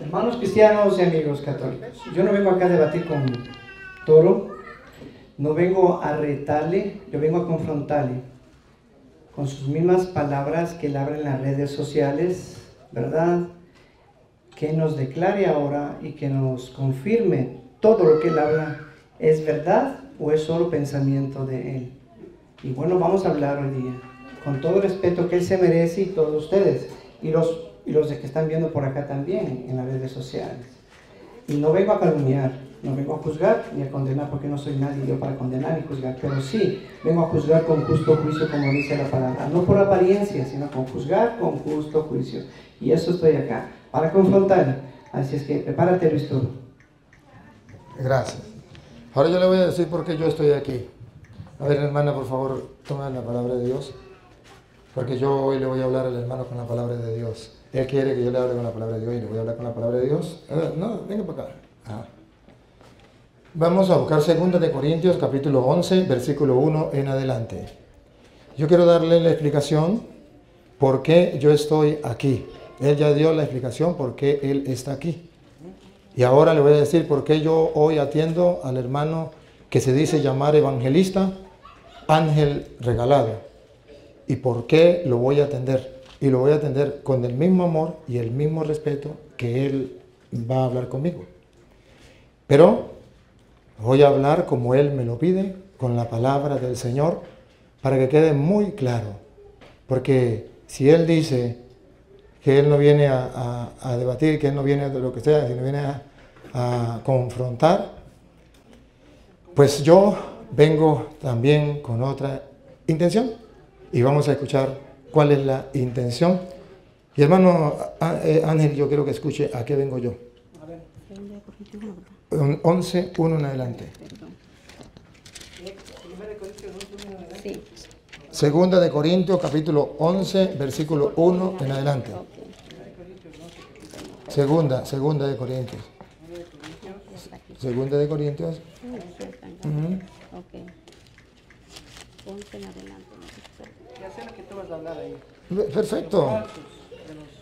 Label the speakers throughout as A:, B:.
A: Hermanos cristianos y amigos católicos, yo no vengo acá a debatir con Toro, no vengo a retarle, yo vengo a confrontarle con sus mismas palabras que él habla en las redes sociales, ¿verdad? Que nos declare ahora y que nos confirme todo lo que él habla es verdad o es solo pensamiento de él. Y bueno, vamos a hablar hoy día, con todo el respeto que él se merece y todos ustedes, y los, y los de que están viendo por acá también en las redes sociales. Y no vengo a calumniar, no vengo a juzgar ni a condenar, porque no soy nadie yo para condenar ni juzgar, pero sí vengo a juzgar con justo juicio, como dice la palabra, no por apariencia, sino con juzgar con justo juicio. Y eso estoy acá, para confrontar. Así es que prepárate, Luis.
B: Gracias. Ahora yo le voy a decir por qué yo estoy aquí. A ver, hermana, por favor, toma la palabra de Dios. Porque yo hoy le voy a hablar al hermano con la palabra de Dios. Él quiere que yo le hable con la palabra de Dios y le voy a hablar con la palabra de Dios. no, venga para acá. Vamos a buscar 2 de Corintios capítulo 11, versículo 1 en adelante. Yo quiero darle la explicación por qué yo estoy aquí. Él ya dio la explicación por qué él está aquí. Y ahora le voy a decir por qué yo hoy atiendo al hermano que se dice llamar evangelista, ángel regalado. Y por qué lo voy a atender. Y lo voy a atender con el mismo amor y el mismo respeto que él va a hablar conmigo. Pero voy a hablar como él me lo pide, con la palabra del Señor, para que quede muy claro. Porque si él dice que él no viene a, debatir, que él no viene de lo que sea, sino viene a, a confrontar, pues yo vengo también con otra intención y vamos a escuchar cuál es la intención. Y hermano eh, Ángel, yo quiero que escuche a qué vengo yo. 11, 1 en adelante. Segunda de Corintios, capítulo 11, versículo 1 en adelante. Segunda, segunda de Corintios. Segunda de Corintios. Perfecto.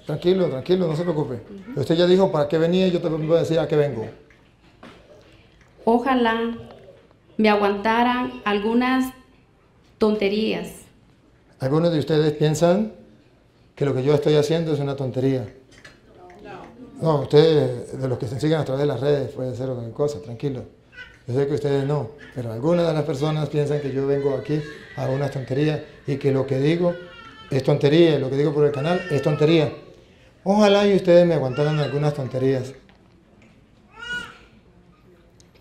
B: Tranquilo, tranquilo, no se preocupe. Usted ya dijo para qué venía y yo te voy a decir a qué vengo.
C: Ojalá me aguantaran algunas tonterías.
B: Algunos de ustedes piensan que lo que yo estoy haciendo es una tontería. No, ustedes, de los que se siguen a través de las redes, puede ser otra cosa, tranquilo. Yo sé que ustedes no, pero algunas de las personas piensan que yo vengo aquí a una tontería y que lo que digo es tontería y lo que digo por el canal es tontería. Ojalá y ustedes me aguantaran algunas tonterías.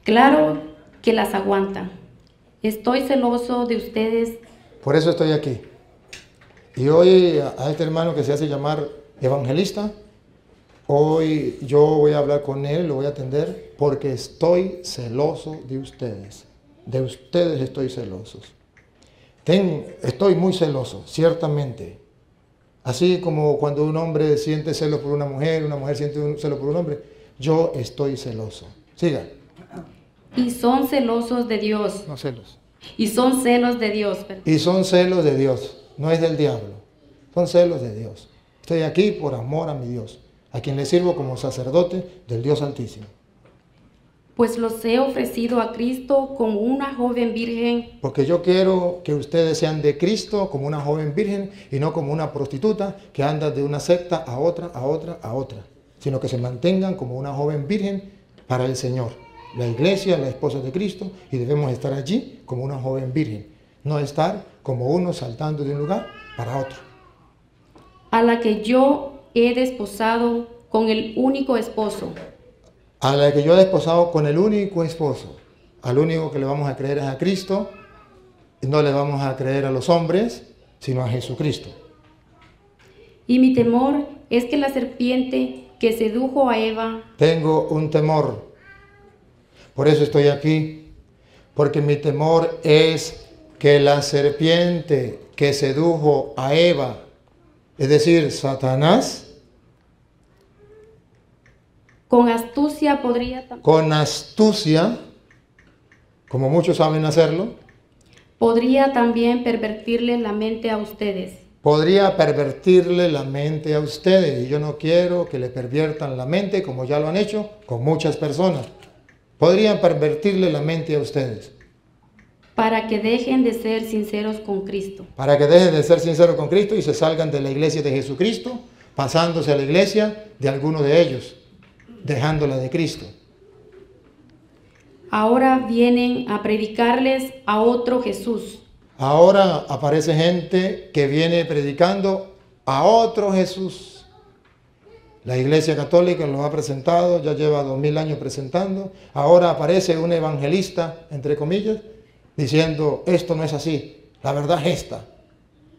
C: Claro que las aguantan. Estoy celoso de ustedes.
B: Por eso estoy aquí. Y hoy a este hermano que se hace llamar evangelista, Hoy yo voy a hablar con él, lo voy a atender, porque estoy celoso de ustedes. De ustedes estoy celoso. estoy muy celoso, ciertamente. Así como cuando un hombre siente celos por una mujer, una mujer siente un celo por un hombre, yo estoy celoso. Siga.
C: Y son celosos de Dios.
B: No celos.
C: Y son celos de Dios.
B: Y son celos de Dios, no es del diablo. Son celos de Dios. Estoy aquí por amor a mi Dios a quien le sirvo como sacerdote del Dios Altísimo.
C: Pues los he ofrecido a Cristo como una joven virgen.
B: Porque yo quiero que ustedes sean de Cristo como una joven virgen y no como una prostituta que anda de una secta a otra, a otra, a otra, sino que se mantengan como una joven virgen para el Señor. La iglesia, la esposa de Cristo, y debemos estar allí como una joven virgen, no estar como uno saltando de un lugar para otro.
C: A la que yo he desposado con el único esposo.
B: A la que yo he desposado con el único esposo. Al único que le vamos a creer es a Cristo. No le vamos a creer a los hombres, sino a Jesucristo.
C: Y mi temor es que la serpiente que sedujo a Eva...
B: Tengo un temor. Por eso estoy aquí. Porque mi temor es que la serpiente que sedujo a Eva, es decir, Satanás,
C: con astucia podría...
B: Con astucia, como muchos saben hacerlo.
C: Podría también pervertirle la mente a ustedes.
B: podría pervertirle la mente a ustedes. Y yo no quiero que le perviertan la mente como ya lo han hecho con muchas personas. Podrían pervertirle la mente a ustedes.
C: Para que dejen de ser sinceros con Cristo.
B: Para que dejen de ser sinceros con Cristo y se salgan de la iglesia de Jesucristo, pasándose a la iglesia de alguno de ellos, dejándola de Cristo.
C: Ahora vienen a predicarles a otro Jesús,
B: Ahora aparece gente que viene predicando a otro Jesús. La Iglesia Católica lo ha presentado, ya lleva dos mil años presentando. Ahora aparece un evangelista, entre comillas, diciendo, esto no es así, la verdad es esta.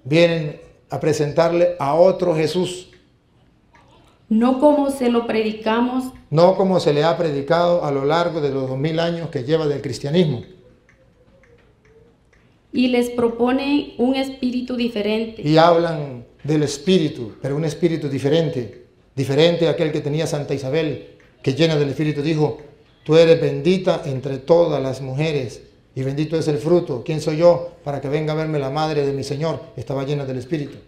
B: Vienen a presentarle a otro Jesús,
C: no como se lo predicamos,
B: no como se le ha predicado a lo largo de los dos mil años que lleva del cristianismo.
C: y les propone un espíritu diferente,
B: Y hablan del espíritu, pero un espíritu diferente, diferente a aquel que tenía Santa Isabel, que llena del espíritu dijo, tú eres bendita entre todas las mujeres y bendito es el fruto. ¿Quién soy yo para que venga a verme la madre de mi Señor? Estaba llena del espíritu.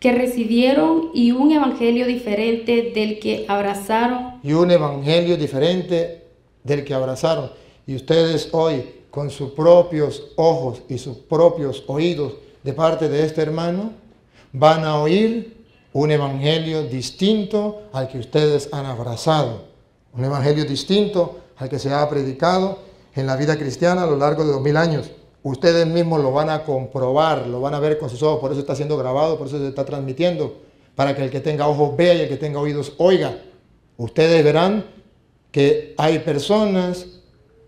C: que recibieron y un evangelio diferente del que abrazaron
B: Y un evangelio diferente del que abrazaron. Y ustedes hoy, con sus propios ojos y sus propios oídos de parte de este hermano, van a oír un evangelio distinto al que ustedes han abrazado. Un evangelio distinto al que se ha predicado en la vida cristiana a lo largo de dos mil años. Ustedes mismos lo van a comprobar, lo van a ver con sus ojos, por eso está siendo grabado, por eso se está transmitiendo, para que el que tenga ojos vea y el que tenga oídos oiga. Ustedes verán que hay personas,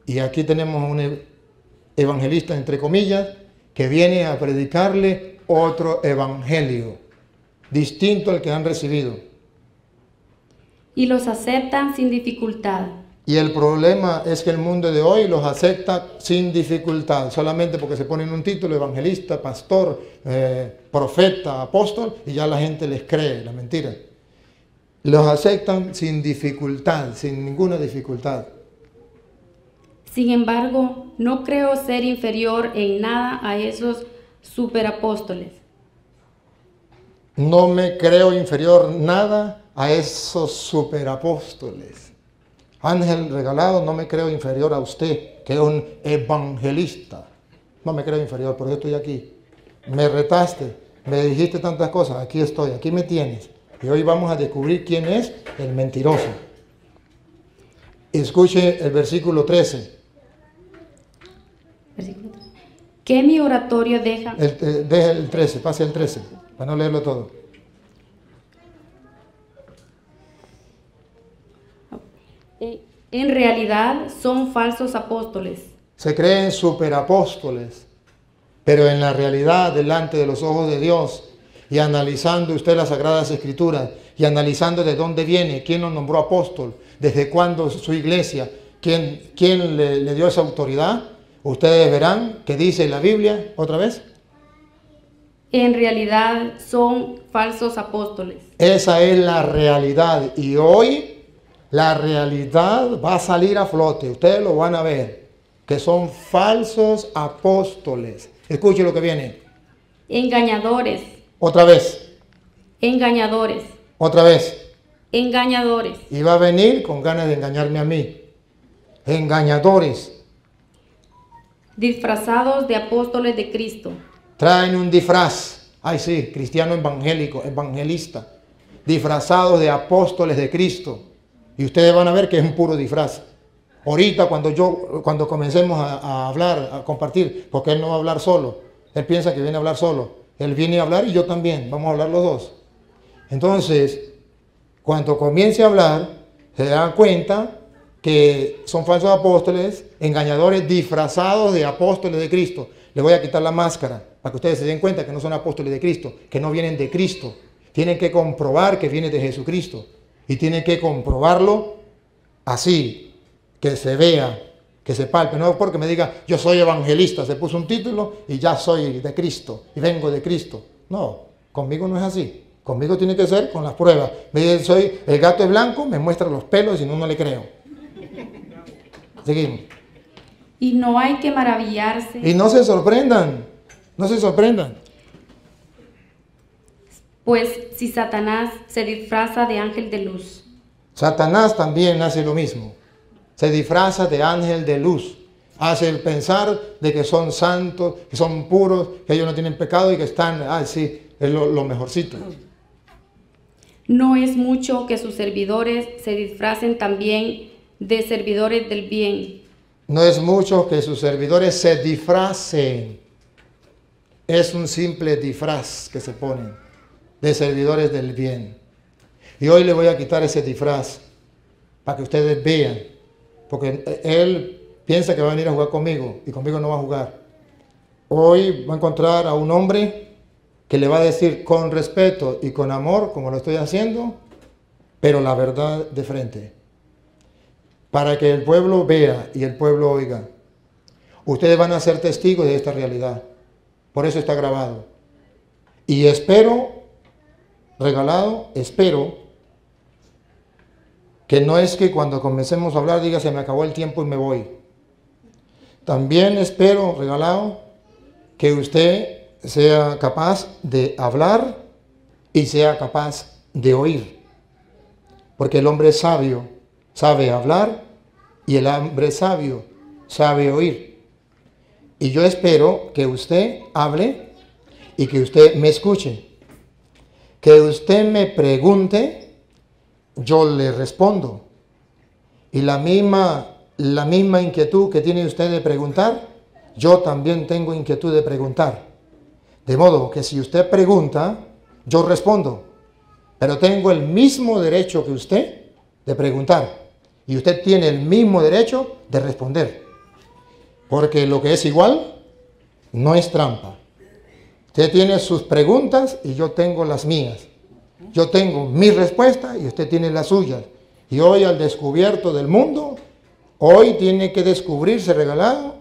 B: y aquí tenemos un e- evangelista entre comillas, que viene a predicarle otro evangelio, distinto al que han recibido.
C: y los aceptan sin dificultad.
B: Y el problema es que el mundo de hoy los acepta sin dificultad, solamente porque se ponen un título, evangelista, pastor, eh, profeta, apóstol, y ya la gente les cree la mentira. Los aceptan sin dificultad, sin ninguna dificultad.
C: Sin embargo, no creo ser inferior en nada a esos superapóstoles,
B: No me creo inferior nada a esos superapóstoles. Ángel regalado, no me creo inferior a usted, que es un evangelista. No me creo inferior, por eso estoy aquí. Me retaste, me dijiste tantas cosas, aquí estoy, aquí me tienes. Y hoy vamos a descubrir quién es el mentiroso. Escuche el versículo 13.
C: Versículo tres. que mi oratorio deja
B: El, eh, deje el 13, pase el 13, para no leerlo todo.
C: En realidad son falsos apóstoles,
B: Se creen superapóstoles, pero en la realidad, delante de los ojos de Dios, y analizando usted las Sagradas Escrituras, y analizando de dónde viene, quién lo nombró apóstol, desde cuándo su iglesia, quién, quién le, le dio esa autoridad, ustedes verán que dice la Biblia, otra vez,
C: en realidad son falsos apóstoles.
B: esa es la realidad. Y hoy la realidad va a salir a flote, ustedes lo van a ver, que son falsos apóstoles. Escuche lo que viene.
C: Engañadores,
B: Otra vez,
C: engañadores,
B: otra vez.
C: engañadores,
B: Y va a venir con ganas de engañarme a mí. Engañadores.
C: disfrazados de apóstoles de Cristo.
B: Traen un disfraz. Ay, sí, cristiano evangélico, evangelista. Disfrazados de apóstoles de Cristo. Y ustedes van a ver que es un puro disfraz. Ahorita cuando yo, cuando comencemos a, hablar, a compartir, porque él no va a hablar solo. Él piensa que viene a hablar solo. Él viene a hablar y yo también. Vamos a hablar los dos. Entonces, cuando comience a hablar, se dan cuenta que son falsos apóstoles, engañadores disfrazados de apóstoles de Cristo. Le voy a quitar la máscara para que ustedes se den cuenta que no son apóstoles de Cristo, que no vienen de Cristo. Tienen que comprobar que viene de Jesucristo. Y tienen que comprobarlo así, que se vea, que se palpe. No porque me diga, yo soy evangelista, se puso un título y ya soy de Cristo y vengo de Cristo. No, conmigo no es así. Conmigo tiene que ser con las pruebas. Me dice, soy, el gato es blanco, me muestra los pelos y no, no le creo. Seguimos.
C: Y no hay que maravillarse
B: Y no se sorprendan, no se sorprendan.
C: Pues si Satanás se disfraza de ángel de luz,
B: Satanás también hace lo mismo. Se disfraza de ángel de luz. Hace el pensar de que son santos, que son puros, que ellos no tienen pecado y que están, ah, sí, es lo, lo mejorcito.
C: no es mucho que sus servidores se disfracen también de servidores del bien.
B: No es mucho que sus servidores se disfracen. Es un simple disfraz que se ponen de servidores del bien. Y hoy le voy a quitar ese disfraz para que ustedes vean. Porque él piensa que va a venir a jugar conmigo y conmigo no va a jugar. Hoy va a encontrar a un hombre que le va a decir con respeto y con amor, como lo estoy haciendo, pero la verdad de frente. Para que el pueblo vea y el pueblo oiga. Ustedes van a ser testigos de esta realidad. Por eso está grabado. Y espero, regalado, espero que no es que cuando comencemos a hablar diga se me acabó el tiempo y me voy. También espero, regalado, que usted sea capaz de hablar y sea capaz de oír. Porque el hombre sabio sabe hablar y el hombre sabio sabe oír. Y yo espero que usted hable y que usted me escuche. Que usted me pregunte, yo le respondo. Y la misma, la misma inquietud que tiene usted de preguntar, yo también tengo inquietud de preguntar. De modo que si usted pregunta, yo respondo. Pero tengo el mismo derecho que usted de preguntar. Y usted tiene el mismo derecho de responder. Porque lo que es igual no es trampa. Usted tiene sus preguntas y yo tengo las mías. Yo tengo mi respuesta y usted tiene las suyas. Y hoy al descubierto del mundo, hoy tiene que descubrirse regalado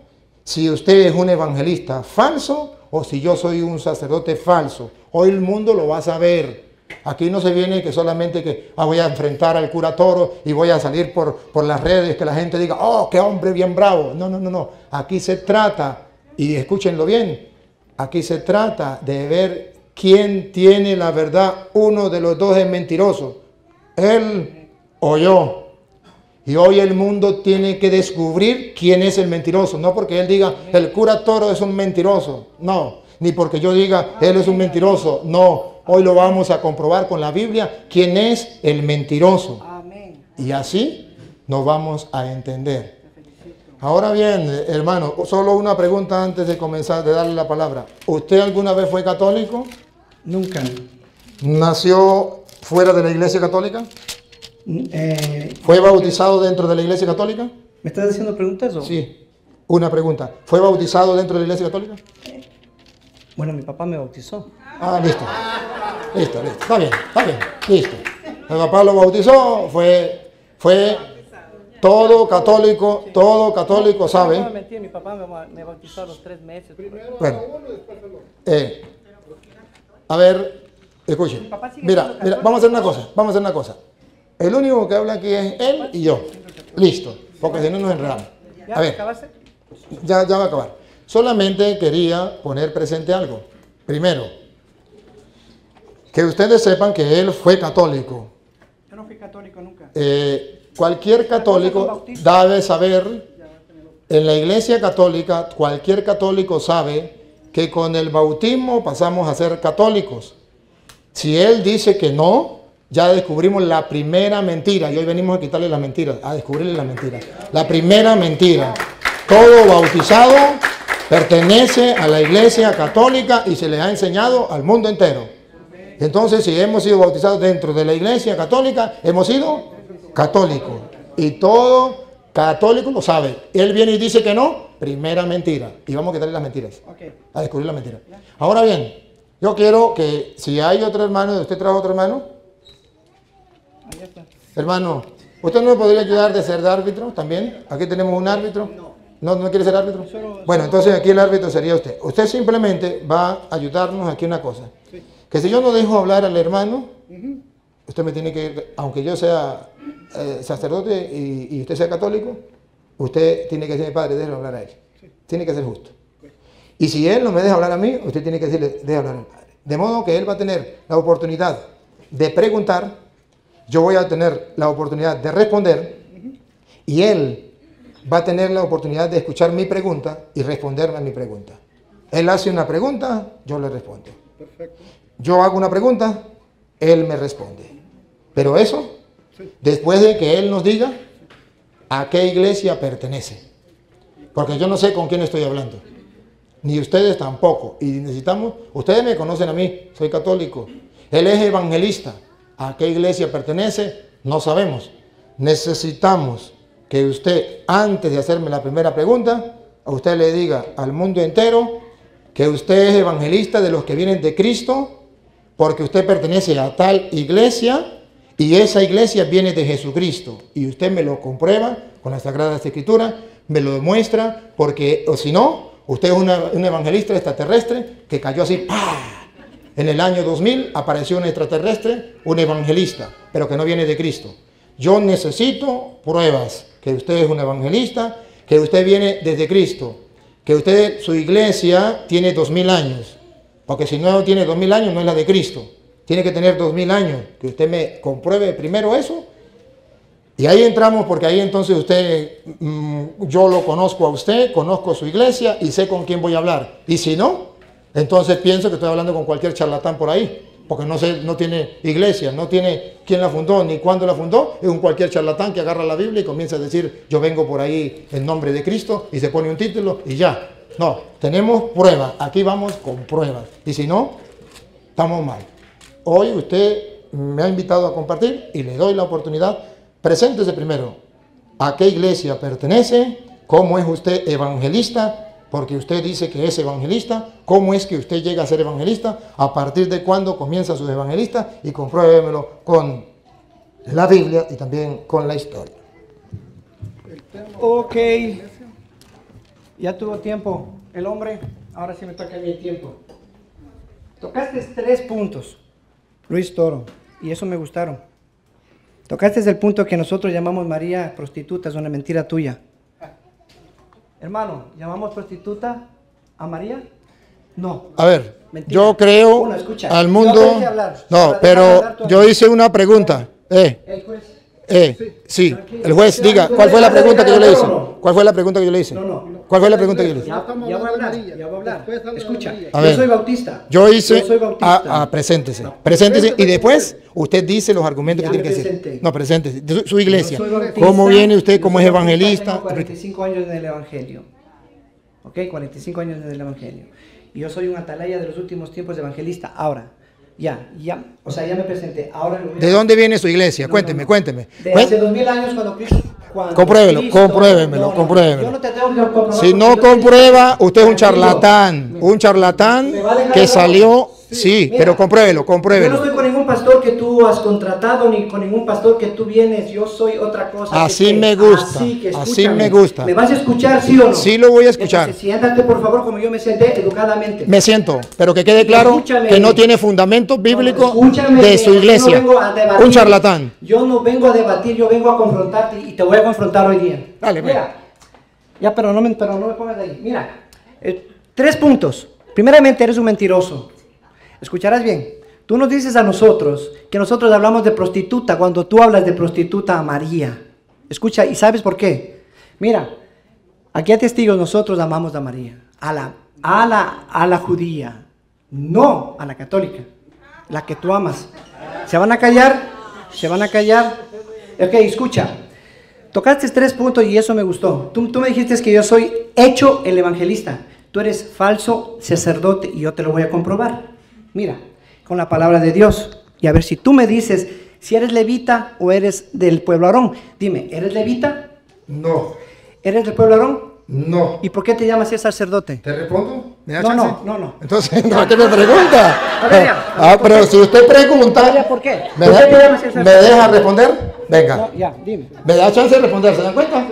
B: si usted es un evangelista falso o si yo soy un sacerdote falso. Hoy el mundo lo va a saber. Aquí no se viene que solamente que ah, voy a enfrentar al cura toro y voy a salir por, por las redes, que la gente diga, oh, qué hombre bien bravo. No, no, no, no. Aquí se trata, y escúchenlo bien, aquí se trata de ver quién tiene la verdad. Uno de los dos es mentiroso, él o yo. Y hoy el mundo tiene que descubrir quién es el mentiroso. No porque él diga, el cura toro es un mentiroso. No. Ni porque yo diga, él es un mentiroso. No. Hoy lo vamos a comprobar con la Biblia quién es el mentiroso. Y así nos vamos a entender. Ahora bien, hermano, solo una pregunta antes de comenzar, de darle la palabra. ¿Usted alguna vez fue católico?
A: Nunca.
B: ¿Nació fuera de la iglesia católica?
A: Eh,
B: ¿Fue bautizado dentro de la iglesia católica?
A: ¿Me estás haciendo preguntas o?
B: Sí. Una pregunta. ¿Fue bautizado dentro de la iglesia católica?
A: Bueno, mi papá me bautizó.
B: Ah, listo. Listo, listo. Está bien, está bien. Listo. El papá lo bautizó, fue, fue todo católico, todo católico
A: No me
B: sabe.
A: mentí, mi papá me, bautizó a los tres meses.
B: Bueno, eh, a ver, escuchen. Mira, mira, vamos a hacer una cosa, vamos a hacer una cosa. El único que habla aquí es él y yo. Listo, porque si no nos enredamos.
A: ¿Ya
B: A ver, ya, ya va a acabar. Solamente quería poner presente algo. Primero, que ustedes sepan que él fue católico.
A: Yo no fui católico nunca.
B: Eh, cualquier católico debe saber, en la iglesia católica, cualquier católico sabe que con el bautismo pasamos a ser católicos. Si él dice que no, ya descubrimos la primera mentira. Y hoy venimos a quitarle las mentiras, a descubrirle las mentiras. La primera mentira. Todo bautizado pertenece a la iglesia católica y se le ha enseñado al mundo entero. Entonces, si hemos sido bautizados dentro de la iglesia católica, hemos sido católicos. Y todo católico lo sabe. Él viene y dice que no, primera mentira. Y vamos a quitarle las mentiras.
A: Ok.
B: A descubrir las mentiras. Ahora bien, yo quiero que si hay otro hermano, usted trajo otro hermano,
A: Ahí está.
B: hermano, ¿usted no me podría ayudar de ser de árbitro también? Aquí tenemos un árbitro. ¿No, no quiere ser árbitro? Bueno, entonces aquí el árbitro sería usted. Usted simplemente va a ayudarnos aquí una cosa. Que si yo no dejo hablar al hermano, usted me tiene que, aunque yo sea eh, sacerdote y, y usted sea católico, usted tiene que decirme, padre, déjelo hablar a él. Tiene que ser justo. Y si él no me deja hablar a mí, usted tiene que decirle, deja hablar al padre. De modo que él va a tener la oportunidad de preguntar, yo voy a tener la oportunidad de responder y él va a tener la oportunidad de escuchar mi pregunta y responderme a mi pregunta. Él hace una pregunta, yo le respondo. Yo hago una pregunta, él me responde. Pero eso, después de que él nos diga a qué iglesia pertenece. Porque yo no sé con quién estoy hablando. Ni ustedes tampoco. Y necesitamos, ustedes me conocen a mí, soy católico. Él es evangelista. ¿A qué iglesia pertenece? No sabemos. Necesitamos que usted, antes de hacerme la primera pregunta, a usted le diga al mundo entero que usted es evangelista de los que vienen de Cristo, porque usted pertenece a tal iglesia y esa iglesia viene de Jesucristo. Y usted me lo comprueba con la Sagrada Escritura, me lo demuestra, porque, o si no, usted es un evangelista extraterrestre que cayó así, ¡pah! En el año 2000 apareció un extraterrestre, un evangelista, pero que no viene de Cristo. Yo necesito pruebas que usted es un evangelista, que usted viene desde Cristo, que usted, su iglesia, tiene dos mil años, porque si no tiene dos mil años no es la de Cristo. Tiene que tener dos mil años, que usted me compruebe primero eso. Y ahí entramos porque ahí entonces usted, mm, yo lo conozco a usted, conozco su iglesia y sé con quién voy a hablar. Y si no, entonces pienso que estoy hablando con cualquier charlatán por ahí, porque no, sé, no tiene iglesia, no tiene quién la fundó ni cuándo la fundó. Es un cualquier charlatán que agarra la Biblia y comienza a decir, yo vengo por ahí en nombre de Cristo y se pone un título y ya. No, tenemos pruebas. Aquí vamos con pruebas. Y si no, estamos mal. Hoy usted me ha invitado a compartir y le doy la oportunidad. Preséntese primero. ¿A qué iglesia pertenece? ¿Cómo es usted evangelista? porque usted dice que es evangelista. ¿Cómo es que usted llega a ser evangelista? ¿A partir de cuándo comienza su evangelista? Y compruébemelo con la Biblia y también con la historia.
A: Ok. Ya tuvo tiempo el hombre. Ahora sí me toca mi tiempo. Tocaste tres puntos, Luis Toro, y eso me gustaron. Tocaste el punto que nosotros llamamos María prostituta, es una mentira tuya. Hermano, ¿llamamos prostituta a María? No.
B: A ver, yo creo al mundo. no, pero yo hice una pregunta. Eh, el juez. Eh, sí, el juez diga, ¿cuál fue la pregunta que yo le hice? ¿Cuál fue la pregunta que yo le hice? No, no. ¿Cuál fue la pregunta que yo le hice?
A: Ya, voy a hablar, ya voy a hablar. Escucha, yo soy bautista.
B: Yo hice, yo soy bautista. A, a, preséntese, preséntese y después usted dice los argumentos que tiene que decir. No, preséntese, su, iglesia. ¿Cómo viene usted? ¿Cómo es evangelista?
A: 45 años en el evangelio. ¿Ok? 45 años en el evangelio. Y yo soy un atalaya de los últimos tiempos de evangelista. Ahora, ya, ya, o sea, ya me presenté. Ahora
B: ¿De dónde viene su iglesia? cuénteme, cuénteme.
A: De hace dos mil años cuando Cristo...
B: compruébelo, compruébemelo, compruébemelo. si no comprueba, usted es un charlatán, un charlatán que salió Sí, pero compruébelo, compruébelo.
A: Yo no estoy con ningún pastor que tú has contratado, ni con ningún pastor que tú vienes. Yo soy otra cosa.
B: Así me gusta. Así, me gusta.
A: ¿Me vas a escuchar, sí o no?
B: Sí lo voy a escuchar.
A: siéntate, por favor, como yo me senté educadamente.
B: Me siento, pero que quede claro que no tiene fundamento bíblico de su iglesia. Un charlatán.
A: Yo no vengo a debatir, yo vengo a confrontarte y te voy a confrontar hoy día.
B: Dale,
A: Mira, ya, pero no me, pero no me pongas ahí. Mira, eh, tres puntos. Primeramente, eres un mentiroso. Escucharás bien. Tú nos dices a nosotros que nosotros hablamos de prostituta cuando tú hablas de prostituta a María. Escucha, ¿y sabes por qué? Mira, aquí a testigos nosotros amamos a María, a la, a la, a la judía, no a la católica, la que tú amas. ¿Se van a callar? ¿Se van a callar? Ok, escucha. Tocaste tres puntos y eso me gustó. Tú, tú me dijiste que yo soy hecho el evangelista. Tú eres falso sacerdote y yo te lo voy a comprobar. Mira, con la palabra de Dios. Y a ver si tú me dices si eres levita o eres del pueblo Aarón. Dime, ¿eres levita?
B: No.
A: ¿Eres del pueblo Aarón?
B: No.
A: ¿Y por qué te llamas sacerdote?
B: ¿Te respondo?
A: ¿Me da no, no, no, no.
B: Entonces, no, ¿qué me pregunta? A ver, ya, ah, pero si usted pregunta...
A: ¿Por qué?
B: ¿Me, ¿Por qué sacerdote? ¿Me deja responder? Venga.
A: No, ya, dime.
B: ¿Me da chance de responder? ¿Se dan cuenta?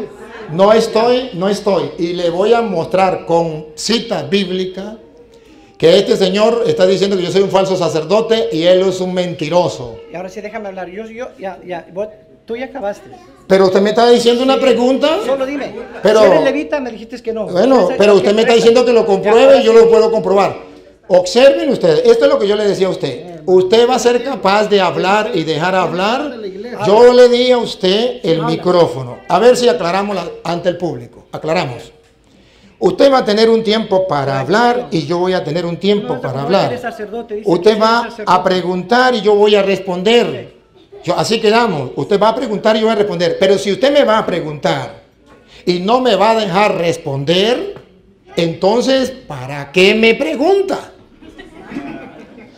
B: No estoy, no estoy. Y le voy a mostrar con cita bíblica que este señor está diciendo que yo soy un falso sacerdote y él es un mentiroso.
A: Y ahora sí, déjame hablar. Yo, yo, ya, ya, tú ya acabaste.
B: Pero usted me está diciendo una pregunta.
A: Solo dime.
B: Pero,
A: si eres levita, me dijiste que no.
B: Bueno, pero usted me está diciendo que lo compruebe y yo lo puedo comprobar. Observen ustedes, esto es lo que yo le decía a usted. Usted va a ser capaz de hablar y dejar hablar. Yo le di a usted el micrófono. A ver si aclaramos la- ante el público. Aclaramos. Usted va a tener un tiempo para hablar y yo voy a tener un tiempo para hablar. Usted va a preguntar y yo voy a responder. Yo, así quedamos. Usted va a preguntar y yo voy a responder. Pero si usted me va a preguntar y no me va a dejar responder, entonces, ¿para qué me pregunta?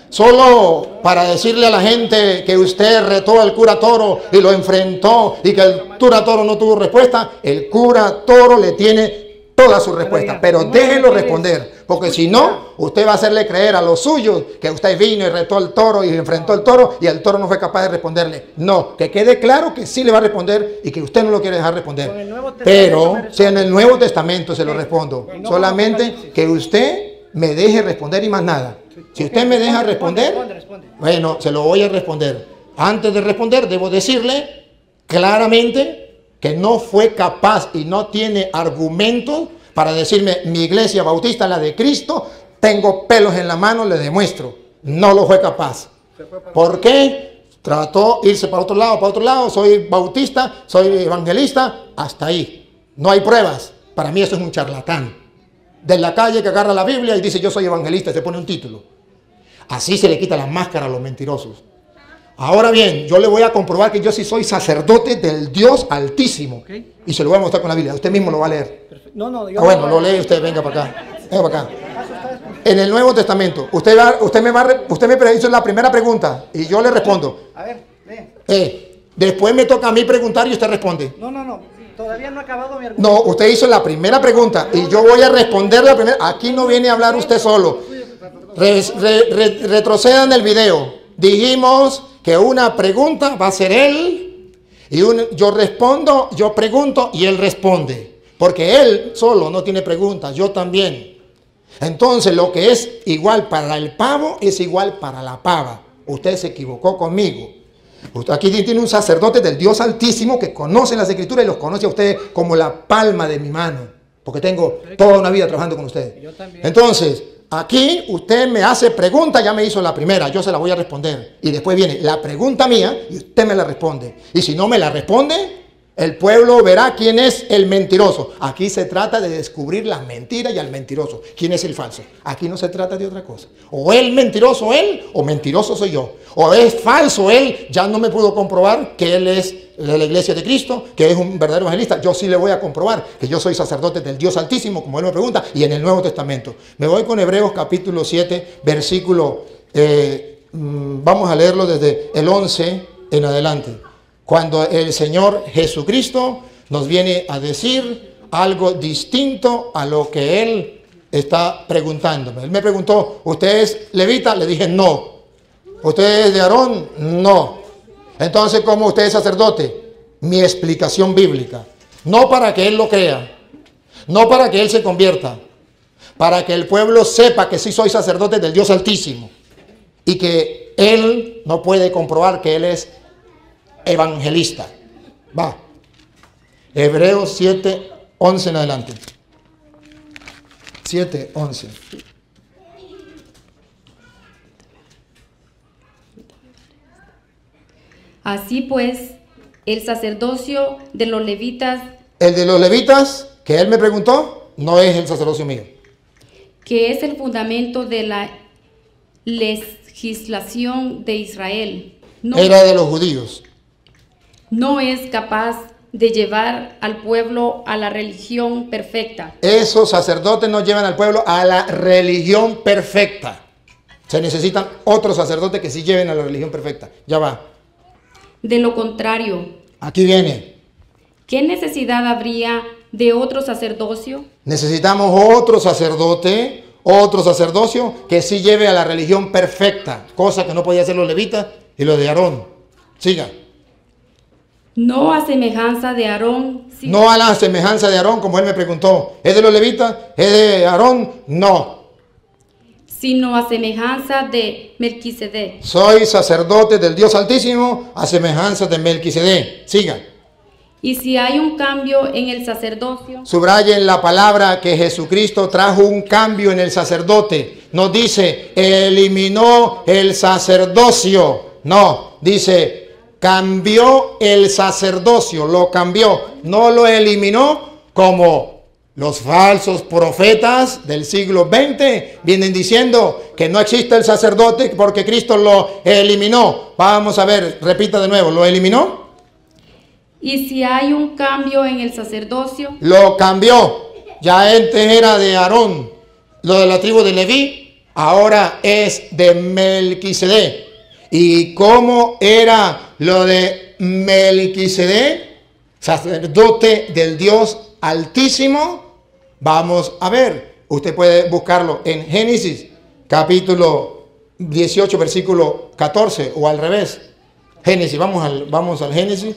B: Solo para decirle a la gente que usted retó al cura toro y lo enfrentó y que el cura toro no tuvo respuesta, el cura toro le tiene toda su respuesta. Pero déjenlo responder, porque si no, usted va a hacerle creer a los suyos que usted vino y retó al toro y enfrentó al toro y el toro no fue capaz de responderle. No, que quede claro que sí le va a responder y que usted no lo quiere dejar responder. Pero si en el Nuevo Testamento se lo respondo, solamente que usted me deje responder y más nada. Si usted me deja
A: Responde,
B: responder,
A: responde, responde.
B: bueno, se lo voy a responder. Antes de responder, debo decirle claramente que no fue capaz y no tiene argumentos para decirme, mi iglesia bautista, la de Cristo, tengo pelos en la mano, le demuestro. No lo fue capaz. ¿Por qué? Trató irse para otro lado, para otro lado, soy bautista, soy evangelista, hasta ahí. No hay pruebas. Para mí eso es un charlatán. De la calle que agarra la Biblia y dice yo soy evangelista, se pone un título. Así se le quita la máscara a los mentirosos. Ahora bien, yo le voy a comprobar que yo sí soy sacerdote del Dios Altísimo.
A: Ok.
B: Y se lo voy a mostrar con la Biblia. Usted mismo lo va a leer.
A: Perfecto. No, no, yo
B: Ah, bueno,
A: no-
B: lo lee usted, venga para acá. Venga para acá. En el Nuevo Testamento, usted, va, usted me va usted me hizo la primera pregunta y yo le respondo.
A: A ver, lee.
B: Eh, después me toca a mí preguntar y usted responde.
A: No, no, no. Todavía no ha acabado mi argumento.
B: No, usted hizo la primera pregunta y yo voy a responder la primera. Aquí no viene a hablar usted solo. Re- re- re- retrocedan el video. Dijimos que una pregunta va a ser él y un- yo respondo, yo pregunto y él responde. Porque él solo no tiene preguntas, yo también. Entonces lo que es igual para el pavo es igual para la pava. Usted se equivocó conmigo. Aquí tiene un sacerdote del Dios Altísimo que conoce las escrituras y los conoce a ustedes como la palma de mi mano. Porque tengo toda una vida trabajando con ustedes. Entonces, aquí usted me hace pregunta, ya me hizo la primera, yo se la voy a responder. Y después viene la pregunta mía y usted me la responde. Y si no me la responde, el pueblo verá quién es el mentiroso. Aquí se trata de descubrir la mentira y al mentiroso. ¿Quién es el falso? Aquí no se trata de otra cosa. O él mentiroso él o mentiroso soy yo. O es falso él, ya no me pudo comprobar que él es de la iglesia de Cristo, que es un verdadero evangelista. Yo sí le voy a comprobar que yo soy sacerdote del Dios Altísimo, como él me pregunta, y en el Nuevo Testamento. Me voy con Hebreos capítulo 7, versículo, eh, mm, vamos a leerlo desde el 11 en adelante. Cuando el Señor Jesucristo nos viene a decir algo distinto a lo que Él está preguntándome. Él me preguntó, ¿usted es levita? Le dije, no. ¿Usted es de Aarón? No. Entonces, ¿cómo usted es sacerdote? Mi explicación bíblica. No para que Él lo crea, no para que Él se convierta, para que el pueblo sepa que sí soy sacerdote del Dios Altísimo y que Él no puede comprobar que Él es evangelista. Va. Hebreos 7, 11 en adelante. 7, 11.
C: Así pues, el sacerdocio de los levitas,
B: El de los levitas, que él me preguntó, no es el sacerdocio mío.
C: que es el fundamento de la legislación de Israel, no,
B: Era de los judíos.
C: No es capaz de llevar al pueblo a la religión perfecta.
B: Esos sacerdotes nos llevan al pueblo a la religión perfecta. Se necesitan otros sacerdotes que sí lleven a la religión perfecta. Ya va.
C: De lo contrario,
B: Aquí viene.
C: ¿qué necesidad habría de otro sacerdocio?
B: Necesitamos otro sacerdote, otro sacerdocio que sí lleve a la religión perfecta, cosa que no podía hacer los levitas y los de Aarón. Siga.
C: No a semejanza de Aarón,
B: No a la semejanza de Aarón, como él me preguntó. ¿Es de los levitas? ¿Es de Aarón? No.
C: sino a semejanza de Melquisedec.
B: Soy sacerdote del Dios Altísimo a semejanza de Melquisedec. Siga.
C: Y si hay un cambio en el sacerdocio,
B: Subrayen la palabra que Jesucristo trajo un cambio en el sacerdote. no dice eliminó el sacerdocio. No, dice cambió el sacerdocio, lo cambió, no lo eliminó como los falsos profetas del siglo XX vienen diciendo que no existe el sacerdote porque Cristo lo eliminó. Vamos a ver, repita de nuevo, ¿lo eliminó?
C: Y si hay un cambio en el sacerdocio,
B: Lo cambió. Ya antes era de Aarón, lo de la tribu de Leví, ahora es de Melquisedec. ¿Y cómo era lo de Melquisedec? Sacerdote del Dios Altísimo. Vamos a ver. Usted puede buscarlo en Génesis, capítulo 18, versículo 14, o al revés. Génesis, vamos al, vamos al Génesis.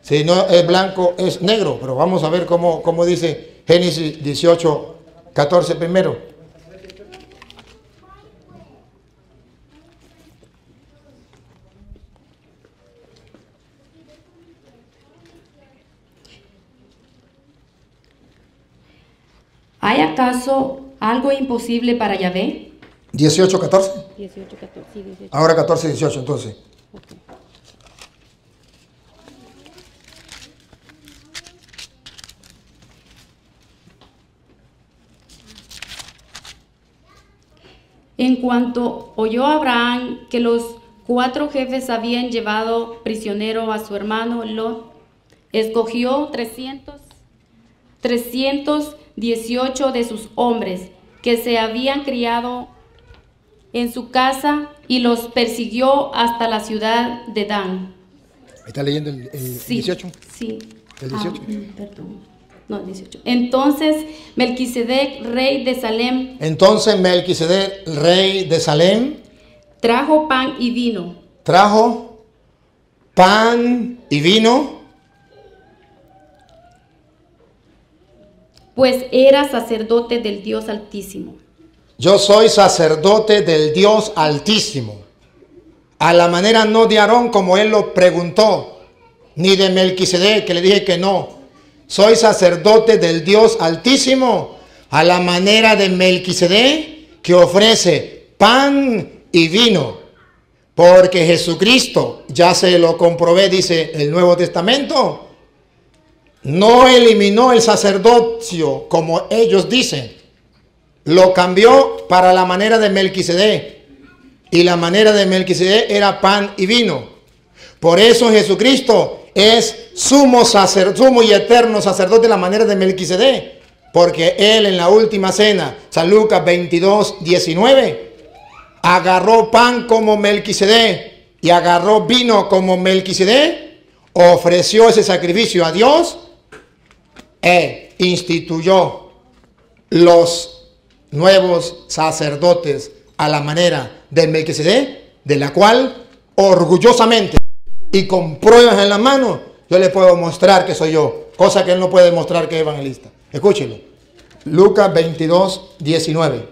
B: Si no es blanco, es negro. Pero vamos a ver cómo, cómo dice Génesis 18, 14 primero.
C: ¿Hay acaso algo imposible para Yahvé?
B: 18, 14.
C: 18, 14, sí, 18.
B: Ahora 14, 18, entonces.
C: En cuanto oyó Abraham que los cuatro jefes habían llevado prisionero a su hermano Lot, escogió 300, 318 de sus hombres que se habían criado en su casa y los persiguió hasta la ciudad de Dan.
B: ¿Está leyendo el, el
C: Sí,
B: 18?
C: Sí.
B: ¿El
C: Ah,
B: 18?
C: mm, perdón. No, 18. Entonces Melquisedec, rey de Salem,
B: Entonces Melquisedec, rey de Salem,
C: trajo pan y vino.
B: trajo pan y vino,
C: pues era sacerdote del Dios Altísimo.
B: Yo soy sacerdote del Dios Altísimo. A la manera no de Aarón como él lo preguntó, ni de Melquisedec que le dije que no. Soy sacerdote del Dios Altísimo. A la manera de Melquisedec que ofrece pan y vino. Porque Jesucristo, ya se lo comprobé, dice el Nuevo Testamento, no eliminó el sacerdocio como ellos dicen lo cambió para la manera de Melquisedec. Y la manera de Melquisedec era pan y vino. Por eso Jesucristo es sumo, sacer, sumo y eterno sacerdote de la manera de Melquisedec. Porque él en la última cena, San Lucas 22, 19, agarró pan como Melquisedec y agarró vino como Melquisedec, ofreció ese sacrificio a Dios e instituyó los nuevos sacerdotes a la manera del Melquisedec, de la cual orgullosamente y con pruebas en la mano yo le puedo mostrar que soy yo, cosa que él no puede mostrar que es evangelista. Escúchelo. Lucas 22, 19.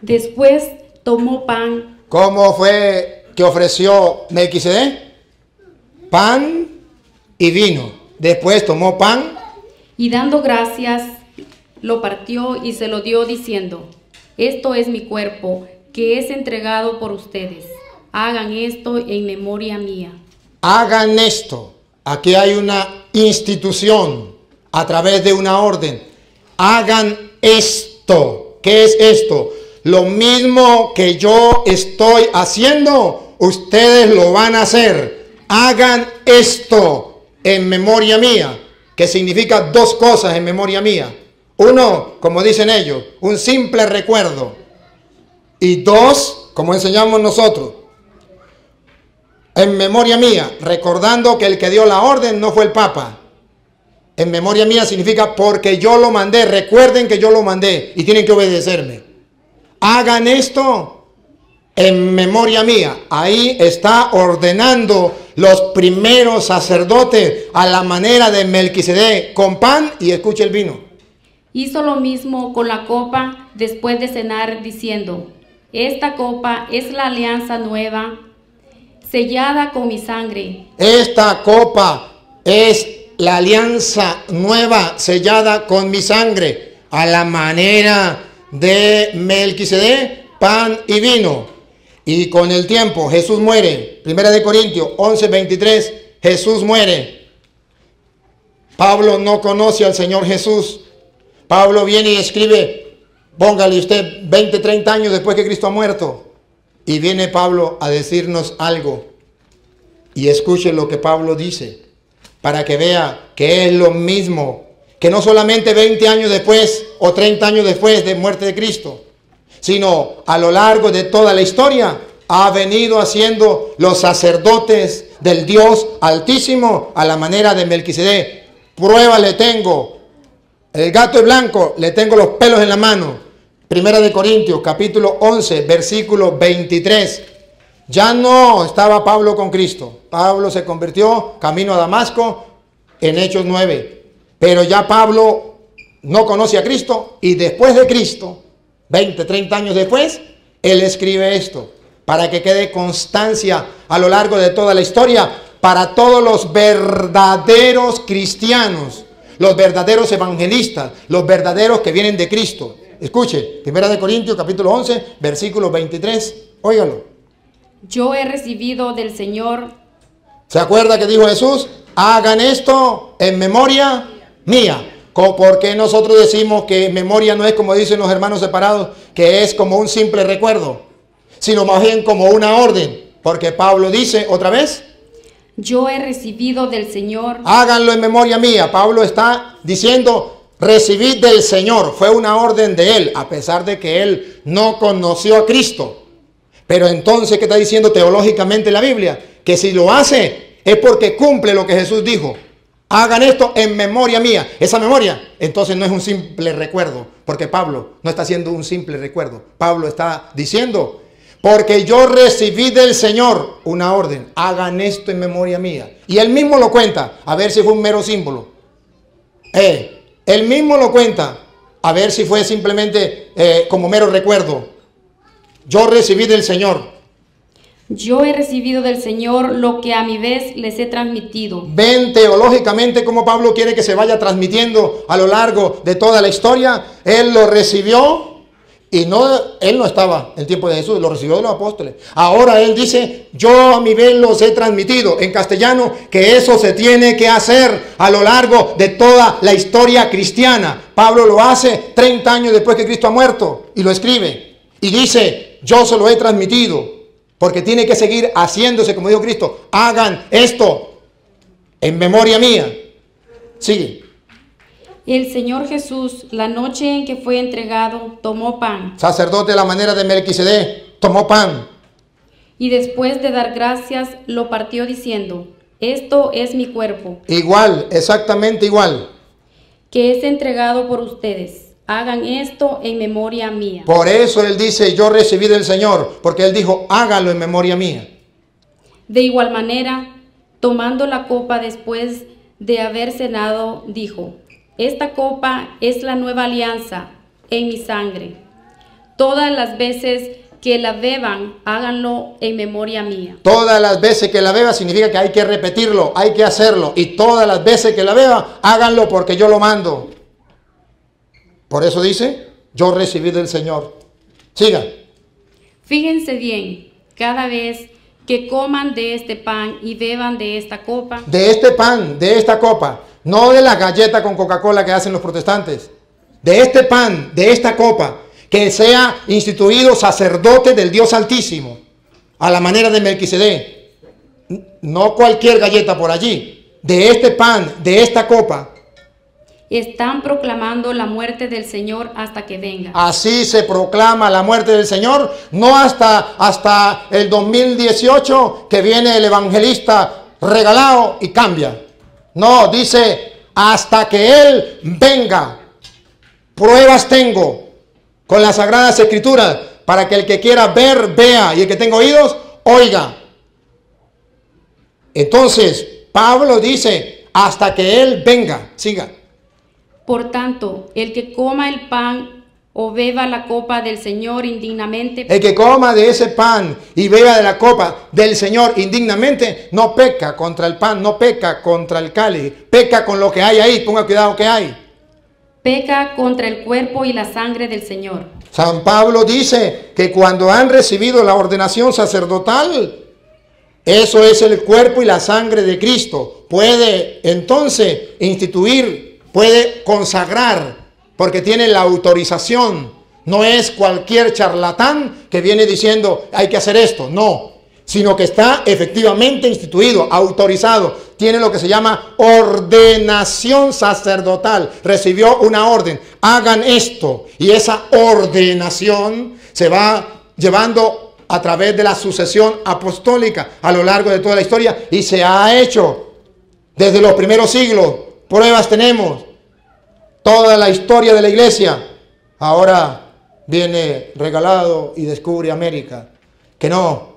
C: Después tomó pan
B: ¿Cómo fue que ofreció Melquisedec? Pan y vino. Después tomó pan
C: y dando gracias lo partió y se lo dio diciendo, esto es mi cuerpo que es entregado por ustedes. Hagan esto en memoria mía.
B: hagan esto. Aquí hay una institución a través de una orden. Hagan esto. ¿Qué es esto? Lo mismo que yo estoy haciendo, ustedes lo van a hacer. Hagan esto en memoria mía, que significa dos cosas en memoria mía. Uno, como dicen ellos, un simple recuerdo. Y dos, como enseñamos nosotros, en memoria mía, recordando que el que dio la orden no fue el Papa. En memoria mía significa porque yo lo mandé. Recuerden que yo lo mandé y tienen que obedecerme. Hagan esto en memoria mía. Ahí está ordenando los primeros sacerdotes a la manera de Melquisedec con pan y escuche el vino.
C: Hizo lo mismo con la copa después de cenar diciendo, esta copa es la alianza nueva, sellada con mi sangre.
B: Esta copa es la alianza nueva sellada con mi sangre, a la manera de Melquisedec, pan y vino. Y con el tiempo Jesús muere. Primera de Corintios 11, 23, Jesús muere. Pablo no conoce al Señor Jesús. Pablo viene y escribe, póngale usted 20, 30 años después que Cristo ha muerto. Y viene Pablo a decirnos algo. Y escuche lo que Pablo dice, para que vea que es lo mismo, que no solamente 20 años después o 30 años después de muerte de Cristo, sino a lo largo de toda la historia ha venido haciendo los sacerdotes del Dios Altísimo a la manera de Melquisedec. Prueba le tengo. El gato es blanco, le tengo los pelos en la mano. Primera de Corintios, capítulo 11, versículo 23. Ya no estaba Pablo con Cristo. Pablo se convirtió camino a Damasco en Hechos 9. Pero ya Pablo no conoce a Cristo y después de Cristo, 20, 30 años después, él escribe esto para que quede constancia a lo largo de toda la historia para todos los verdaderos cristianos, los verdaderos evangelistas, los verdaderos que vienen de Cristo. Escuche, Primera de Corintios capítulo 11, versículo 23. Óigalo.
C: Yo he recibido del Señor.
B: ¿Se acuerda que dijo Jesús? Hagan esto en memoria mía. Porque nosotros decimos que memoria no es como dicen los hermanos separados, que es como un simple recuerdo sino más bien como una orden. Porque Pablo dice otra vez,
C: yo he recibido del Señor.
B: Háganlo en memoria mía. Pablo está diciendo, recibid del Señor. Fue una orden de él, a pesar de que él no conoció a Cristo. Pero entonces, ¿qué está diciendo teológicamente la Biblia? Que si lo hace es porque cumple lo que Jesús dijo. Hagan esto en memoria mía. Esa memoria, entonces no es un simple recuerdo, porque Pablo no está haciendo un simple recuerdo. Pablo está diciendo, porque yo recibí del Señor una orden. Hagan esto en memoria mía. Y él mismo lo cuenta. A ver si fue un mero símbolo. Eh, él mismo lo cuenta. A ver si fue simplemente eh, como mero recuerdo. Yo recibí del Señor.
C: Yo he recibido del Señor lo que a mi vez les he transmitido.
B: Ven teológicamente como Pablo quiere que se vaya transmitiendo a lo largo de toda la historia. Él lo recibió y no, él no estaba en el tiempo de Jesús, lo recibió de los apóstoles. Ahora él dice, yo a mi vez los he transmitido en castellano, que eso se tiene que hacer a lo largo de toda la historia cristiana. Pablo lo hace 30 años después que Cristo ha muerto y lo escribe. Y dice, yo se lo he transmitido, porque tiene que seguir haciéndose, como dijo Cristo, hagan esto en memoria mía. Sigue.
C: El Señor Jesús, la noche en que fue entregado, tomó pan.
B: Sacerdote a la manera de Melquisedec, tomó pan.
C: Y después de dar gracias, lo partió diciendo, esto es mi cuerpo.
B: Igual, exactamente igual.
C: Que es entregado por ustedes. Hagan esto en memoria mía.
B: Por eso él dice, yo recibí del Señor, porque él dijo, hágalo en memoria mía.
C: De igual manera, tomando la copa después de haber cenado, dijo, esta copa es la nueva alianza en mi sangre. Todas las veces que la beban, háganlo en memoria mía.
B: Todas las veces que la beba significa que hay que repetirlo, hay que hacerlo. Y todas las veces que la beba, háganlo porque yo lo mando. Por eso dice, yo recibí del Señor. Siga.
C: Fíjense bien, cada vez que coman de este pan y beban de esta copa.
B: De este pan, de esta copa. No de la galleta con Coca-Cola que hacen los protestantes. De este pan, de esta copa, que sea instituido sacerdote del Dios Altísimo, a la manera de Melquisedec. No cualquier galleta por allí. De este pan, de esta copa.
C: Están proclamando la muerte del Señor hasta que venga.
B: Así se proclama la muerte del Señor, no hasta, hasta el 2018 que viene el evangelista regalado y cambia. No, dice, hasta que Él venga. Pruebas tengo con las sagradas escrituras para que el que quiera ver, vea, y el que tenga oídos, oiga. Entonces, Pablo dice, hasta que Él venga, siga.
C: Por tanto, el que coma el pan o beba la copa del Señor indignamente,
B: El que coma de ese pan y beba de la copa del Señor indignamente, no peca contra el pan, no peca contra el cáliz, peca con lo que hay ahí, ponga cuidado que hay.
C: peca contra el cuerpo y la sangre del Señor.
B: San Pablo dice que cuando han recibido la ordenación sacerdotal, eso es el cuerpo y la sangre de Cristo. Puede entonces instituir, puede consagrar, porque tiene la autorización. No es cualquier charlatán que viene diciendo hay que hacer esto, no, sino que está efectivamente instituido, autorizado. Tiene lo que se llama ordenación sacerdotal. Recibió una orden, hagan esto. Y esa ordenación se va llevando a través de la sucesión apostólica a lo largo de toda la historia y se ha hecho desde los primeros siglos. Pruebas tenemos. Toda la historia de la iglesia. Ahora viene regalado y descubre América. Que no,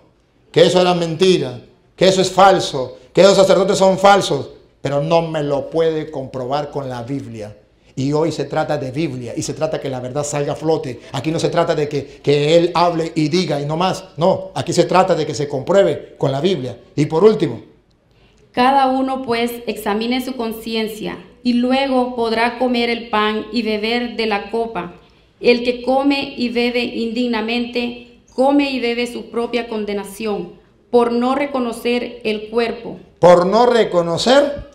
B: que eso era mentira, que eso es falso, que esos sacerdotes son falsos. Pero no me lo puede comprobar con la Biblia. Y hoy se trata de Biblia y se trata que la verdad salga a flote. Aquí no se trata de que, que Él hable y diga y no más. No, aquí se trata de que se compruebe con la Biblia. Y por último,
C: Cada uno pues examine su conciencia y luego podrá comer el pan y beber de la copa. El que come y bebe indignamente, come y bebe su propia condenación por no reconocer el cuerpo.
B: por no reconocer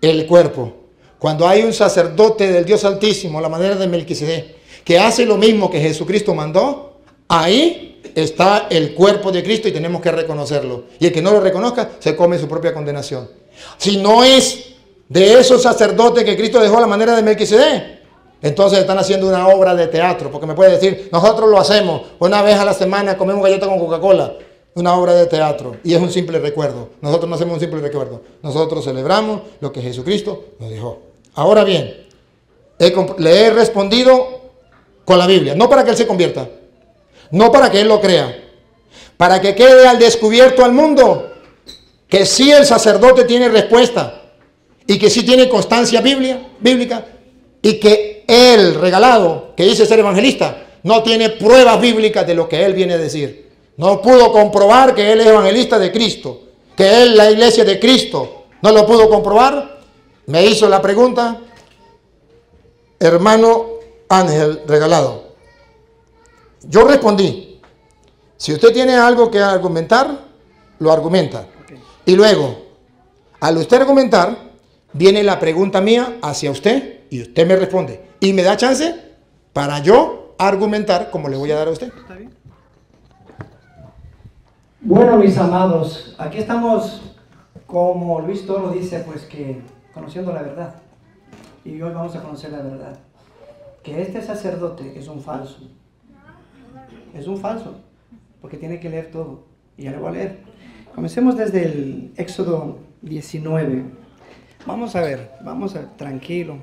B: el cuerpo. Cuando hay un sacerdote del Dios Altísimo, la manera de Melquisedec, que hace lo mismo que Jesucristo mandó, ahí está el cuerpo de Cristo y tenemos que reconocerlo. Y el que no lo reconozca, se come su propia condenación. Si no es de esos sacerdotes que Cristo dejó la manera de Melquisedec, entonces están haciendo una obra de teatro, porque me puede decir, nosotros lo hacemos, una vez a la semana comemos galleta con Coca-Cola, una obra de teatro, y es un simple recuerdo. Nosotros no hacemos un simple recuerdo, nosotros celebramos lo que Jesucristo nos dejó. Ahora bien, le he respondido con la Biblia, no para que Él se convierta, no para que Él lo crea, para que quede al descubierto al mundo que sí el sacerdote tiene respuesta y que sí tiene constancia bíblica y que él, regalado, que dice ser evangelista, no tiene pruebas bíblicas de lo que él viene a decir. No pudo comprobar que él es evangelista de Cristo, que él la iglesia de Cristo. No lo pudo comprobar. Me hizo la pregunta, hermano Ángel regalado. Yo respondí, si usted tiene algo que argumentar, lo argumenta. Y luego, al usted argumentar, viene la pregunta mía hacia usted y usted me responde. Y me da chance para yo argumentar como le voy a dar a usted.
A: Bueno, mis amados, aquí estamos, como Luis Toro dice, pues que conociendo la verdad. Y hoy vamos a conocer la verdad. Que este sacerdote es un falso. Es un falso, porque tiene que leer todo. Y ya le voy a leer. Comencemos desde el Éxodo 19. Vamos a ver, vamos a tranquilo.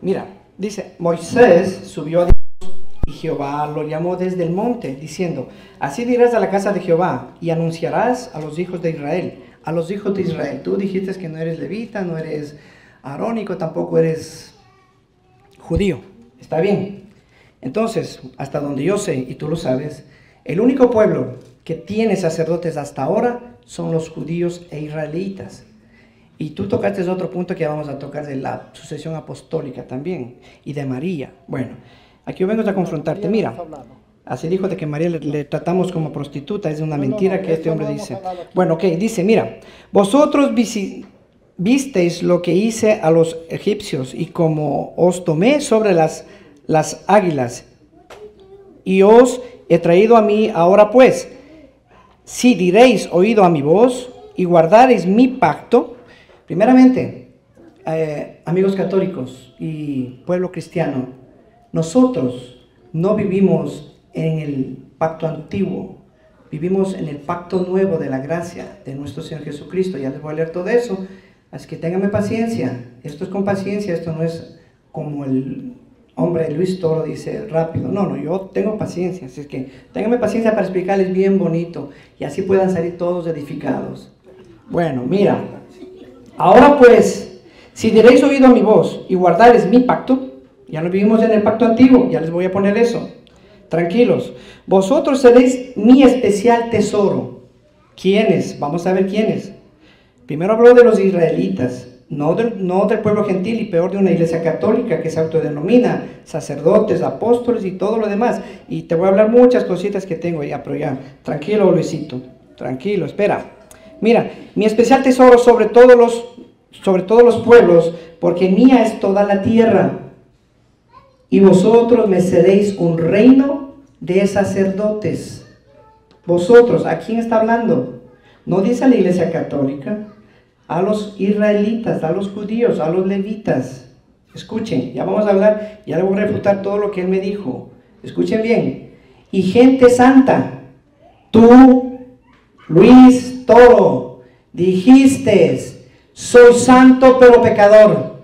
A: Mira, dice, Moisés subió a Dios y Jehová lo llamó desde el monte, diciendo, así dirás a la casa de Jehová y anunciarás a los hijos de Israel, a los hijos de Israel. Tú dijiste que no eres levita, no eres arónico, tampoco eres judío. Está bien. Entonces, hasta donde yo sé, y tú lo sabes, el único pueblo que tiene sacerdotes hasta ahora son los judíos e israelitas. Y tú tocaste otro punto que vamos a tocar de la sucesión apostólica también y de María. Bueno, aquí vengo a confrontarte. Mira, así dijo de que María le, le tratamos como prostituta, es una mentira que este hombre dice. Bueno, ok, dice, mira, vosotros visi- visteis lo que hice a los egipcios y como os tomé sobre las, las águilas y os he traído a mí ahora pues, si diréis oído a mi voz y guardareis mi pacto, primeramente, eh, amigos católicos y pueblo cristiano, nosotros no vivimos en el pacto antiguo, vivimos en el pacto nuevo de la gracia de nuestro Señor Jesucristo. Ya les voy a leer todo eso, así que ténganme paciencia. Esto es con paciencia, esto no es como el hombre Luis Toro dice rápido. No, no, yo tengo paciencia, así es que ténganme paciencia para explicarles bien bonito y así puedan salir todos edificados. Bueno, mira, ahora pues, si diréis oído a mi voz y guardaréis mi pacto, Ya no vivimos en el pacto antiguo, ya les voy a poner eso. Tranquilos. Vosotros seréis mi especial tesoro. ¿Quiénes? Vamos a ver quiénes. Primero habló de los israelitas, no del, pueblo gentil y peor de una iglesia católica que se autodenomina sacerdotes, apóstoles y todo lo demás. Y te voy a hablar muchas cositas que tengo ya, pero ya, tranquilo Luisito, tranquilo, espera. Mira, mi especial tesoro sobre todos los, sobre todos los pueblos, porque mía es toda la tierra. Y vosotros me seréis un reino de sacerdotes. Vosotros, ¿a quién está hablando? No dice la iglesia católica, a los israelitas, a los judíos, a los levitas. Escuchen, ya vamos a hablar, ya le voy a refutar todo lo que él me dijo. Escuchen bien. Y gente santa, tú, Luis Toro, dijiste, soy santo pero pecador.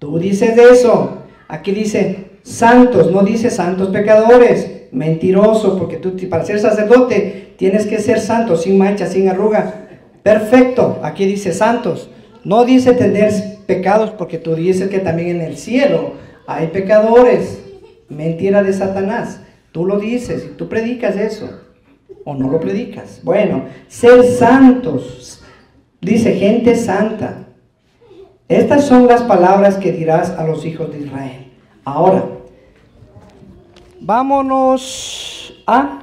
A: Tú dices eso. Aquí dice santos, no dice santos pecadores. Mentiroso, porque tú para ser sacerdote tienes que ser santo, sin mancha, sin arruga. Perfecto, aquí dice santos. No dice tener pecados porque tú dices que también en el cielo hay pecadores. Mentira de Satanás. Tú lo dices y tú predicas eso. O no lo predicas. Bueno, ser santos. Dice gente santa. Estas son las palabras que dirás a los hijos de Israel. Ahora, vámonos a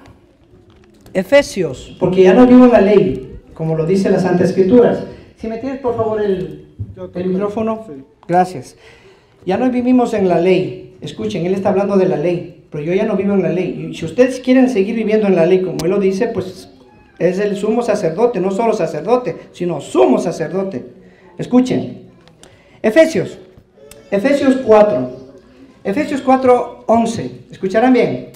A: Efesios, porque ya no vivo en la ley como lo dice la Santa Escrituras. Si me tienes por favor el, el micrófono, gracias. Ya no vivimos en la ley. Escuchen, él está hablando de la ley, pero yo ya no vivo en la ley. Y si ustedes quieren seguir viviendo en la ley como él lo dice, pues es el sumo sacerdote, no solo sacerdote, sino sumo sacerdote. Escuchen. Efesios, Efesios 4, Efesios 4, 11. Escucharán bien.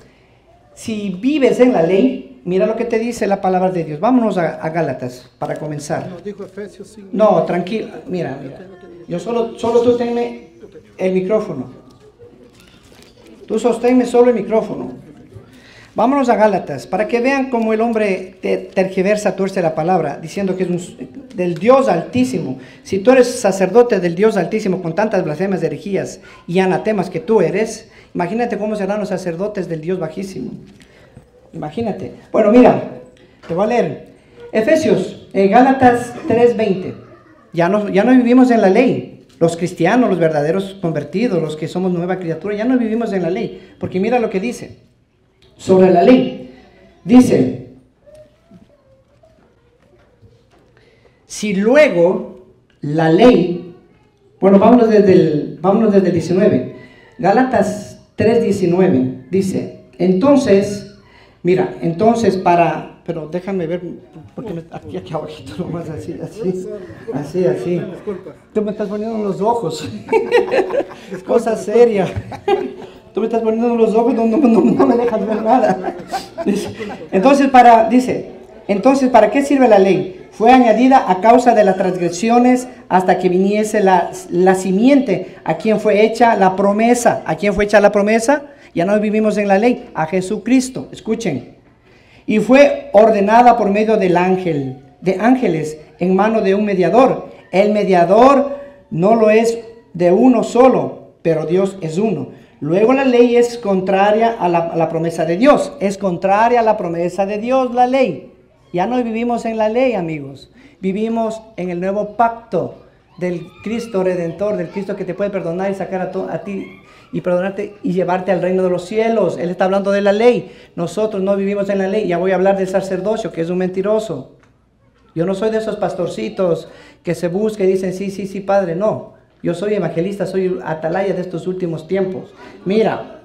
A: Si vives en la ley, Mira lo que te dice la palabra de Dios. Vámonos a, Gálatas para comenzar. No, tranquilo. Mira, mira. Yo solo, solo tú tenme el micrófono. Tú sosténme solo el micrófono. Vámonos a Gálatas para que vean cómo el hombre te tergiversa, tuerce la palabra, diciendo que es del Dios altísimo. Si tú eres sacerdote del Dios altísimo con tantas blasfemias, herejías y anatemas que tú eres, imagínate cómo serán los sacerdotes del Dios bajísimo. Imagínate. Bueno, mira, te voy a leer. Efesios, eh, Gálatas 3:20. Ya no, ya no vivimos en la ley. Los cristianos, los verdaderos convertidos, los que somos nueva criatura, ya no vivimos en la ley. Porque mira lo que dice sobre la ley. Dice, si luego la ley, bueno, vámonos desde el, vámonos desde el 19. Gálatas 3:19 dice, entonces Mira, entonces para, pero déjame ver, porque me, aquí, aquí abajito nomás, así, así, así, así. Tú me estás poniendo en los ojos. es cosa seria. Tú me estás poniendo en los ojos, no, no, no, me dejas ver nada. Entonces, para, dice, entonces, ¿para qué sirve la ley? Fue añadida a causa de las transgresiones hasta que viniese la, la simiente, a quien fue hecha la promesa. ¿A quién fue hecha la promesa? Ya no vivimos en la ley, a Jesucristo. Escuchen. Y fue ordenada por medio del ángel, de ángeles, en mano de un mediador. El mediador no lo es de uno solo, pero Dios es uno. Luego la ley es contraria a la, promesa de Dios. Es contraria a la promesa de Dios la ley. Ya no vivimos en la ley, amigos. Vivimos en el nuevo pacto del Cristo redentor, del Cristo que te puede perdonar y sacar a, a ti y perdonarte y llevarte al reino de los cielos. Él está hablando de la ley. Nosotros no vivimos en la ley. Ya voy a hablar del sacerdocio, que es un mentiroso. Yo no soy de esos pastorcitos que se buscan y dicen, sí, sí, sí, padre. No. Yo soy evangelista, soy atalaya de estos últimos tiempos. Mira,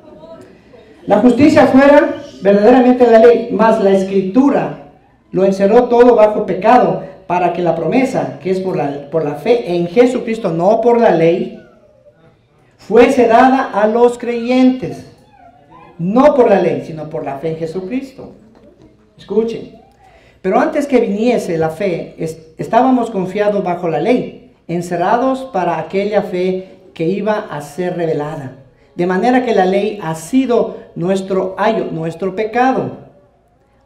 A: la justicia fuera verdaderamente la ley, más la escritura lo encerró todo bajo pecado para que la promesa, que es por la, por la fe en Jesucristo, no por la ley, fuese dada a los creyentes, no por la ley, sino por la fe en Jesucristo. Escuchen, pero antes que viniese la fe, estábamos confiados bajo la ley, encerrados para aquella fe que iba a ser revelada. De manera que la ley ha sido nuestro ayo, nuestro pecado,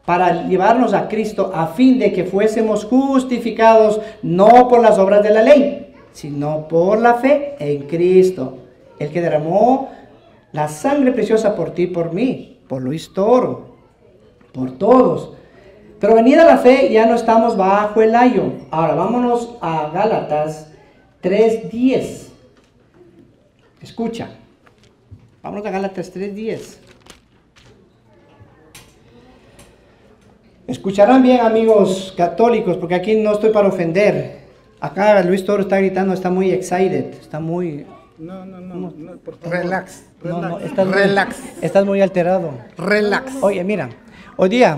A: para llevarnos a Cristo a fin de que fuésemos justificados no por las obras de la ley, sino por la fe en Cristo el que derramó La sangre preciosa por ti, por mí, por Luis Toro, por todos. Pero venida la fe, ya no estamos bajo el ayo. Ahora vámonos a Gálatas 3.10. Escucha. Vámonos a Gálatas 3.10. Escucharán bien amigos católicos, porque aquí no estoy para ofender. Acá Luis Toro está gritando, está muy excited, está muy...
D: No, no, no, no, por favor. Relax.
A: No, no,
D: relax,
A: estás, muy-
D: relax.
A: estás muy alterado.
D: Relax.
A: Oye, mira, hoy día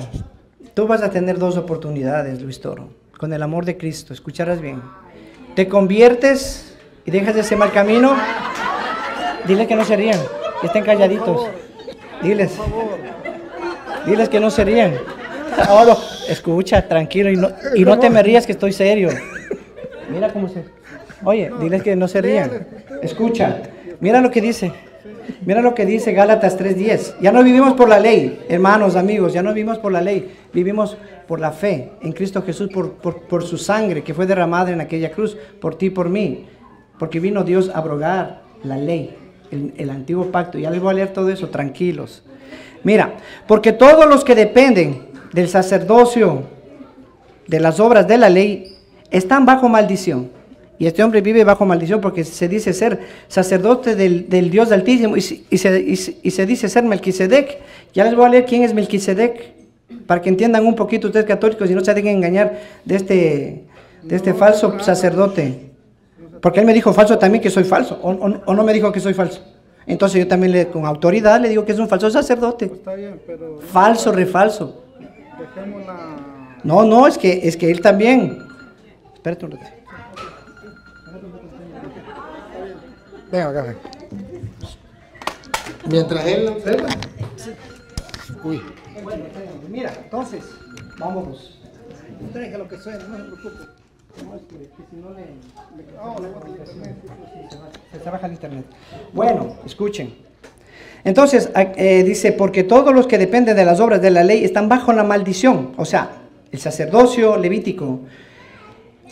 A: tú vas a tener dos oportunidades, Luis Toro, con el amor de Cristo, escucharás bien. Te conviertes y dejas ese mal camino. Dile que no se rían, que estén calladitos. Diles. Diles que no se rían. Ahora, escucha, tranquilo y no, y no te me rías que estoy serio. Mira cómo se... Oye, diles que no se rían. Escucha, mira lo que dice. Mira lo que dice Gálatas 3:10. Ya no vivimos por la ley, hermanos, amigos, ya no vivimos por la ley, vivimos por la fe en Cristo Jesús, por, por, por su sangre que fue derramada en aquella cruz, por ti y por mí. Porque vino Dios a abrogar la ley, el, el antiguo pacto. Ya les voy a leer todo eso, tranquilos. Mira, porque todos los que dependen del sacerdocio, de las obras de la ley, están bajo maldición. Y este hombre vive bajo maldición porque se dice ser sacerdote del, del Dios Altísimo y, se- y se, y se- y se dice ser Melquisedec. Ya les voy a leer quién es Melquisedec para que entiendan un poquito ustedes católicos y no se dejen engañar de este, de este falso sacerdote. Porque él me dijo falso también que soy falso, o, o- o no me dijo que soy falso. Entonces yo también le, con autoridad le digo que es un falso sacerdote.
D: Está bien, pero
A: Falso, refalso.
D: dejémosla.
A: No, no, es que, es que él también. Espérate un rato.
B: Venga, acá, ven. Mientras él lo observa. Uy,
A: mira, entonces, vámonos.
D: Déjalo que suene, no se preocupe.
A: Se trabaja el internet. Bueno, escuchen. Entonces, eh, dice, porque todos los que dependen de las obras de la ley están bajo la maldición. O sea, el sacerdocio levítico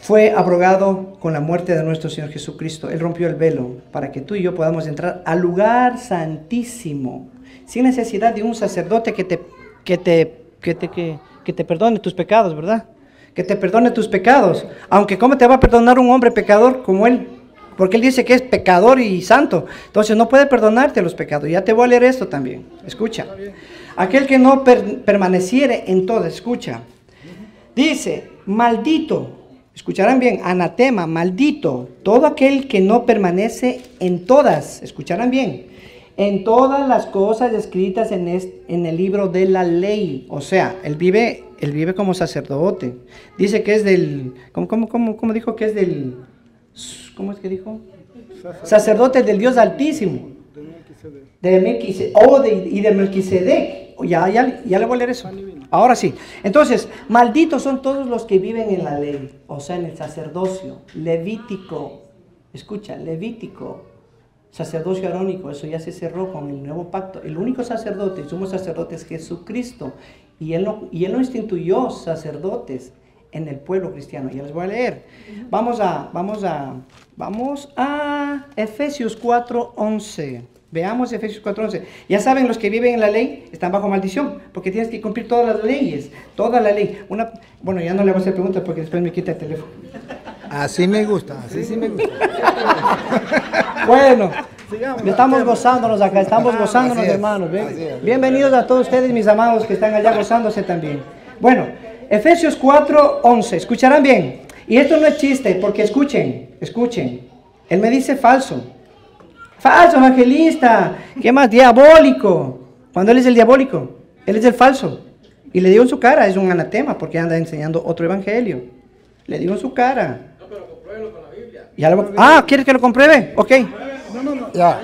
A: fue abrogado con la muerte de nuestro Señor Jesucristo. Él rompió el velo para que tú y yo podamos entrar al lugar santísimo, sin necesidad de un sacerdote que te, que te, que te, que, que te perdone tus pecados, ¿verdad? Que te perdone tus pecados. Aunque ¿cómo te va a perdonar un hombre pecador como él? Porque él dice que es pecador y santo. Entonces no puede perdonarte los pecados. Ya te voy a leer esto también. Escucha. Aquel que no per- permaneciere en todo, escucha. Dice, maldito, escucharán bien, anatema, maldito, todo aquel que no permanece en todas, escucharán bien, en todas las cosas escritas en, es- en el libro de la ley. O sea, él vive, él vive como sacerdote. Dice que es del, ¿cómo, cómo, cómo, cómo dijo que es del, ¿cómo es que dijo? Sacerdote del Dios Altísimo. De Melquisedec, oh, de- y de Melquisedec. Ya, ya, ya le voy a leer eso. Ahora sí. Entonces, malditos son todos los que viven en la ley, o sea, en el sacerdocio. Levítico. Escucha, Levítico. Sacerdocio arónico, eso ya se cerró con el nuevo pacto. El único sacerdote, sumo sacerdote es Jesucristo. Y él, no, y él no instituyó sacerdotes en el pueblo cristiano. Ya les voy a leer. Vamos a, vamos a, vamos a Efesios 4:11. Veamos Efesios 4:11. Ya saben, los que viven en la ley están bajo maldición, porque tienes que cumplir todas las leyes, toda la ley. Una, bueno, ya no le voy a hacer preguntas porque después me quita el teléfono.
B: así me gusta, así sí me gusta.
A: Bueno,
D: Sigamos.
A: estamos gozándonos acá, estamos gozándonos,
B: Así es,
A: hermanos. Bien-
B: así es.
A: bienvenidos a todos ustedes, mis amados, que están allá gozándose también. Bueno, Efesios 4, 11. Escucharán bien. Y esto no es chiste, porque escuchen, escuchen. Él me dice falso. Falso, evangelista. ¿Qué más? Diabólico. Cuando él es el diabólico, él es el falso. Y le digo en su cara, es un anatema, porque anda enseñando otro evangelio. Le digo en su cara. Ya lo- ah, ¿quieres que lo compruebe? Ok.
B: Ya,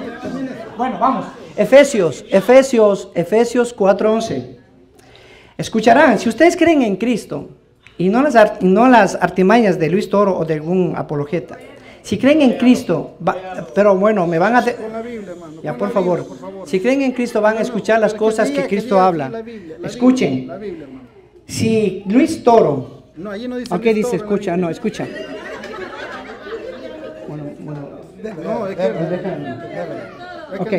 A: Bueno, vamos. Efesios, Efesios, Efesios 4:11. Escucharán, si ustedes creen en Cristo y no las, no las artimañas de Luis Toro o de algún apologeta, si creen en Cristo, va- pero bueno, me van a... ya, por favor. Si creen en Cristo van a escuchar las cosas que Cristo habla. Escuchen, si Luis Toro,
D: No, allí no dice.
A: ¿o qué
D: Luis
A: dice? Escucha, no, escucha. Bueno, bueno,
D: No, es que.
A: Ok.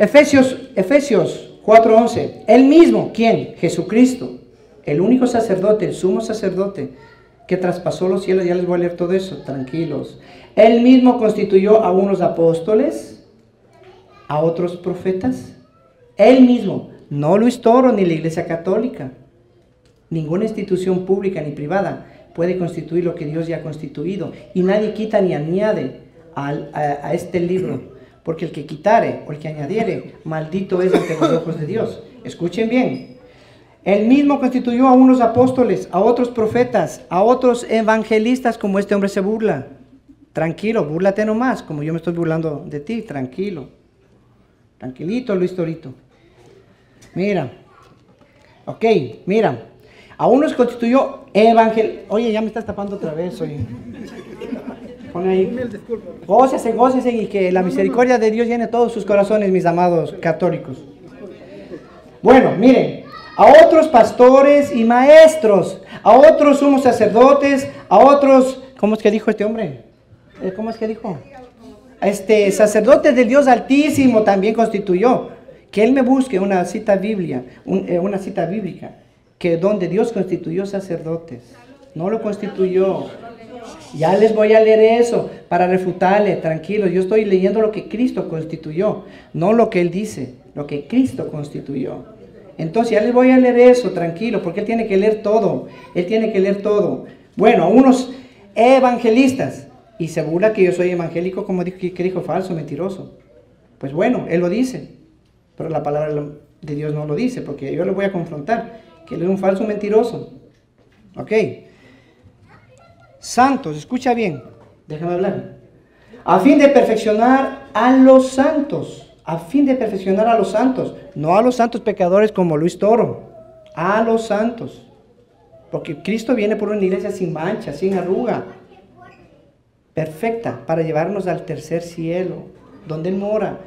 A: Efesios, Efesios 4:11. El mismo, ¿quién? Jesucristo, el único sacerdote, el sumo sacerdote que traspasó los cielos. Ya les voy a leer todo eso, tranquilos. Él mismo constituyó a unos apóstoles, a otros profetas. Él mismo, no Luis Toro ni la Iglesia Católica. Ninguna institución pública ni privada puede constituir lo que Dios ya ha constituido. Y nadie quita ni añade a, a este libro. Porque el que quitare o el que añadiere, maldito es ante los ojos de Dios. Escuchen bien. Él mismo constituyó a unos apóstoles, a otros profetas, a otros evangelistas, como este hombre se burla. Tranquilo, búrlate nomás, como yo me estoy burlando de ti, tranquilo. Tranquilito, Luis Torito. Mira. Ok, mira. A unos constituyó evangel... Oye, ya me estás tapando otra vez, oye. Pon ahí. Gócese, gócese y que la misericordia de Dios llene todos sus corazones, mis amados católicos. Bueno, miren, a otros pastores y maestros, a otros sumos sacerdotes, a otros, ¿cómo es que dijo este hombre? Eh, ¿Cómo es que dijo? Este sacerdote del Dios Altísimo también constituyó. Que él me busque una cita biblia, eh, una cita bíblica, que donde Dios constituyó sacerdotes, no lo constituyó. Ya les voy a leer eso para refutarle, tranquilo. Yo estoy leyendo lo que Cristo constituyó, no lo que Él dice, lo que Cristo constituyó. Entonces ya les voy a leer eso, tranquilo, porque Él tiene que leer todo. Él tiene que leer todo. Bueno, unos evangelistas, y se que yo soy evangélico, como dijo, que dijo falso, mentiroso. Pues bueno, Él lo dice, pero la palabra de Dios no lo dice, porque yo le voy a confrontar, que Él es un falso mentiroso. ¿Ok? santos, escucha bien, déjame hablar. A fin de perfeccionar a los santos, a fin de perfeccionar a los santos, no a los santos pecadores como Luis Toro, a los santos. Porque Cristo viene por una iglesia sin mancha, sin arruga, perfecta, para llevarnos al tercer cielo, donde Él mora.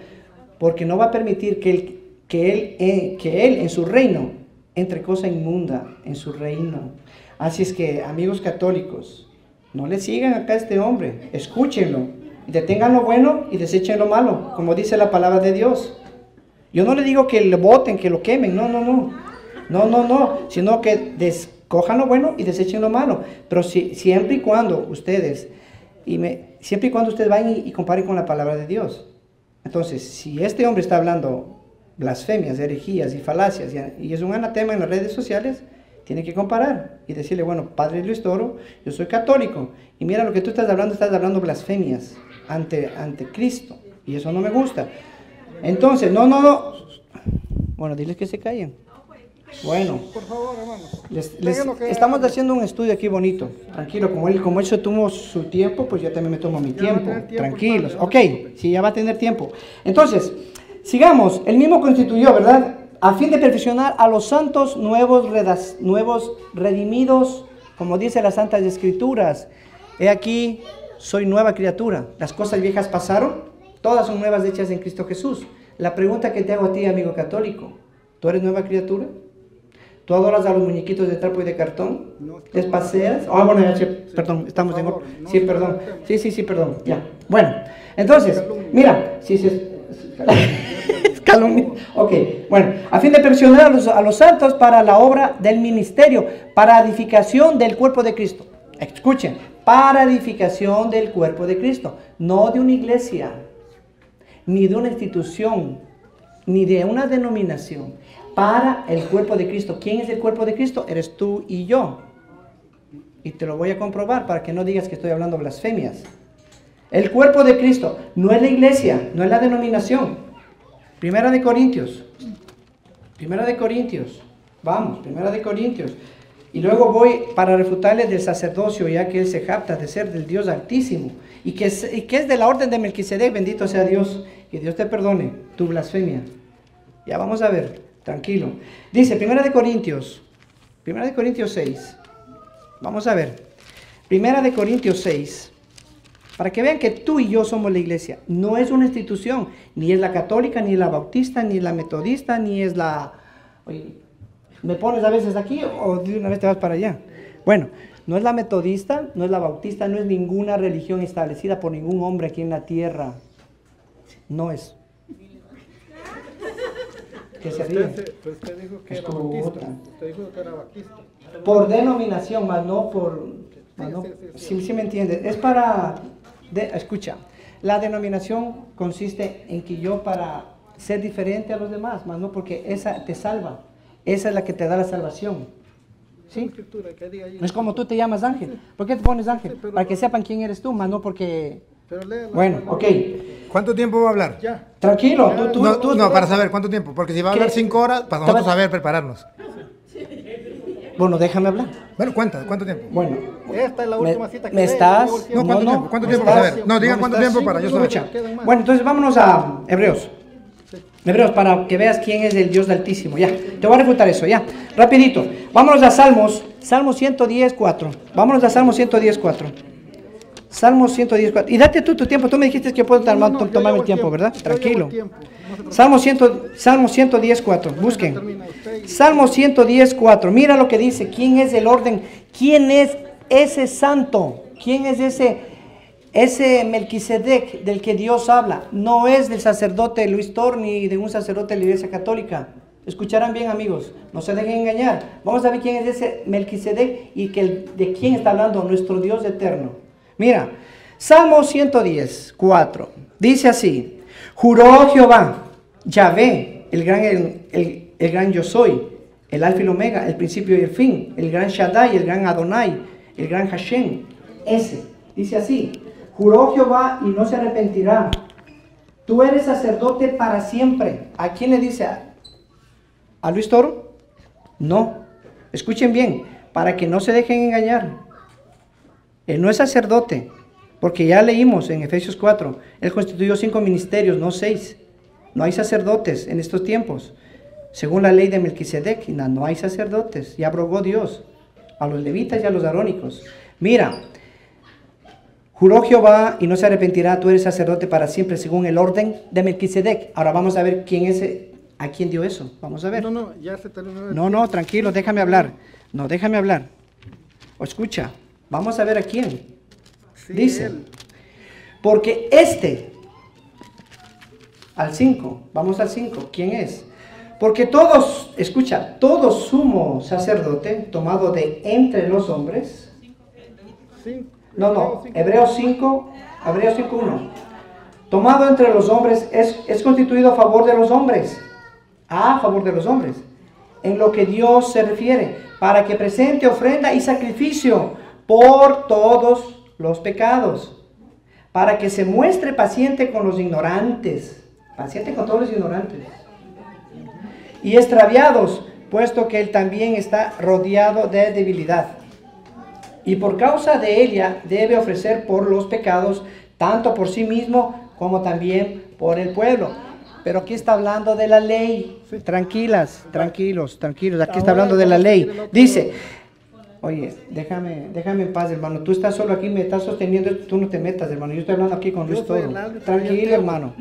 A: Porque no va a permitir que Él, que él, eh, que él en su reino entre cosa inmunda en su reino. Así es que, amigos católicos, no le sigan acá a este hombre, escúchenlo, detengan lo bueno y desechen lo malo, como dice la palabra de Dios. Yo no le digo que lo voten, que lo quemen, no, no, no, no, no, no, sino que descojan lo bueno y desechen lo malo. Pero si, siempre y cuando ustedes, y me, siempre y cuando ustedes vayan y, y comparen con la palabra de Dios. Entonces, si este hombre está hablando blasfemias, herejías y falacias, y, es un anatema en las redes sociales, tiene que comparar y decirle, bueno, Padre Luis Toro, yo soy católico, y mira lo que tú estás hablando, estás hablando blasfemias ante, ante Cristo, y eso no me gusta. Entonces, no, no, no. Bueno, diles que se callen. Bueno,
D: Por favor, hermano.
A: les- estamos haciendo un estudio aquí bonito. Tranquilo, como él, como él se tomó su tiempo, pues yo también me tomo mi tiempo.
D: tiempo,
A: Tranquilos. Ok,
D: preocupe.
A: sí, ya va a tener tiempo. Entonces, sigamos. El mismo constituyó, ¿verdad? A fin de perfeccionar a los santos nuevos, redas- nuevos redimidos, como dice las Santas Escrituras. He aquí, soy nueva criatura. Las cosas viejas pasaron, todas son nuevas hechas en Cristo Jesús. La pregunta que te hago a ti, amigo católico, ¿tú eres nueva criatura? ¿Tú adoras a los muñequitos de trapo y de cartón?
D: No,
A: ¿Les paseas? Ah, bueno, ya, sí, perdón, estamos en...
D: favor,
A: or-
D: no
A: Sí, perdón. Sí, sí, sí, perdón. Ya. Bueno, entonces, mira, sí, sí. es- calumnia. Ok, bueno, a fin de perfeccionar a los, a los santos para la obra del ministerio, para edificación del cuerpo de Cristo. Escuchen, para edificación del cuerpo de Cristo, no de una iglesia, ni de una institución, ni de una denominación, para el cuerpo de Cristo. ¿Quién es el cuerpo de Cristo? Eres tú y yo. Y te lo voy a comprobar para que no digas que estoy hablando blasfemias. El cuerpo de Cristo no es la iglesia, no es la denominación. Primera de Corintios. Primera de Corintios. Vamos, Primera de Corintios. Y luego voy para refutarles del sacerdocio, ya que él se jacta de ser del Dios Altísimo. Y que, es, de la orden de Melquisedec, bendito sea Dios. Que Dios te perdone tu blasfemia. Ya vamos a ver, tranquilo. Dice, Primera de Corintios. Primera de Corintios 6. Vamos a ver. Primera de Corintios 6. Para que vean que tú y yo somos la iglesia. No es una institución. Ni es la católica, ni la bautista, ni la metodista, ni es la... ¿me pones a veces aquí o de una vez te vas para allá? Bueno, no es la metodista, no es la bautista, no es ninguna religión establecida por ningún hombre aquí en la tierra. No es. Que se
D: Usted, se- pero usted dijo que
A: Es
D: era bautista.
A: otra.
D: Usted dijo que era bautista.
A: Por denominación, más no por... más no-
D: sí, sí, sí.
A: sí, me entiendes. Es para... de- escucha, la denominación consiste en que yo para ser diferente a los demás, más no porque esa te salva. Esa es la que te da la salvación. ¿Sí? No es como tú te llamas Ángel. ¿Por qué te pones Ángel? Para que sepan quién eres tú, más no porque...
D: Pero léala,
A: Bueno, ok.
B: ¿Cuánto tiempo va a hablar?
D: Ya.
A: Tranquilo. Tú, tú-
B: no,
A: tú-
B: no, para saber cuánto tiempo, porque si va a hablar cinco horas, para
A: va-
B: nosotros saber prepararnos.
A: Bueno, déjame hablar.
B: Bueno, cuenta, ¿cuánto tiempo?
A: Bueno,
D: Esta es la
A: me,
D: última cita que
A: me estás...
B: No, ¿cuánto tiempo? ¿Cuánto
A: me
B: tiempo para
A: estás-
B: saber? No, diga
A: me
B: cuánto
A: estás-
B: tiempo para yo saber.
A: Bueno, entonces vámonos a Hebreos. Hebreos, para que veas quién es el Dios del Altísimo. Ya, te voy a refutar eso, ya. Rapidito. Vámonos a Salmos. Salmo 110, 4. Vámonos a Salmo 110, 4. Salmo 110, 4. Y date tú tu tiempo. Tú me dijiste que puedo tomar,
D: No, no,
A: el tiempo, ¿verdad? Tranquilo.
D: tiempo, no.
A: Salmo, 100, Salmo 110, 4. Busquen. Salmo 110, 4. Mira lo que dice. ¿Quién es el orden? ¿Quién es ese santo? ¿Quién es ese, ese Melquisedec del que Dios habla? No es del sacerdote Luis Torni ni de un sacerdote de la Iglesia Católica. Escucharán bien, amigos. No se dejen engañar. Vamos a ver quién es ese Melquisedec y que de quién está hablando nuestro Dios eterno. Mira, Salmo 110, 4. Dice así: Juró Jehová, Yahvé, el gran, el, el- el gran yo soy, el alfa y el omega, el principio y el fin, el gran Shaddai, el gran Adonai, el gran Hashem. Ese, dice así: Juró Jehová y no se arrepentirá. Tú eres sacerdote para siempre. ¿A quién le dice? ¿A, a Luis Toro? No. Escuchen bien, para que no se dejen engañar. Él no es sacerdote, porque ya leímos en Efesios 4, Él constituyó cinco ministerios, no seis. No hay sacerdotes en estos tiempos. Según la ley de Melquisedec, no, hay sacerdotes. Ya abrogó Dios a los levitas y a los arónicos. Mira, juró Jehová y no se arrepentirá, tú eres sacerdote para siempre, según el orden de Melquisedec. Ahora vamos a ver quién es, a quién dio eso. Vamos a ver.
D: No, no, ya se terminó.
A: No, no, tranquilo, déjame hablar. No, déjame hablar. O escucha, vamos a ver a quién.
D: Sí,
A: Dice,
D: él.
A: porque este, al 5, vamos al 5, ¿quién es? Porque todos, escucha, todo sumo sacerdote tomado de entre los hombres, no, no, Hebreos 5, Hebreos 5, 1, tomado entre los hombres es, es constituido a favor de los hombres, a favor de los hombres, en lo que Dios se refiere, para que presente ofrenda y sacrificio por todos los pecados, para que se muestre paciente con los ignorantes, paciente con todos los ignorantes, y extraviados, puesto que él también está rodeado de debilidad. Y por causa de ella debe ofrecer por los pecados, tanto por sí mismo como también por el pueblo. Pero aquí está hablando de la ley. Tranquilas, tranquilos, tranquilos. Aquí está hablando de la ley. Dice, oye, déjame, déjame en paz, hermano. Tú estás solo aquí, me estás sosteniendo, tú no te metas, hermano. Yo estoy hablando aquí con Luis
D: el
A: Tranquilo, hermano.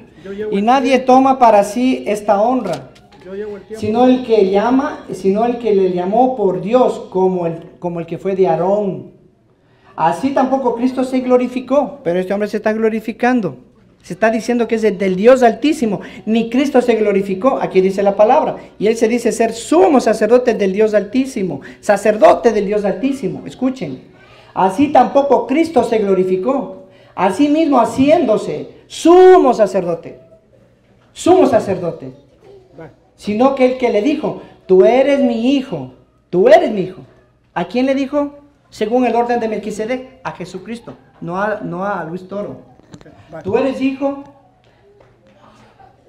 A: Y nadie toma para sí esta honra
D: Yo llevo el tiempo.
A: sino el que llama, sino el que le llamó por Dios, como el, como el que fue de Aarón. Así tampoco Cristo se glorificó, pero este hombre se está glorificando. Se está diciendo que es el del Dios altísimo. Ni Cristo se glorificó, aquí dice la palabra. Y él se dice ser sumo sacerdote del Dios altísimo, sacerdote del Dios altísimo. Escuchen. Así tampoco Cristo se glorificó. Así mismo haciéndose sumo sacerdote. Sumo sacerdote sino que el que le dijo, tú eres mi hijo, tú eres mi hijo. ¿A quién le dijo? Según el orden de Melquisedec, a Jesucristo, no a, no a Luis Toro. Tú eres hijo,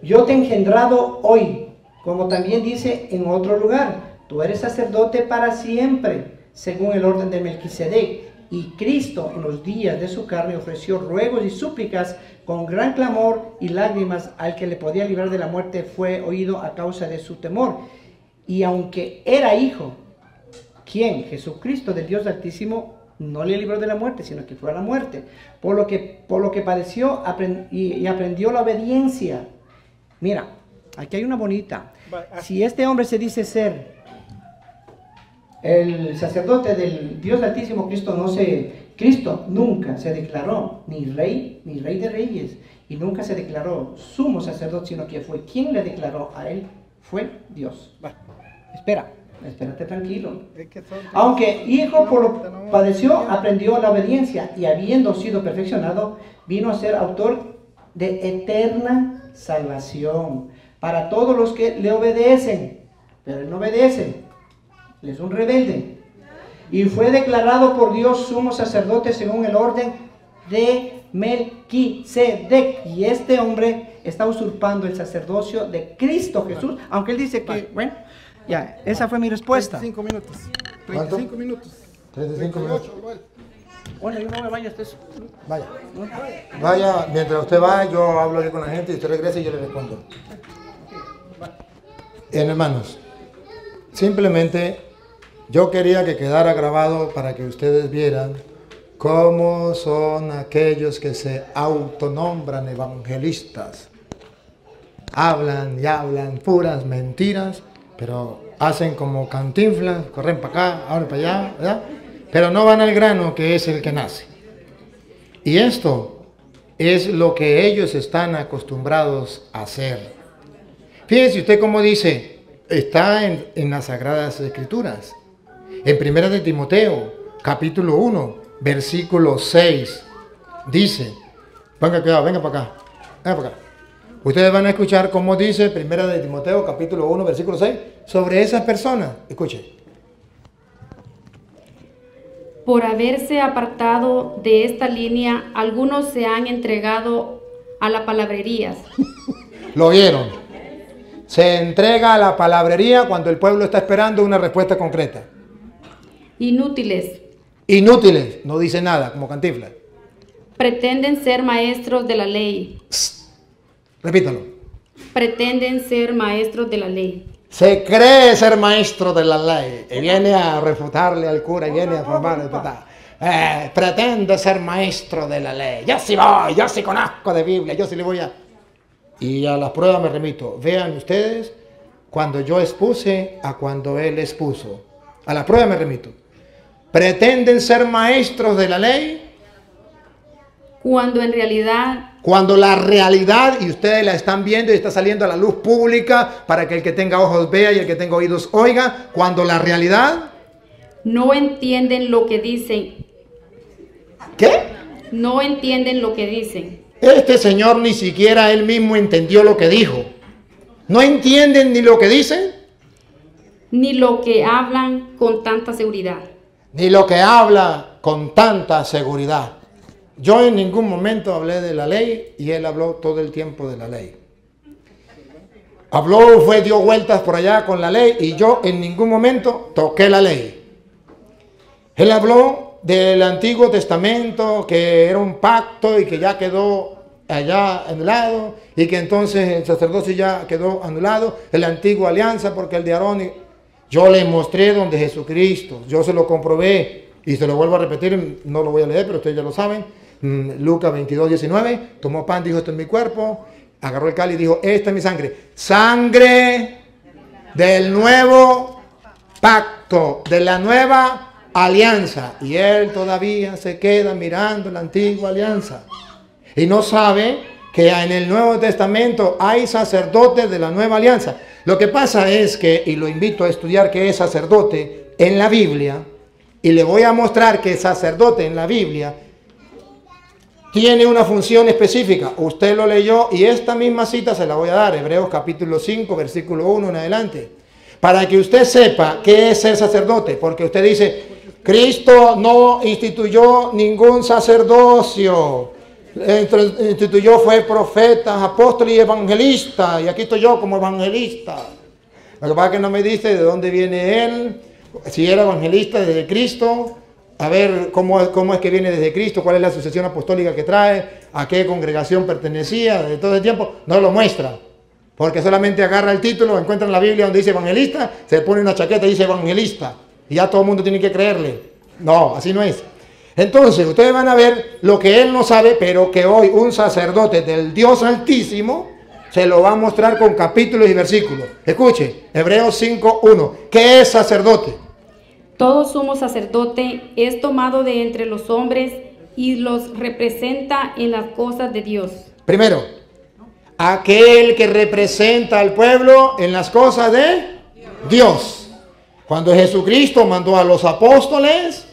A: yo te he engendrado hoy, como también dice en otro lugar, tú eres sacerdote para siempre, según el orden de Melquisedec. Y Cristo en los días de su carne ofreció ruegos y súplicas con gran clamor y lágrimas al que le podía librar de la muerte fue oído a causa de su temor. Y aunque era hijo, ¿quién? Jesucristo del Dios Altísimo no le libró de la muerte, sino que fue a la muerte. Por lo que, por lo que padeció y, y aprendió la obediencia. Mira, aquí hay una bonita. Si este hombre se dice ser el sacerdote del Dios Altísimo, Cristo no se, Cristo nunca se declaró ni rey, ni rey de reyes, y nunca se declaró sumo sacerdote, sino que fue quien le declaró a él, fue Dios. Espera, espérate tranquilo. Aunque hijo por lo padeció, aprendió la obediencia y habiendo sido perfeccionado, vino a ser autor de eterna salvación para todos los que le obedecen. Pero él no obedece, él es un rebelde. Y fue declarado por Dios sumo sacerdote según el orden de Melquisedec. Y este hombre está usurpando el sacerdocio de Cristo Jesús, aunque él dice que, bueno, ya, esa fue mi respuesta.
D: 35 minutos.
B: ¿Cuánto?
D: 35 minutos.
B: 35 minutos.
D: 38, igual.
A: Bueno, yo no me vaya, ustedes.
B: Vaya. Vaya, mientras usted va, yo hablo aquí con la gente y usted regresa y yo le respondo. Bien, hermanos, simplemente yo quería que quedara grabado para que ustedes vieran cómo son aquellos que se autonombran evangelistas. Hablan y hablan puras mentiras, pero hacen como cantinflas, corren para acá, ahora para allá, ¿verdad? Pero no van al grano que es el que nace. Y esto es lo que ellos están acostumbrados a hacer. Fíjense usted cómo dice, está en, las Sagradas Escrituras. En Primera de Timoteo, capítulo 1, versículo 6, dice, venga, cuidado, venga para acá, venga para acá. Ustedes van a escuchar cómo dice Primera de Timoteo, capítulo 1, versículo 6, sobre esas personas. Escuche.
C: Por haberse apartado de esta línea, algunos se han entregado a la palabrerías,
B: Lo vieron. Se entrega a la palabrería cuando el pueblo está esperando una respuesta concreta.
C: inútiles,
B: Inútiles, no dice nada, como cantifla.
C: pretenden ser maestros de la ley,
B: Repítalo.
C: pretenden ser maestros de la ley.
B: Se cree ser maestro de la ley y viene a refutarle al cura y viene a formar. Eh, pretende ser maestro de la ley. Yo sí voy, yo sí conozco de Biblia, yo sí le voy a. Y a las pruebas me remito. Vean ustedes cuando yo expuse a cuando él expuso. A la prueba me remito. Pretenden ser maestros de la ley
C: Cuando en realidad
B: Cuando la realidad, y ustedes la están viendo y está saliendo a la luz pública para que el que tenga ojos vea y el que tenga oídos oiga, cuando la realidad,
C: no entienden lo que dicen,
B: ¿qué?
C: no entienden lo que dicen.
B: Este señor ni siquiera él mismo entendió lo que dijo. ¿No entienden ni lo que dicen?
C: ni lo que hablan con tanta seguridad.
B: Ni lo que habla con tanta seguridad. Yo en ningún momento hablé de la ley y él habló todo el tiempo de la ley. Habló, fue, dio vueltas por allá con la ley y yo en ningún momento toqué la ley. Él habló del Antiguo Testamento, que era un pacto y que ya quedó allá anulado y que entonces el sacerdocio ya quedó anulado, en la antigua alianza, porque el de yo le mostré donde Jesucristo, yo se lo comprobé y se lo vuelvo a repetir, no lo voy a leer, pero ustedes ya lo saben, Lucas 22, 19, tomó pan, dijo, esto es mi cuerpo, agarró el cáliz y dijo, esta es mi sangre, sangre del nuevo pacto, de la nueva alianza. Y él todavía se queda mirando la antigua alianza. Y no sabe que en el Nuevo Testamento hay sacerdotes de la nueva alianza. Lo que pasa es que, y lo invito a estudiar que es sacerdote en la Biblia, y le voy a mostrar que sacerdote en la Biblia tiene una función específica. Usted lo leyó y esta misma cita se la voy a dar, Hebreos capítulo 5, versículo 1 en adelante. Para que usted sepa qué es ser sacerdote, porque usted dice, Cristo no instituyó ningún sacerdocio. Instituyó fue profeta, apóstol y evangelista. Y aquí estoy yo como evangelista. Lo que que no me dice de dónde viene él, si era evangelista desde Cristo, a ver cómo, es- cómo es que viene desde Cristo, cuál es la sucesión apostólica que trae, a qué congregación pertenecía, de todo el tiempo, no lo muestra. Porque solamente agarra el título, encuentra en la Biblia donde dice evangelista, se pone una chaqueta y dice evangelista. Y ya todo el mundo tiene que creerle. No, así no es. Entonces, ustedes van a ver lo que él no sabe, pero que hoy un sacerdote del Dios Altísimo se lo va a mostrar con capítulos y versículos. Escuche, Hebreos 5.1. ¿Qué es sacerdote?
C: Todo sumo sacerdote es tomado de entre los hombres y los representa en las cosas de Dios.
B: Primero, aquel que representa al pueblo en las cosas de Dios. Cuando Jesucristo mandó a los apóstoles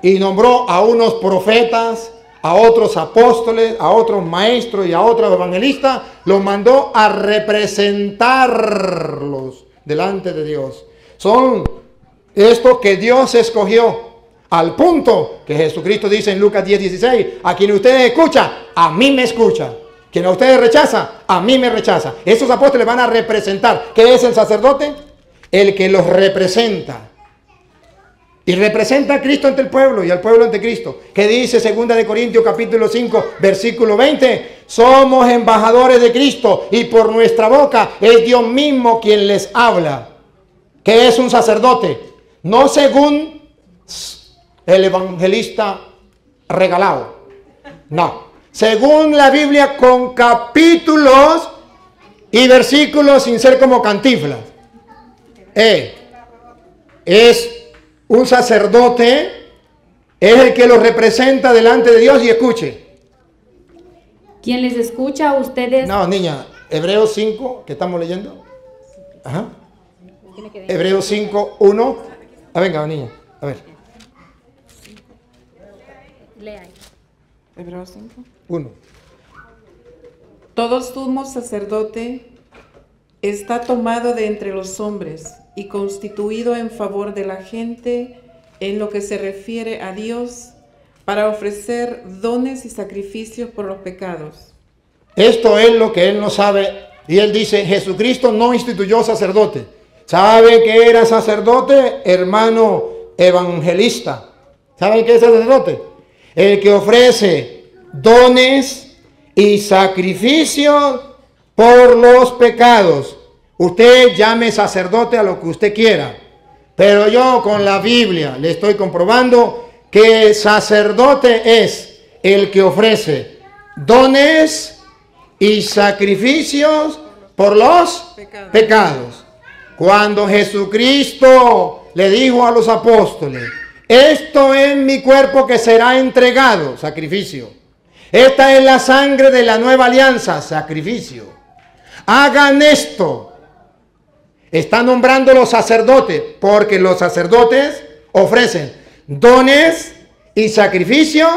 B: y nombró a unos profetas, a otros apóstoles, a otros maestros y a otros evangelistas, los mandó a representarlos delante de Dios. Son esto que Dios escogió al punto que Jesucristo dice en Lucas 10, 16, a quien ustedes escucha, a mí me escucha. Quien a ustedes rechaza, a mí me rechaza. Esos apóstoles van a representar. ¿Qué es el sacerdote? El que los representa. Y representa a Cristo ante el pueblo y al pueblo ante Cristo. ¿Qué dice 2 de Corintios capítulo 5, versículo 20? Somos embajadores de Cristo y por nuestra boca es Dios mismo quien les habla. ¿Qué es un sacerdote? No según el evangelista regalado. No. Según la Biblia con capítulos y versículos sin ser como cantiflas. Eh, es un sacerdote, es el que los representa delante de Dios y escuche.
C: Quien les escucha a ustedes.
B: No, niña, Hebreos 5, que estamos leyendo. Ajá. Hebreos 5, 1. Ah, venga, niña, a ver.
E: Hebreos 5.
B: 1.
E: Todo sumo sacerdote está tomado de entre los hombres y constituido en favor de la gente en lo que se refiere a Dios para ofrecer dones y sacrificios por los pecados.
B: Esto es lo que él no sabe. Y él dice, Jesucristo no instituyó sacerdote. ¿Sabe que era sacerdote? Hermano evangelista. ¿Saben qué es sacerdote? El que ofrece dones y sacrificios por los pecados. Usted llame sacerdote a lo que usted quiera. Pero yo con la Biblia le estoy comprobando que sacerdote es el que ofrece dones y sacrificios por los
E: Pecados.
B: pecados. Cuando Jesucristo le dijo a los apóstoles, esto es mi cuerpo que será entregado, sacrificio. Esta es la sangre de la nueva alianza, sacrificio. Hagan esto. Está nombrando los sacerdotes, porque los sacerdotes ofrecen dones y sacrificio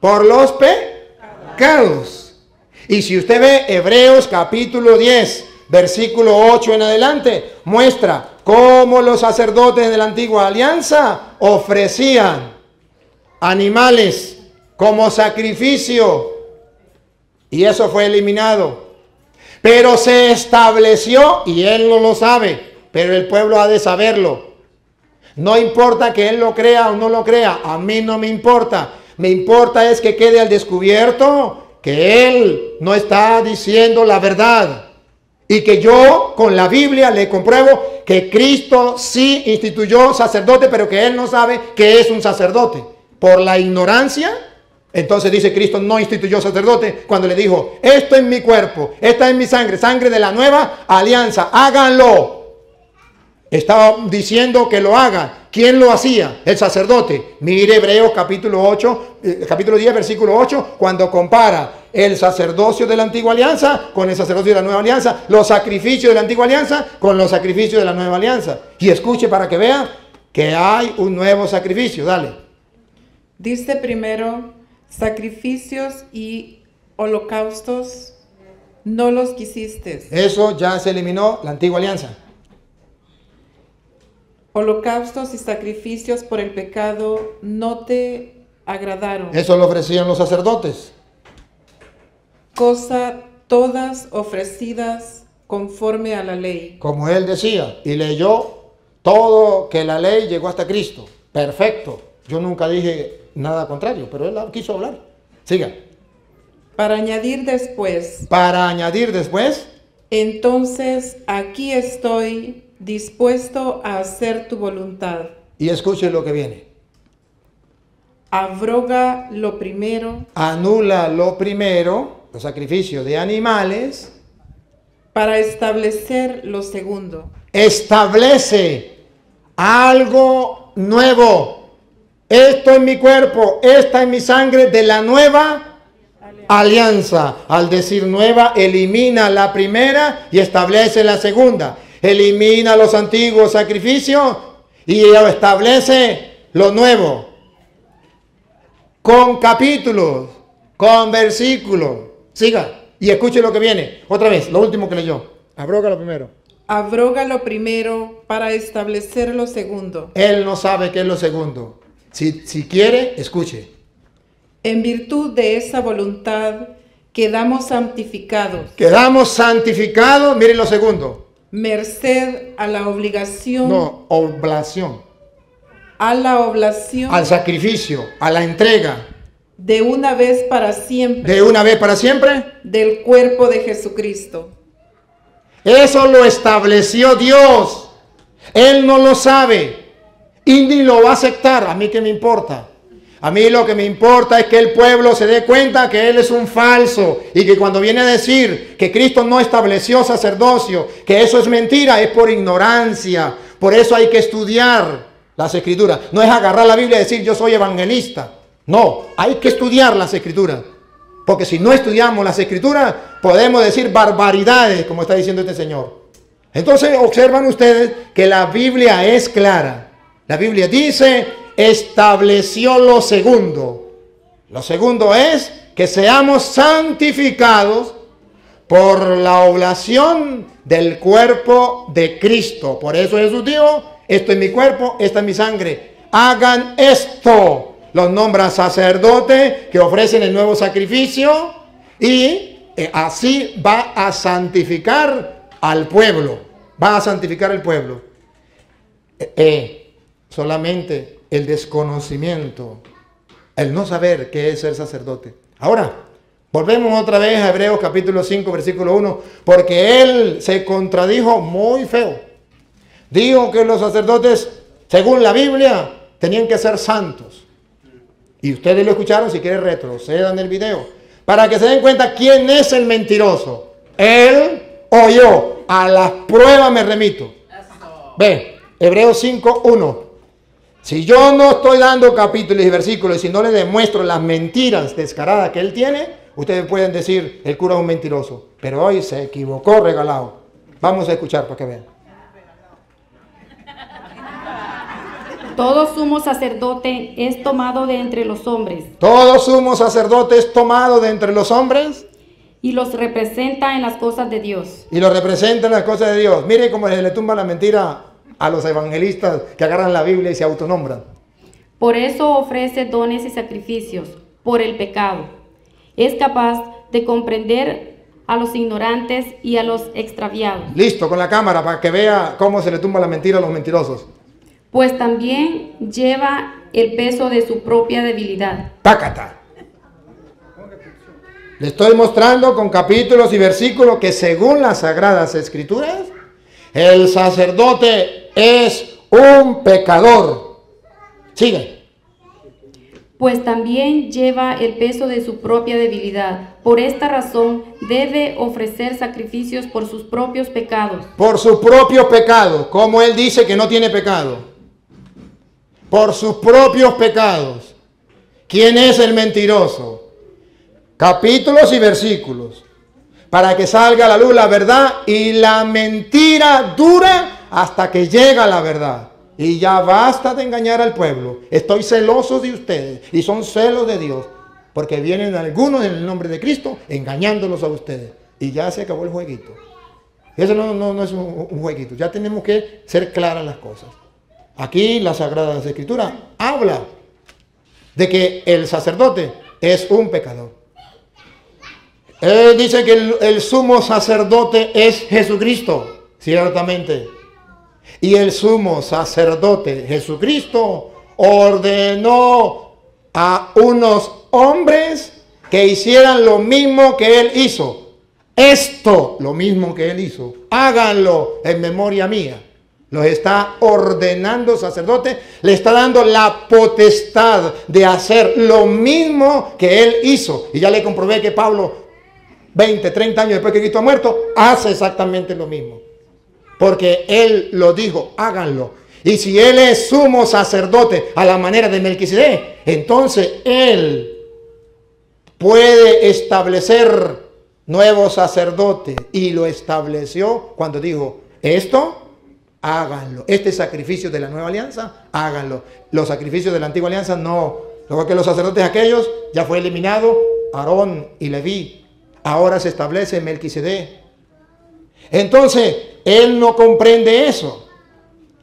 B: por los pecados. Y si usted ve Hebreos capítulo 10, versículo 8 en adelante, muestra cómo los sacerdotes de la antigua alianza ofrecían animales como sacrificio. Y eso fue eliminado. Pero se estableció, y él no lo sabe, pero el pueblo ha de saberlo. No importa que él lo crea o no lo crea, a mí no me importa. Me importa es que quede al descubierto que él no está diciendo la verdad. Y que yo con la Biblia le compruebo que Cristo sí instituyó sacerdote, pero que él no sabe que es un sacerdote. Por la ignorancia, entonces dice Cristo no instituyó sacerdote cuando le dijo, esto es mi cuerpo, esta es mi sangre, sangre de la nueva alianza, háganlo. Estaba diciendo que lo hagan. ¿Quién lo hacía? El sacerdote. Mire Hebreos capítulo 8, eh, capítulo 10, versículo 8, cuando compara el sacerdocio de la antigua alianza con el sacerdocio de la nueva alianza, los sacrificios de la antigua alianza con los sacrificios de la nueva alianza. Y escuche para que vea que hay un nuevo sacrificio. Dale.
E: Dice primero, sacrificios y holocaustos no los quisiste.
B: Eso ya se eliminó la antigua alianza.
E: Holocaustos y sacrificios por el pecado no te agradaron.
B: Eso lo ofrecían los sacerdotes.
E: Cosa todas ofrecidas conforme a la ley.
B: Como él decía, y leyó todo que la ley llegó hasta Cristo. Perfecto. Yo nunca dije nada contrario, pero él quiso hablar. Siga.
E: Para añadir después,
B: Para añadir después,
E: entonces aquí estoy dispuesto a hacer tu voluntad.
B: y escuche lo que viene.
E: Abroga lo primero
B: Anula lo primero, los sacrificios de animales,
E: para establecer lo segundo.
B: establece algo nuevo. Esto es mi cuerpo, esta es mi sangre de la nueva alianza. Al decir nueva, elimina la primera y establece la segunda. Elimina los antiguos sacrificios y establece lo nuevo. Con capítulos, con versículos. Siga y escuche lo que viene. Otra vez, lo último que leyó. Abroga lo primero.
E: Abroga lo primero para establecer lo segundo.
B: Él no sabe qué es lo segundo. Si, si quiere, escuche.
E: En virtud de esa voluntad quedamos santificados,
B: Quedamos santificados. Miren lo segundo.
E: Merced a la obligación,
B: No, oblación.
E: a la oblación
B: Al sacrificio, a la entrega.
E: de una vez para siempre
B: De una vez para siempre.
E: del cuerpo de Jesucristo.
B: Eso lo estableció Dios. Él no lo sabe. Y ni lo va a aceptar. A mí qué me importa. A mí lo que me importa es que el pueblo se dé cuenta que Él es un falso y que cuando viene a decir que Cristo no estableció sacerdocio, que eso es mentira, es por ignorancia. Por eso hay que estudiar las escrituras. No es agarrar la Biblia y decir yo soy evangelista. No, hay que estudiar las escrituras. Porque si no estudiamos las escrituras, podemos decir barbaridades, como está diciendo este señor. Entonces observan ustedes que la Biblia es clara. La Biblia dice, estableció lo segundo. Lo segundo es que seamos santificados por la oblación del cuerpo de Cristo. Por eso Jesús dijo, esto es mi cuerpo, esta es mi sangre. Hagan esto. Los nombra sacerdote que ofrecen el nuevo sacrificio y eh, así va a santificar al pueblo. Va a santificar el pueblo. Eh, eh, solamente el desconocimiento, el no saber qué es ser sacerdote. Ahora, volvemos otra vez a Hebreos capítulo 5, versículo 1, porque él se contradijo muy feo. Dijo que los sacerdotes, según la Biblia, tenían que ser santos. Y ustedes lo escucharon, si quieren retrocedan el video, para que se den cuenta quién es el mentiroso. Él o yo. A las pruebas me remito. Ve, Hebreos 5, 1. Si yo no estoy dando capítulos y versículos y si no le demuestro las mentiras descaradas que él tiene, ustedes pueden decir, el cura es un mentiroso. Pero hoy se equivocó regalado. Vamos a escuchar para que vean.
C: Todo sumo sacerdote es tomado de entre los hombres
B: Todo sumo sacerdote es tomado de entre los hombres
C: y los representa en las cosas de Dios.
B: y lo representa en las cosas de Dios. Mire cómo le tumba la mentira a los evangelistas que agarran la Biblia y se autonombran.
C: Por eso ofrece dones y sacrificios por el pecado. Es capaz de comprender a los ignorantes y a los extraviados,
B: Listo, con la cámara para que vea cómo se le tumba la mentira a los mentirosos.
C: pues también lleva el peso de su propia debilidad.
B: Pácata. Le estoy mostrando con capítulos y versículos que según las sagradas escrituras, el sacerdote es un pecador. Sigue.
C: pues también lleva el peso de su propia debilidad. Por esta razón debe ofrecer sacrificios por sus propios pecados,
B: Por su propio pecado, como él dice que no tiene pecado. Por sus propios pecados. ¿Quién es el mentiroso? Capítulos y versículos. Para que salga a la luz la verdad y la mentira dura hasta que llega la verdad. Y ya basta de engañar al pueblo. Estoy celoso de ustedes y son celos de Dios. Porque vienen algunos en el nombre de Cristo engañándolos a ustedes. Y ya se acabó el jueguito. Eso no, no- es un jueguito. Ya tenemos que ser claras las cosas. Aquí la Sagrada Escritura habla de que el sacerdote es un pecador. Él dice que el, sumo sacerdote es Jesucristo, ciertamente. Y el sumo sacerdote Jesucristo ordenó a unos hombres que hicieran lo mismo que él hizo. Esto, lo mismo que él hizo, háganlo en memoria mía. Los está ordenando sacerdote, le está dando la potestad de hacer lo mismo que él hizo. Y ya le comprobé que Pablo, 20, 30 años después que Cristo ha muerto, hace exactamente lo mismo. Porque él lo dijo, háganlo. Y si él es sumo sacerdote a la manera de Melquisedec, entonces él puede establecer nuevo sacerdote. Y lo estableció cuando dijo, esto háganlo. Este sacrificio de la nueva alianza, háganlo. Los sacrificios de la antigua alianza, no. Luego que los sacerdotes aquellos ya fue eliminado Aarón y Leví. Ahora se establece Melquisedec. Entonces, él no comprende eso.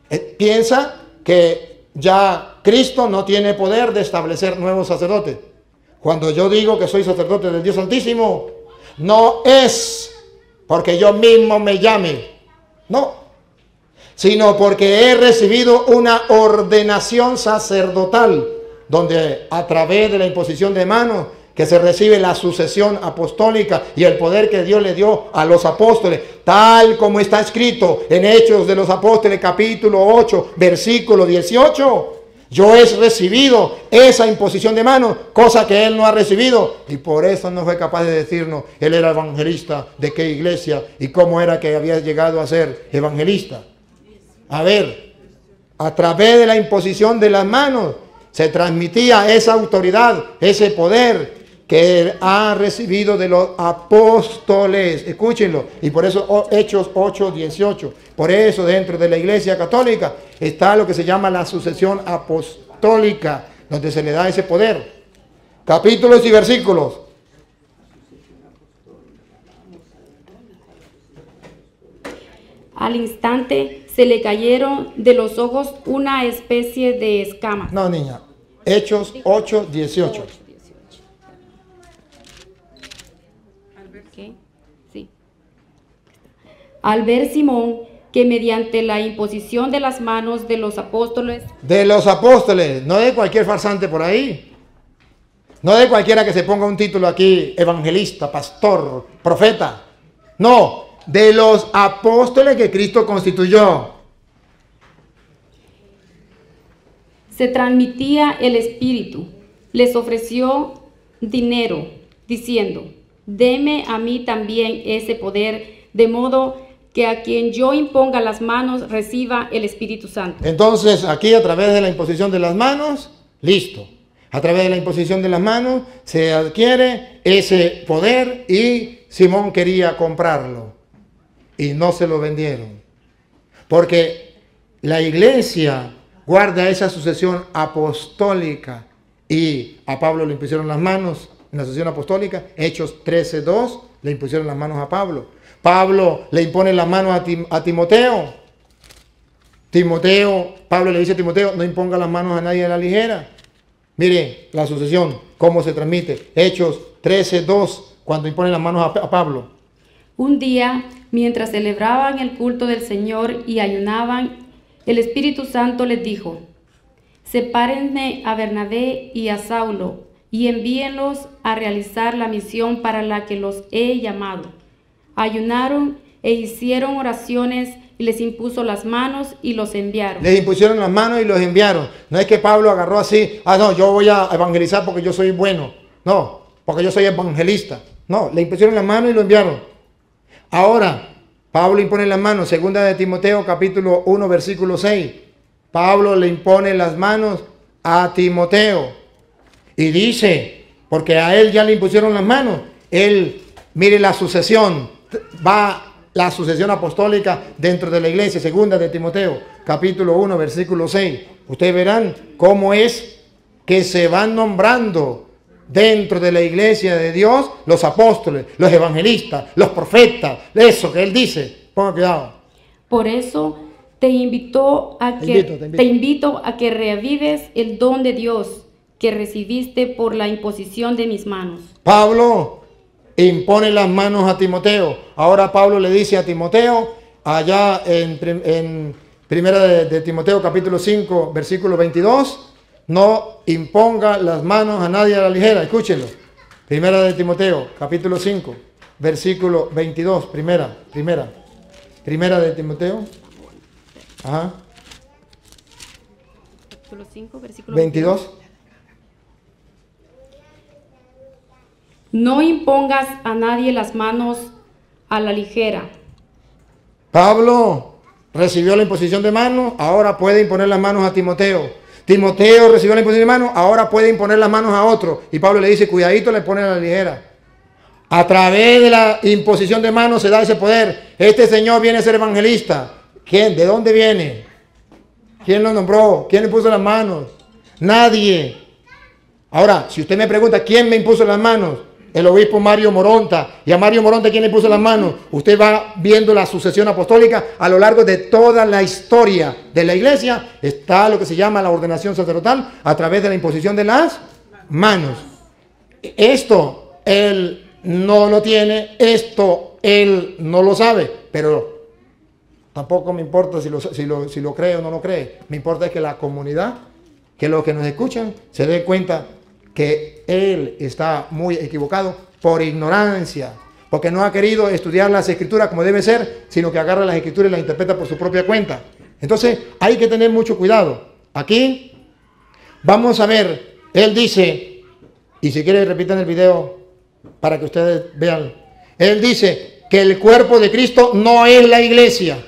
B: Eh, Piensa que ya Cristo no tiene poder de establecer nuevos sacerdotes. Cuando yo digo que soy sacerdote del Dios Altísimo, no es porque yo mismo me llame. No, sino porque he recibido una ordenación sacerdotal, donde a través de la imposición de manos, que se recibe la sucesión apostólica y el poder que Dios le dio a los apóstoles, tal como está escrito en Hechos de los Apóstoles capítulo 8, versículo 18. Yo he recibido esa imposición de manos, cosa que él no ha recibido. Y por eso no fue capaz de decirnos, él era evangelista de qué iglesia y cómo era que había llegado a ser evangelista. A ver, a través de la imposición de las manos se transmitía esa autoridad, ese poder que ha recibido de los apóstoles. Escúchenlo. Y por eso oh, Hechos 8, 18. Por eso dentro de la iglesia católica está lo que se llama la sucesión apostólica, donde se le da ese poder. Capítulos y versículos.
C: Al instante se le cayeron de los ojos una especie de escamas.
B: No, niña. Hechos 8, 18.
C: ¿Qué? Sí. Al ver Simón que mediante la imposición de las manos de los apóstoles
B: De los apóstoles, no de cualquier farsante por ahí. No de cualquiera que se ponga un título aquí, evangelista, pastor, profeta. No, de los apóstoles que Cristo constituyó.
C: se transmitía el Espíritu, les ofreció dinero, diciendo, deme a mí también ese poder, de modo que a quien yo imponga las manos reciba el Espíritu Santo.
B: Entonces, aquí a través de la imposición de las manos, listo. A través de la imposición de las manos se adquiere ese poder y Simón quería comprarlo y no se lo vendieron. Porque la iglesia guarda esa sucesión apostólica y a Pablo le impusieron las manos en la sucesión apostólica, Hechos 13.2, le impusieron las manos a Pablo. Pablo le impone las manos a, Tim- a Timoteo. Timoteo, Pablo le dice a Timoteo, no imponga las manos a nadie a la ligera. Mire la sucesión, cómo se transmite. Hechos 13.2, cuando impone las manos a, a Pablo.
C: Un día, mientras celebraban el culto del Señor y ayunaban, el Espíritu Santo les dijo, sepárenme a Bernabé y a Saulo y envíenlos a realizar la misión para la que los he llamado. Ayunaron e hicieron oraciones y les impuso las manos y los enviaron.
B: Les impusieron las manos y los enviaron. No es que Pablo agarró así, ah, no, yo voy a evangelizar porque yo soy bueno. No, porque yo soy evangelista. No, le impusieron las manos y lo enviaron. Ahora, Pablo impone las manos, segunda de Timoteo capítulo 1 versículo 6. Pablo le impone las manos a Timoteo y dice, porque a él ya le impusieron las manos, él, mire la sucesión, va la sucesión apostólica dentro de la iglesia, segunda de Timoteo capítulo 1 versículo 6. Ustedes verán cómo es que se van nombrando dentro de la iglesia de Dios los apóstoles, los evangelistas, los profetas, eso que él dice. Ponga cuidado.
C: Por eso te invito a
B: Te
C: que
B: invito, te invito.
C: te invito a que reavives el don de Dios que recibiste por la imposición de mis manos.
B: Pablo impone las manos a Timoteo. Ahora Pablo le dice a Timoteo, allá en, en primera de, de Timoteo capítulo 5, versículo 22, no imponga las manos a nadie a la ligera. Escúchenlo. Primera de Timoteo capítulo 5, versículo 22, primera, primera. Primera de Timoteo. Ajá.
C: Capítulo 5, versículo
B: 22.
C: No impongas a nadie las manos a la ligera.
B: Pablo recibió la imposición de manos, ahora puede imponer las manos a Timoteo. Timoteo recibió la imposición de manos, ahora puede imponer las manos a otro. Y Pablo le dice, cuidadito, le pone a la ligera. A través de la imposición de manos se da ese poder. Este señor viene a ser evangelista. ¿Quién? ¿De dónde viene? ¿Quién lo nombró? ¿Quién le puso las manos? Nadie. Ahora, si usted me pregunta, ¿quién me impuso las manos? El obispo Mario Moronta. ¿Y a Mario Moronta quién le puso las manos? Usted va viendo la sucesión apostólica a lo largo de toda la historia de la iglesia. Está lo que se llama la ordenación sacerdotal a través de la imposición de las manos. Esto él no lo tiene, esto él no lo sabe, pero tampoco me importa si lo, si lo, si lo cree o no lo cree. Me importa es que la comunidad, que los que nos escuchan, se den cuenta que él está muy equivocado por ignorancia, porque no ha querido estudiar las escrituras como debe ser, sino que agarra las escrituras y las interpreta por su propia cuenta. Entonces hay que tener mucho cuidado. Aquí vamos a ver, él dice, y si quiere repitan el video para que ustedes vean, él dice que el cuerpo de Cristo no es la iglesia.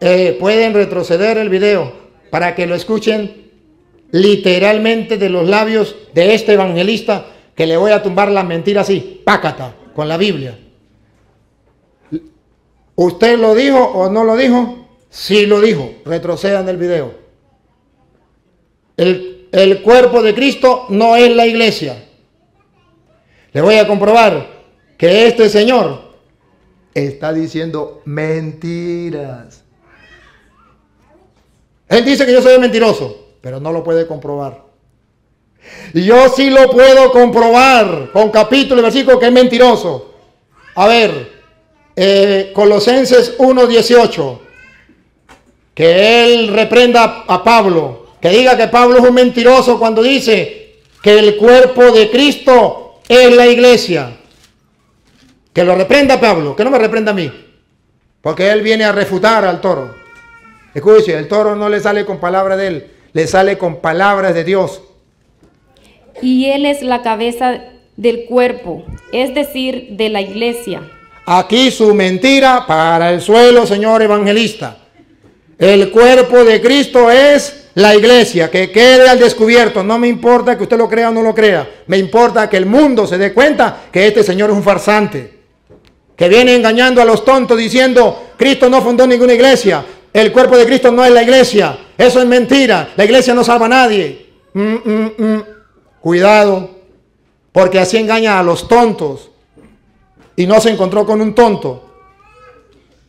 B: Eh, pueden retroceder el video para que lo escuchen literalmente de los labios de este evangelista que le voy a tumbar la mentira así, pácata, con la Biblia. ¿Usted lo dijo o no lo dijo? Sí lo dijo. Retrocedan el video. El, el cuerpo de Cristo no es la iglesia. Le voy a comprobar que este señor está diciendo mentiras. Él dice que yo soy mentiroso pero no lo puede comprobar. Yo sí lo puedo comprobar con capítulo y versículo que es mentiroso. A ver, eh, Colosenses 1.18, que él reprenda a Pablo, que diga que Pablo es un mentiroso cuando dice que el cuerpo de Cristo es la iglesia. Que lo reprenda Pablo, que no me reprenda a mí, porque él viene a refutar al toro. Escuche, el toro no le sale con palabra de él, le sale con palabras de Dios.
C: Y Él es la cabeza del cuerpo, es decir, de la iglesia.
B: Aquí su mentira para el suelo, señor evangelista. El cuerpo de Cristo es la iglesia, que quede al descubierto. No me importa que usted lo crea o no lo crea. Me importa que el mundo se dé cuenta que este señor es un farsante. Que viene engañando a los tontos diciendo, Cristo no fundó ninguna iglesia. El cuerpo de Cristo no es la iglesia. Eso es mentira. La iglesia no salva a nadie. Mm, mm, mm. Cuidado, porque así engaña a los tontos. Y no se encontró con un tonto.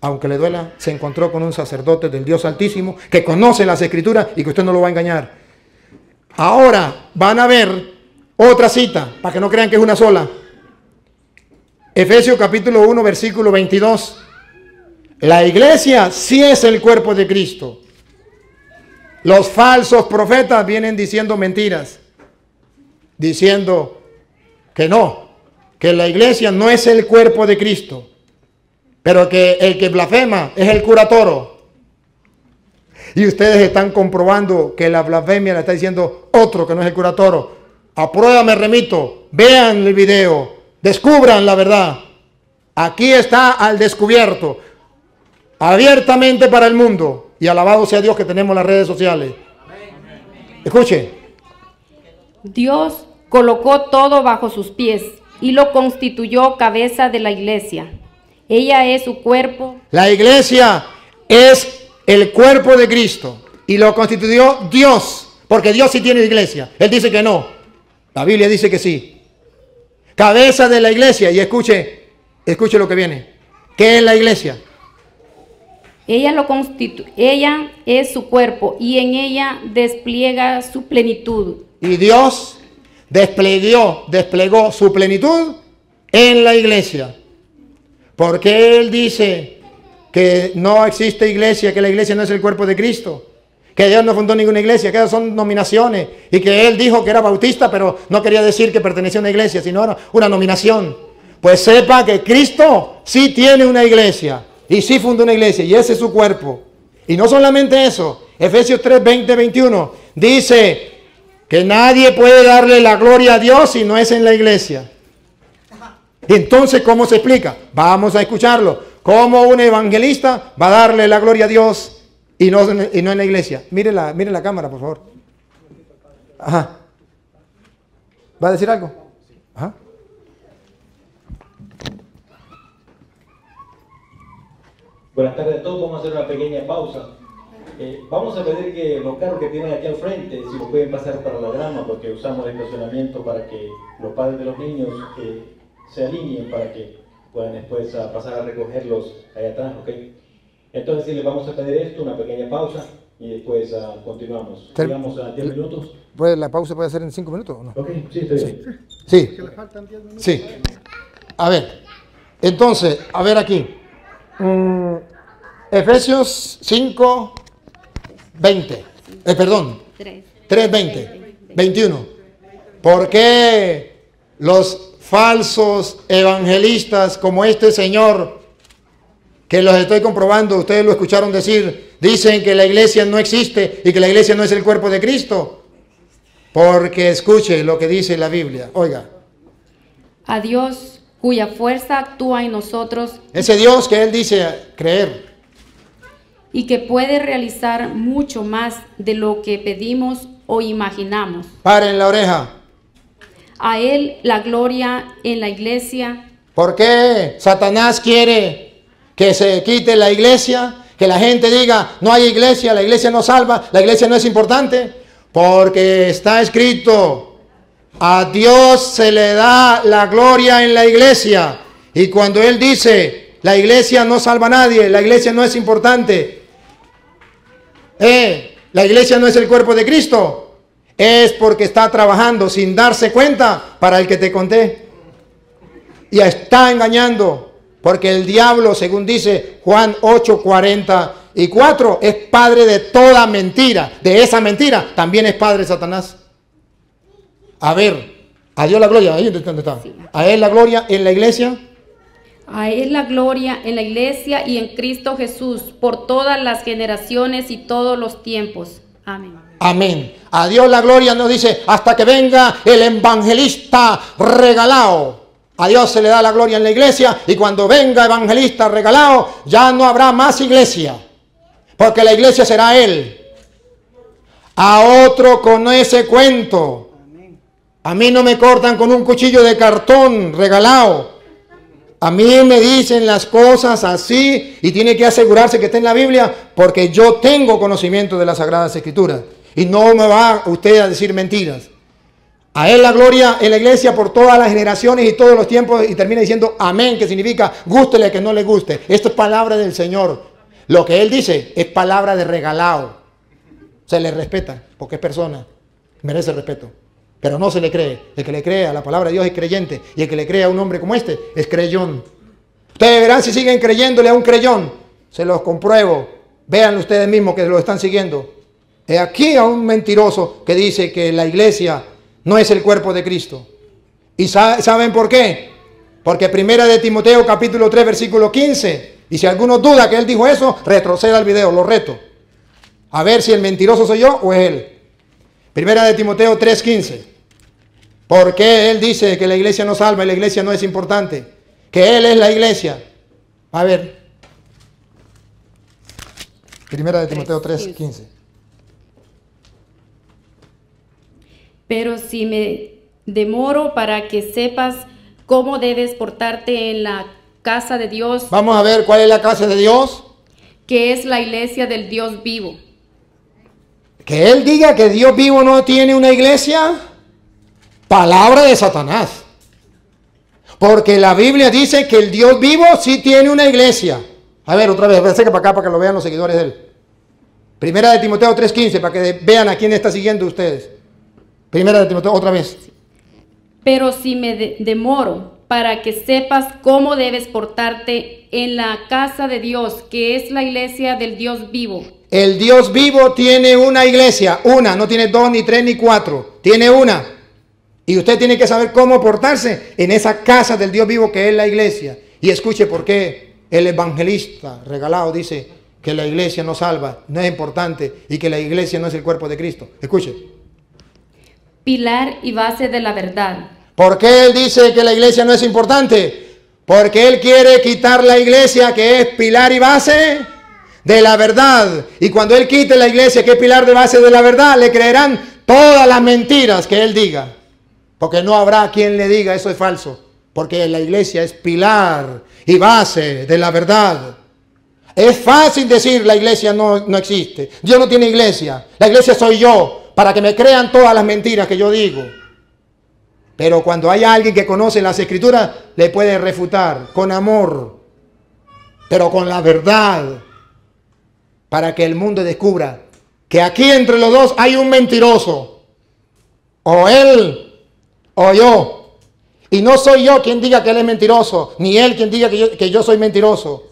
B: Aunque le duela, se encontró con un sacerdote del Dios Altísimo que conoce las escrituras y que usted no lo va a engañar. Ahora van a ver otra cita, para que no crean que es una sola. Efesios capítulo 1, versículo 22. La iglesia sí es el cuerpo de Cristo. Los falsos profetas vienen diciendo mentiras, diciendo que no, que la iglesia no es el cuerpo de Cristo, pero que el que blasfema es el curatoro. Y ustedes están comprobando que la blasfemia la está diciendo otro que no es el curatoro. A prueba me remito, vean el video, descubran la verdad. Aquí está al descubierto, abiertamente para el mundo. Y alabado sea Dios que tenemos las redes sociales. Escuche.
C: Dios colocó todo bajo sus pies y lo constituyó cabeza de la iglesia. Ella es su cuerpo.
B: La iglesia es el cuerpo de Cristo y lo constituyó Dios, porque Dios sí tiene iglesia. Él dice que no. La Biblia dice que sí. Cabeza de la iglesia y escuche, escuche lo que viene. ¿Qué es la iglesia?
C: Ella lo constituye, ella es su cuerpo y en ella despliega su plenitud.
B: Y Dios desplegó, desplegó su plenitud en la iglesia. Porque Él dice que no existe iglesia, que la iglesia no es el cuerpo de Cristo, que Dios no fundó ninguna iglesia, que son nominaciones, y que Él dijo que era bautista, pero no quería decir que pertenecía a una iglesia, sino era una nominación. Pues sepa que Cristo sí tiene una iglesia. Y sí fundó una iglesia y ese es su cuerpo. Y no solamente eso, Efesios 3, 20, 21 dice que nadie puede darle la gloria a Dios si no es en la iglesia. Entonces, ¿cómo se explica? Vamos a escucharlo. ¿Cómo un evangelista va a darle la gloria a Dios y no, y no en la iglesia. Mire la, mire la cámara, por favor. Ajá. ¿Va a decir algo? Ajá.
F: Buenas tardes a todos, vamos a hacer una pequeña pausa. Eh, vamos a pedir que los carros que tienen aquí al frente, si lo pueden pasar para la grama, porque usamos el estacionamiento para que los padres de los niños eh, se alineen para que puedan después ah, pasar a recogerlos allá atrás, ¿ok? Entonces, sí, les vamos a pedir esto, una pequeña pausa, y después ah, continuamos. Digamos a 10 minutos.
B: ¿Puede- ¿La pausa puede ser en cinco minutos o no?
F: Ok, sí, está bien.
B: Sí,
D: Que le faltan 10 minutos.
B: sí. A ver, entonces, a ver aquí. Mm, Efesios 5, 20. Eh, perdón,
C: Tres.
B: 3, 20, 21. ¿Por qué los falsos evangelistas como este señor, que los estoy comprobando, ustedes lo escucharon decir, dicen que la iglesia no existe y que la iglesia no es el cuerpo de Cristo? Porque escuche lo que dice la Biblia. Oiga,
C: A Dios, cuya fuerza actúa en nosotros
B: ese Dios que Él dice creer,
C: y que puede realizar mucho más de lo que pedimos o imaginamos.
B: paren la oreja.
C: A Él la gloria en la iglesia
B: ¿Por qué Satanás quiere que se quite la iglesia? Que la gente diga, no hay iglesia, la iglesia no salva, la iglesia no es importante. Porque está escrito, a Dios se le da la gloria en la iglesia. Y cuando Él dice, la iglesia no salva a nadie, la iglesia no es importante, eh, la iglesia no es el cuerpo de Cristo, es porque está trabajando sin darse cuenta para el que te conté y está engañando. Porque el diablo, según dice Juan 8:44, es padre de toda mentira. De esa mentira también es padre Satanás. A ver, a Dios la gloria. Ahí donde está. A él la gloria en la iglesia.
C: A Él la gloria en la iglesia y en Cristo Jesús por todas las generaciones y todos los tiempos. Amén.
B: Amén. A Dios la gloria nos dice hasta que venga el evangelista regalado. A Dios se le da la gloria en la iglesia y cuando venga evangelista regalado ya no habrá más iglesia. Porque la iglesia será Él. A otro con ese cuento. A mí no me cortan con un cuchillo de cartón regalado. A mí me dicen las cosas así y tiene que asegurarse que está en la Biblia porque yo tengo conocimiento de las Sagradas Escrituras. Y no me va usted a decir mentiras. A Él la gloria en la iglesia por todas las generaciones y todos los tiempos y termina diciendo amén, que significa gústele que no le guste. Esto es palabra del Señor. Lo que Él dice es palabra de regalado. Se le respeta porque es persona, merece respeto. Pero no se le cree. El que le cree a la palabra de Dios es creyente. Y el que le cree a un hombre como este es creyón. Ustedes verán si siguen creyéndole a un creyón. Se los compruebo. Vean ustedes mismos que lo están siguiendo. He aquí a un mentiroso que dice que la iglesia no es el cuerpo de Cristo. ¿Y sa- saben por qué? Porque primera de Timoteo capítulo 3 versículo 15. Y si alguno duda que él dijo eso, retroceda al video, lo reto. A ver si el mentiroso soy yo o es él. Primera de Timoteo 3:15. ¿Por qué él dice que la iglesia no salva y la iglesia no es importante? Que él es la iglesia. A ver. Primera de Timoteo 3:15.
C: Pero si me demoro para que sepas cómo debes portarte en la casa de Dios,
B: Vamos a ver cuál es la casa de Dios.
C: que es la iglesia del Dios vivo.
B: Que él diga que Dios vivo no tiene una iglesia. Palabra de Satanás. Porque la Biblia dice que el Dios vivo sí tiene una iglesia. A ver, otra vez, acerca para acá para que lo vean los seguidores de él. Primera de Timoteo 3.15, para que vean a quién está siguiendo ustedes. Primera de Timoteo, otra vez.
C: Pero si me de- demoro para que sepas cómo debes portarte en la casa de Dios, que es la iglesia del Dios vivo,
B: El Dios vivo tiene una iglesia, una, no tiene dos, ni tres, ni cuatro, tiene una. Y usted tiene que saber cómo portarse en esa casa del Dios vivo que es la iglesia. Y escuche por qué el evangelista regalado dice que la iglesia no salva, no es importante y que la iglesia no es el cuerpo de Cristo. Escuche.
C: pilar y base de la verdad.
B: ¿Por qué él dice que la iglesia no es importante? Porque él quiere quitar la iglesia que es pilar y base de la verdad. Y cuando Él quite la iglesia, que es pilar de base de la verdad, le creerán todas las mentiras que Él diga. Porque no habrá quien le diga eso es falso. Porque la iglesia es pilar y base de la verdad. Es fácil decir la iglesia no, no existe. Dios no tiene iglesia. La iglesia soy yo. Para que me crean todas las mentiras que yo digo. Pero cuando hay alguien que conoce las escrituras, le puede refutar con amor, pero con la verdad, para que el mundo descubra que aquí entre los dos hay un mentiroso, o él o yo. Y no soy yo quien diga que él es mentiroso, ni él quien diga que yo, que yo soy mentiroso.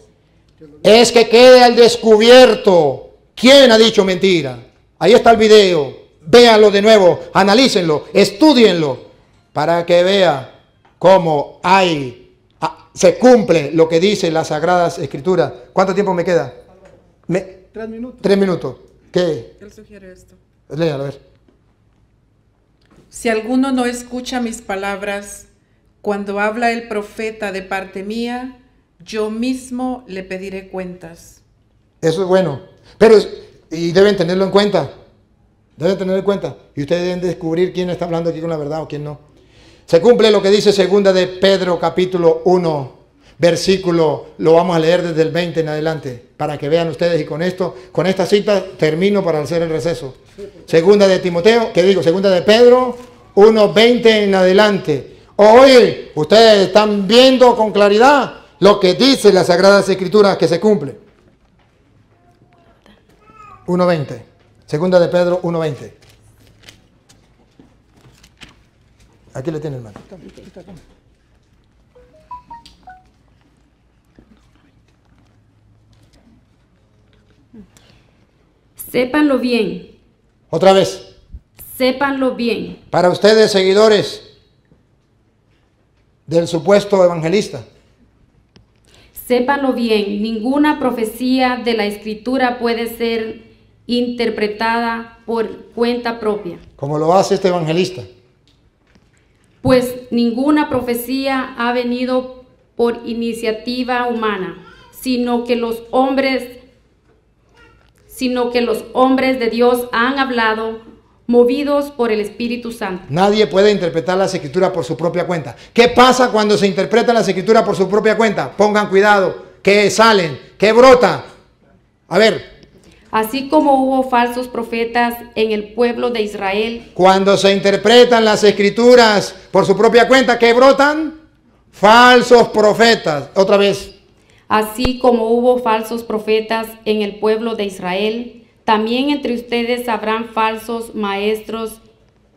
B: Es que quede al descubierto quién ha dicho mentira. Ahí está el video. Véanlo de nuevo, analícenlo, estudienlo para que vea cómo hay, ah, se cumple lo que dice las Sagradas Escrituras. ¿Cuánto tiempo me queda? Me-
D: Tres minutos.
B: tres minutos. ¿Qué?
E: Él sugiere esto.
B: Léalo, a ver.
E: Si alguno no escucha mis palabras, cuando habla el profeta de parte mía, yo mismo le pediré cuentas.
B: Eso es bueno. Pero, y deben tenerlo en cuenta. Deben tenerlo en cuenta. Y ustedes deben descubrir quién está hablando aquí con la verdad o quién no. Se cumple lo que dice segunda de Pedro capítulo 1, versículo, lo vamos a leer desde el 20 en adelante, para que vean ustedes y con esto, con esta cita termino para hacer el receso. Segunda de Timoteo, ¿qué digo? Segunda de Pedro 1, 20 en adelante. Hoy ustedes están viendo con claridad lo que dice las Sagradas Escrituras que se cumple. 1.20. Segunda de Pedro 1.20. Aquí le tiene hermano.
C: Sépanlo bien,
B: Otra vez.
C: sépanlo bien.
B: Para ustedes, seguidores del supuesto evangelista.
C: Sépanlo bien, ninguna profecía de la escritura puede ser interpretada por cuenta propia,
B: Como lo hace este evangelista.
C: pues ninguna profecía ha venido por iniciativa humana, sino que los hombres sino que los hombres de Dios han hablado movidos por el Espíritu Santo.
B: Nadie puede interpretar las escrituras por su propia cuenta. ¿Qué pasa cuando se interpretan las escrituras por su propia cuenta? Pongan cuidado. ¿Qué salen? ¿Qué brota? A ver,
C: Así como hubo falsos profetas en el pueblo de Israel,
B: Cuando se interpretan las escrituras por su propia cuenta, ¿qué brotan? Falsos profetas. Otra vez.
C: Así como hubo falsos profetas en el pueblo de Israel, también entre ustedes habrán falsos maestros,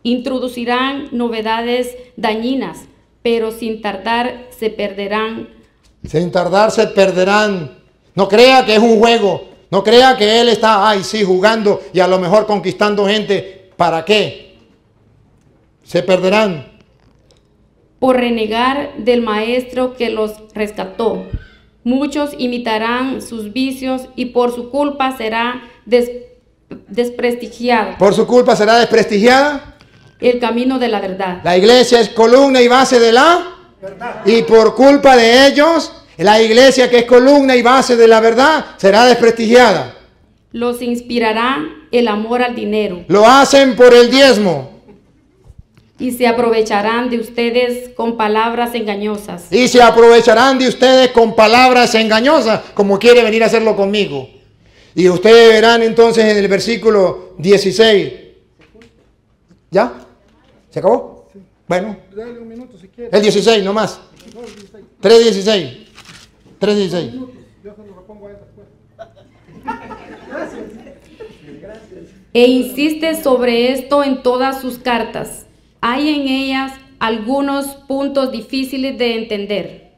C: introducirán novedades dañinas, pero sin tardar se perderán.
B: Sin tardar se perderán. No crea que es un juego. No crea que él está, ay, sí, jugando y a lo mejor conquistando gente. ¿Para qué? Se perderán.
C: por renegar del maestro que los rescató. Muchos imitarán sus vicios y por su culpa será des- desprestigiado
B: Por su culpa será desprestigiada.
C: el camino de la verdad.
B: La iglesia es columna y base de la Y por culpa de ellos, la iglesia que es columna y base de la verdad será desprestigiada.
C: Los inspirará el amor al dinero
B: Lo hacen por el diezmo
C: y se aprovecharán de ustedes con palabras engañosas.
B: y se aprovecharán de ustedes con palabras engañosas, como quiere venir a hacerlo conmigo. Y ustedes verán entonces en el versículo 16. ¿Ya? ¿Se acabó? Bueno,
D: Dale un minuto si quiere.
B: el 16 nomás. 3.16. 3.16.
D: Yo se lo repongo a él después.
C: E insiste sobre esto en todas sus cartas. Hay en ellas algunos puntos difíciles de entender,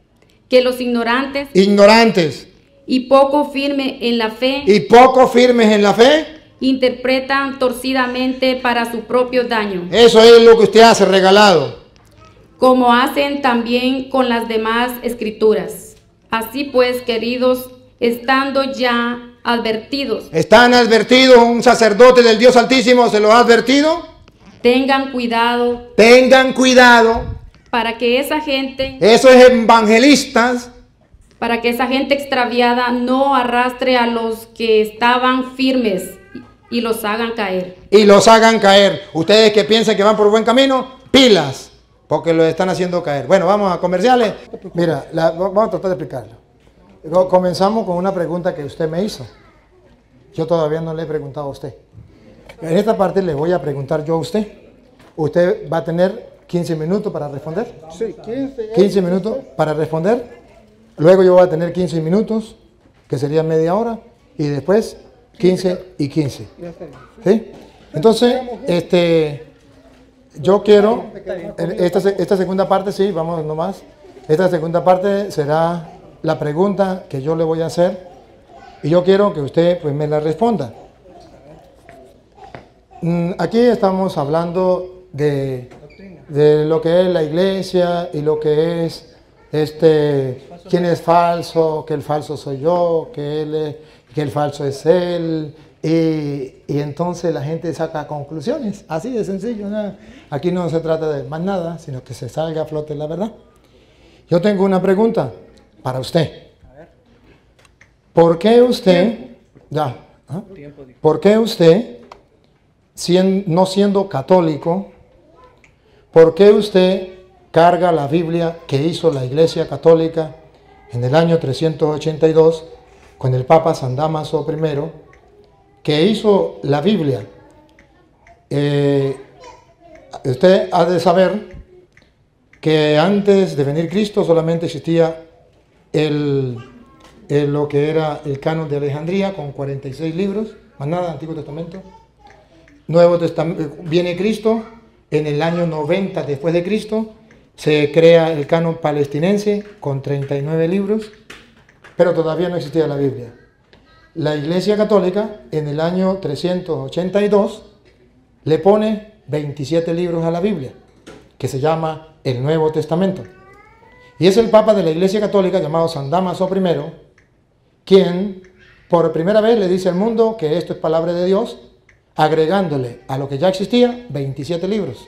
C: que los ignorantes
B: Ignorantes
C: y poco firme en la fe
B: y poco firmes en la fe.
C: interpretan torcidamente para su propio daño,
B: Eso es lo que usted hace regalado.
C: como hacen también con las demás escrituras. Así pues, queridos, estando ya advertidos,
B: Están advertidos, un sacerdote del Dios Altísimo se lo ha advertido.
C: Tengan cuidado
B: Tengan cuidado.
C: para que esa gente
B: Esos evangelistas
C: para que esa gente extraviada no arrastre a los que estaban firmes y los hagan caer.
B: Y los hagan caer. Ustedes que piensan que van por buen camino, pilas, porque lo están haciendo caer. Bueno, vamos a comerciales. Mira, la- vamos a tratar de explicarlo. Co- Comenzamos con una pregunta que usted me hizo. Yo todavía no le he preguntado a usted. En esta parte le voy a preguntar yo a usted. Usted va a tener 15 minutos para responder.
D: Sí, 15.
B: 15 minutos para responder. Luego yo voy a tener 15 minutos, que sería media hora. Y después 15 y 15.
D: Ya está bien.
B: ¿Sí? Entonces, este, yo quiero, esta, esta segunda parte, sí, vamos nomás. Esta segunda parte será la pregunta que yo le voy a hacer y yo quiero que usted pues me la responda. Mm, Aquí estamos hablando de, de lo que es la iglesia y lo que es este quién es falso, que el falso soy yo, que él es- que el falso es él y, y entonces la gente saca conclusiones, así de sencillo. ¿no? Aquí no se trata de más nada, sino que se salga a flote la verdad. Yo tengo una pregunta para usted. ¿Por qué usted, ya, ¿ah? ¿por qué usted, no siendo católico, por qué usted carga la Biblia que hizo la Iglesia Católica en el año 382 con el Papa San Damaso I, que hizo la Biblia? Eh, usted ha de saber que antes de venir Cristo solamente existía el, lo que era el canon de Alejandría con 46 libros, más nada, Antiguo Testamento. Nuevo Testamento, viene Cristo en el año 90 después de Cristo, se crea el canon palestinense con 39 libros, pero todavía no existía la Biblia. La Iglesia Católica en el año 382 le pone 27 libros a la Biblia, que se llama el Nuevo Testamento. Y es el Papa de la Iglesia Católica llamado San Damaso I, quien por primera vez le dice al mundo que esto es palabra de Dios, agregándole a lo que ya existía 27 libros.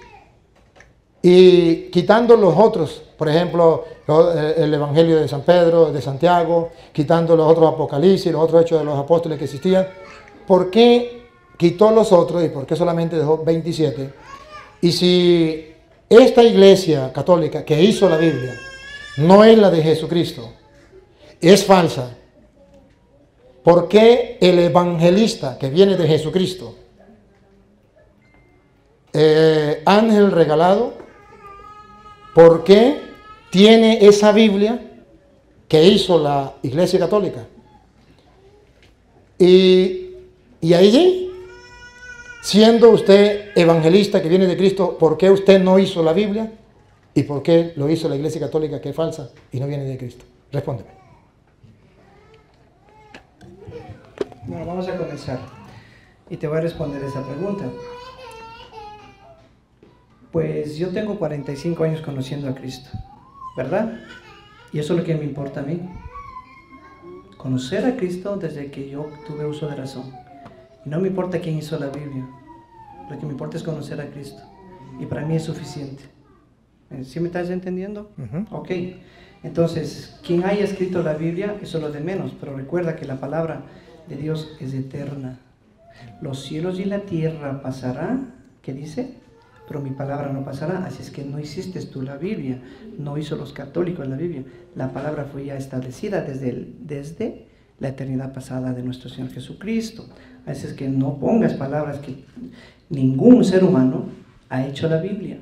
B: Y quitando los otros, por ejemplo, lo- eh, el Evangelio de San Pedro, de Santiago, quitando los otros Apocalipsis, los otros hechos de los apóstoles que existían, ¿por qué quitó los otros y por qué solamente dejó 27? Y si esta iglesia católica que hizo la Biblia no es la de Jesucristo, es falsa, ¿por qué el evangelista que viene de Jesucristo, eh, ángel regalado, ¿por qué tiene esa Biblia que hizo la iglesia católica? Y, y ahí, siendo usted evangelista que viene de Cristo, ¿por qué usted no hizo la Biblia? ¿Y por qué lo hizo la iglesia católica que es falsa y no viene de Cristo? Respóndeme.
A: Bueno, vamos a comenzar. Y te voy a responder esa pregunta. Pues yo tengo 45 años conociendo a Cristo, ¿verdad? Y eso es lo que me importa a mí. Conocer a Cristo desde que yo tuve uso de razón. Y no me importa quién hizo la Biblia. Lo que me importa es conocer a Cristo. Y para mí es suficiente. ¿Sí me estás entendiendo?
B: Ujú.
A: Ok. Entonces, quien haya escrito la Biblia, eso es lo de menos. Pero recuerda que la palabra de Dios es eterna. Los cielos y la tierra pasarán, ¿qué dice? Pero mi palabra no pasará. Así es que no hiciste tú la Biblia, no hizo los católicos la Biblia. La palabra fue ya establecida desde, desde la eternidad pasada de nuestro Señor Jesucristo. Así es que no pongas palabras que ningún ser humano ha hecho la Biblia.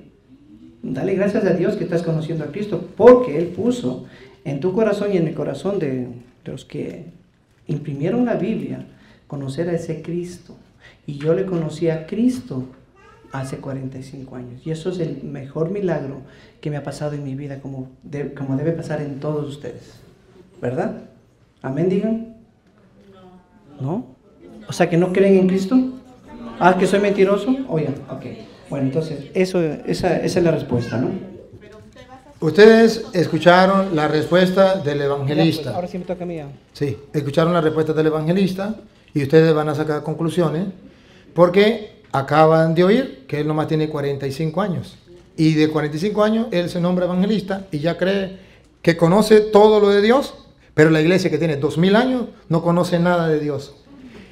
A: Dale gracias a Dios que estás conociendo a Cristo, porque Él puso en tu corazón y en el corazón de, de los que imprimieron la Biblia conocer a ese Cristo. Y yo le conocí a Cristo hace 45 años. Y eso es el mejor milagro que me ha pasado en mi vida, como, de- como debe pasar en todos ustedes. ¿Verdad? Amén, digan. No. O sea, que no creen en Cristo. Ah, que soy mentiroso. Oigan, ok. Bueno, entonces, eso, esa, esa es la respuesta, ¿no?
B: Ustedes escucharon la respuesta del
A: Ya, pues,
B: evangelista.
A: ahora sí me toca a mí.
B: Sí, escucharon la respuesta del evangelista y ustedes van a sacar conclusiones porque acaban de oír que él nomás tiene 45 años. Y de 45 años él se nombra evangelista y ya cree que conoce todo lo de Dios, Pero la iglesia que tiene dos mil años no conoce nada de Dios.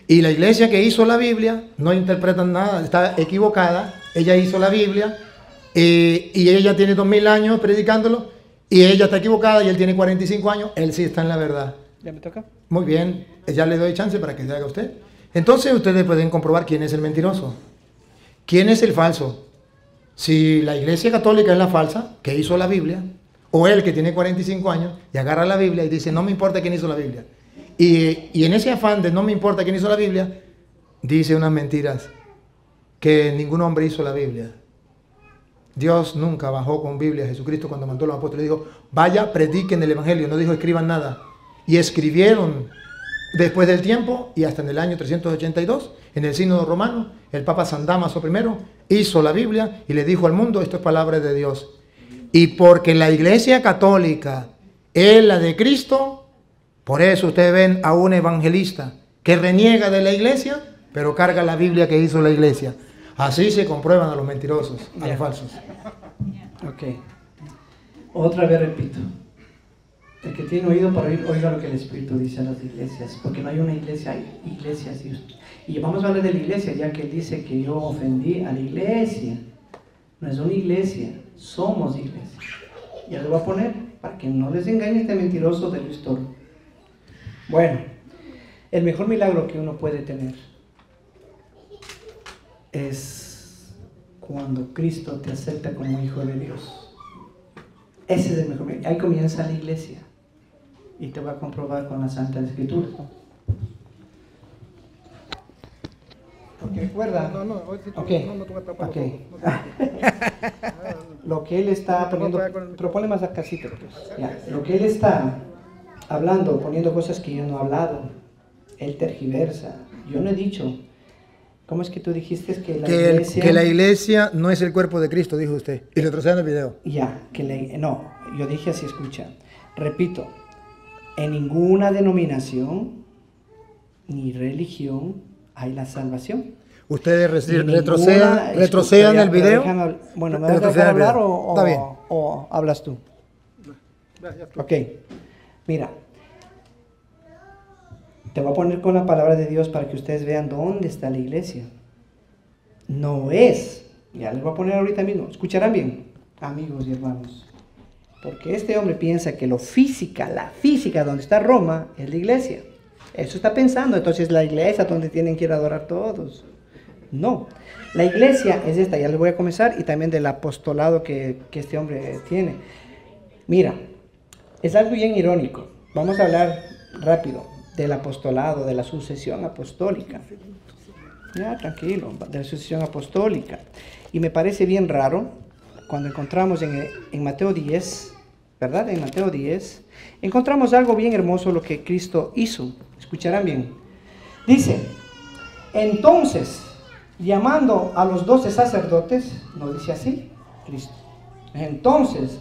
B: Y la iglesia que hizo la Biblia no interpreta nada, está equivocada. Ella hizo la Biblia eh, y ella tiene dos mil años predicándolo y ella está equivocada y él tiene 45 años. Él sí está en la verdad.
A: ¿Ya me toca?
B: Muy bien, ya le doy chance para que se haga usted. Entonces ustedes pueden comprobar quién es el mentiroso, quién es el falso. Si la iglesia católica es la falsa, que hizo la Biblia, o él que tiene 45 años y agarra la Biblia y dice, no me importa quién hizo la Biblia. Y, en ese afán de no me importa quién hizo la Biblia, dice unas mentiras, que ningún hombre hizo la Biblia. Dios nunca bajó con Biblia Jesucristo cuando mandó a los apóstoles. Dijo, vaya, prediquen el Evangelio. No dijo, escriban nada. Y escribieron después del tiempo y hasta en el año 382, en el sínodo romano, el Papa San Damaso I hizo la Biblia y le dijo al mundo, esto es palabra de Dios. Y porque la iglesia católica es la de Cristo, por eso ustedes ven a un evangelista que reniega de la iglesia, pero carga la Biblia que hizo la iglesia. Así se comprueban a los mentirosos, a los falsos.
A: Ok. Otra vez repito. El que tiene oído para oír, oiga lo que el Espíritu dice a las iglesias. Porque no hay una iglesia, hay iglesias. Y, vamos a hablar de la iglesia, ya que él dice que yo ofendí a la iglesia. No es una iglesia, somos iglesia. Ya lo voy a poner para que no les engañe este mentiroso de Luis Toro. Bueno, el mejor milagro que uno puede tener es cuando Cristo te acepta como hijo de Dios. Ese es el mejor. milagro. Ahí comienza la iglesia. Y te va a comprobar con la Santa Escritura. Porque recuerda,
D: No, no, hoy sí no, no te voy a tapar
A: Ok.
D: todo, no te preocupes.
A: lo que él está
D: No, no
A: poniendo, ponle más acá, sí, pues. Ya. lo que él está hablando, poniendo cosas que yo no he hablado, él tergiversa. Yo no he dicho. ¿Cómo es que tú dijiste que la
B: Que, el-
A: iglesia...
B: que la iglesia no es el cuerpo de Cristo, dijo usted. Y retrocedan el video.
A: Ya, que la- no, yo dije así, escucha. Repito, en ninguna denominación ni religión hay la salvación.
B: Ustedes re- retrocedan, retrocedan el video.
A: déjame bueno, ¿me vas a dejar hablar o, o-
B: Está bien.
A: o hablas tú? Ok, mira. Te voy a poner con la palabra de Dios para que ustedes vean dónde está la iglesia. No es, ya les voy a poner ahorita mismo, escucharán bien, amigos y hermanos. Porque este hombre piensa que lo física, la física donde está Roma, es la iglesia. Eso está pensando, entonces la iglesia donde tienen que ir a adorar todos. No, la iglesia es esta, ya les voy a comenzar, y también del apostolado que, que este hombre tiene. Mira, es algo bien irónico. Vamos a hablar rápido del apostolado, de la sucesión apostólica. Ya, tranquilo, de la sucesión apostólica. Y me parece bien raro cuando encontramos en, Mateo 10, ¿verdad? En Mateo 10, encontramos algo bien hermoso lo que Cristo hizo. Escucharán bien. Dice, entonces, llamando a los doce sacerdotes, no dice así, Cristo. Entonces,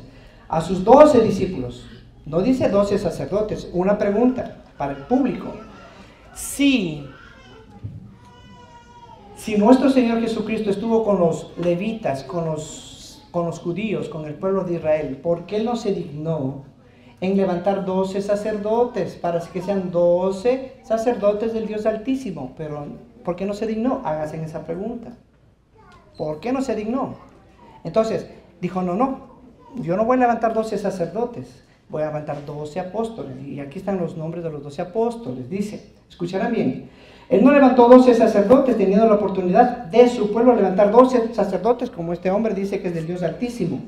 A: a sus doce discípulos, no dice doce sacerdotes, una pregunta para el público. Si, si nuestro Señor Jesucristo estuvo con los levitas, con los, con los judíos, con el pueblo de Israel, ¿por qué no se dignó en levantar doce sacerdotes para que sean doce sacerdotes del Dios Altísimo? Pero, ¿por qué no se dignó? Háganse esa pregunta. ¿Por qué no se dignó? Entonces, dijo, no, no, yo no voy a levantar 12 sacerdotes, voy a levantar 12 apóstoles. Y aquí están los nombres de los 12 apóstoles. Dice, escucharán bien, él no levantó 12 sacerdotes teniendo la oportunidad de su pueblo levantar 12 sacerdotes, como este hombre dice que es del Dios Altísimo.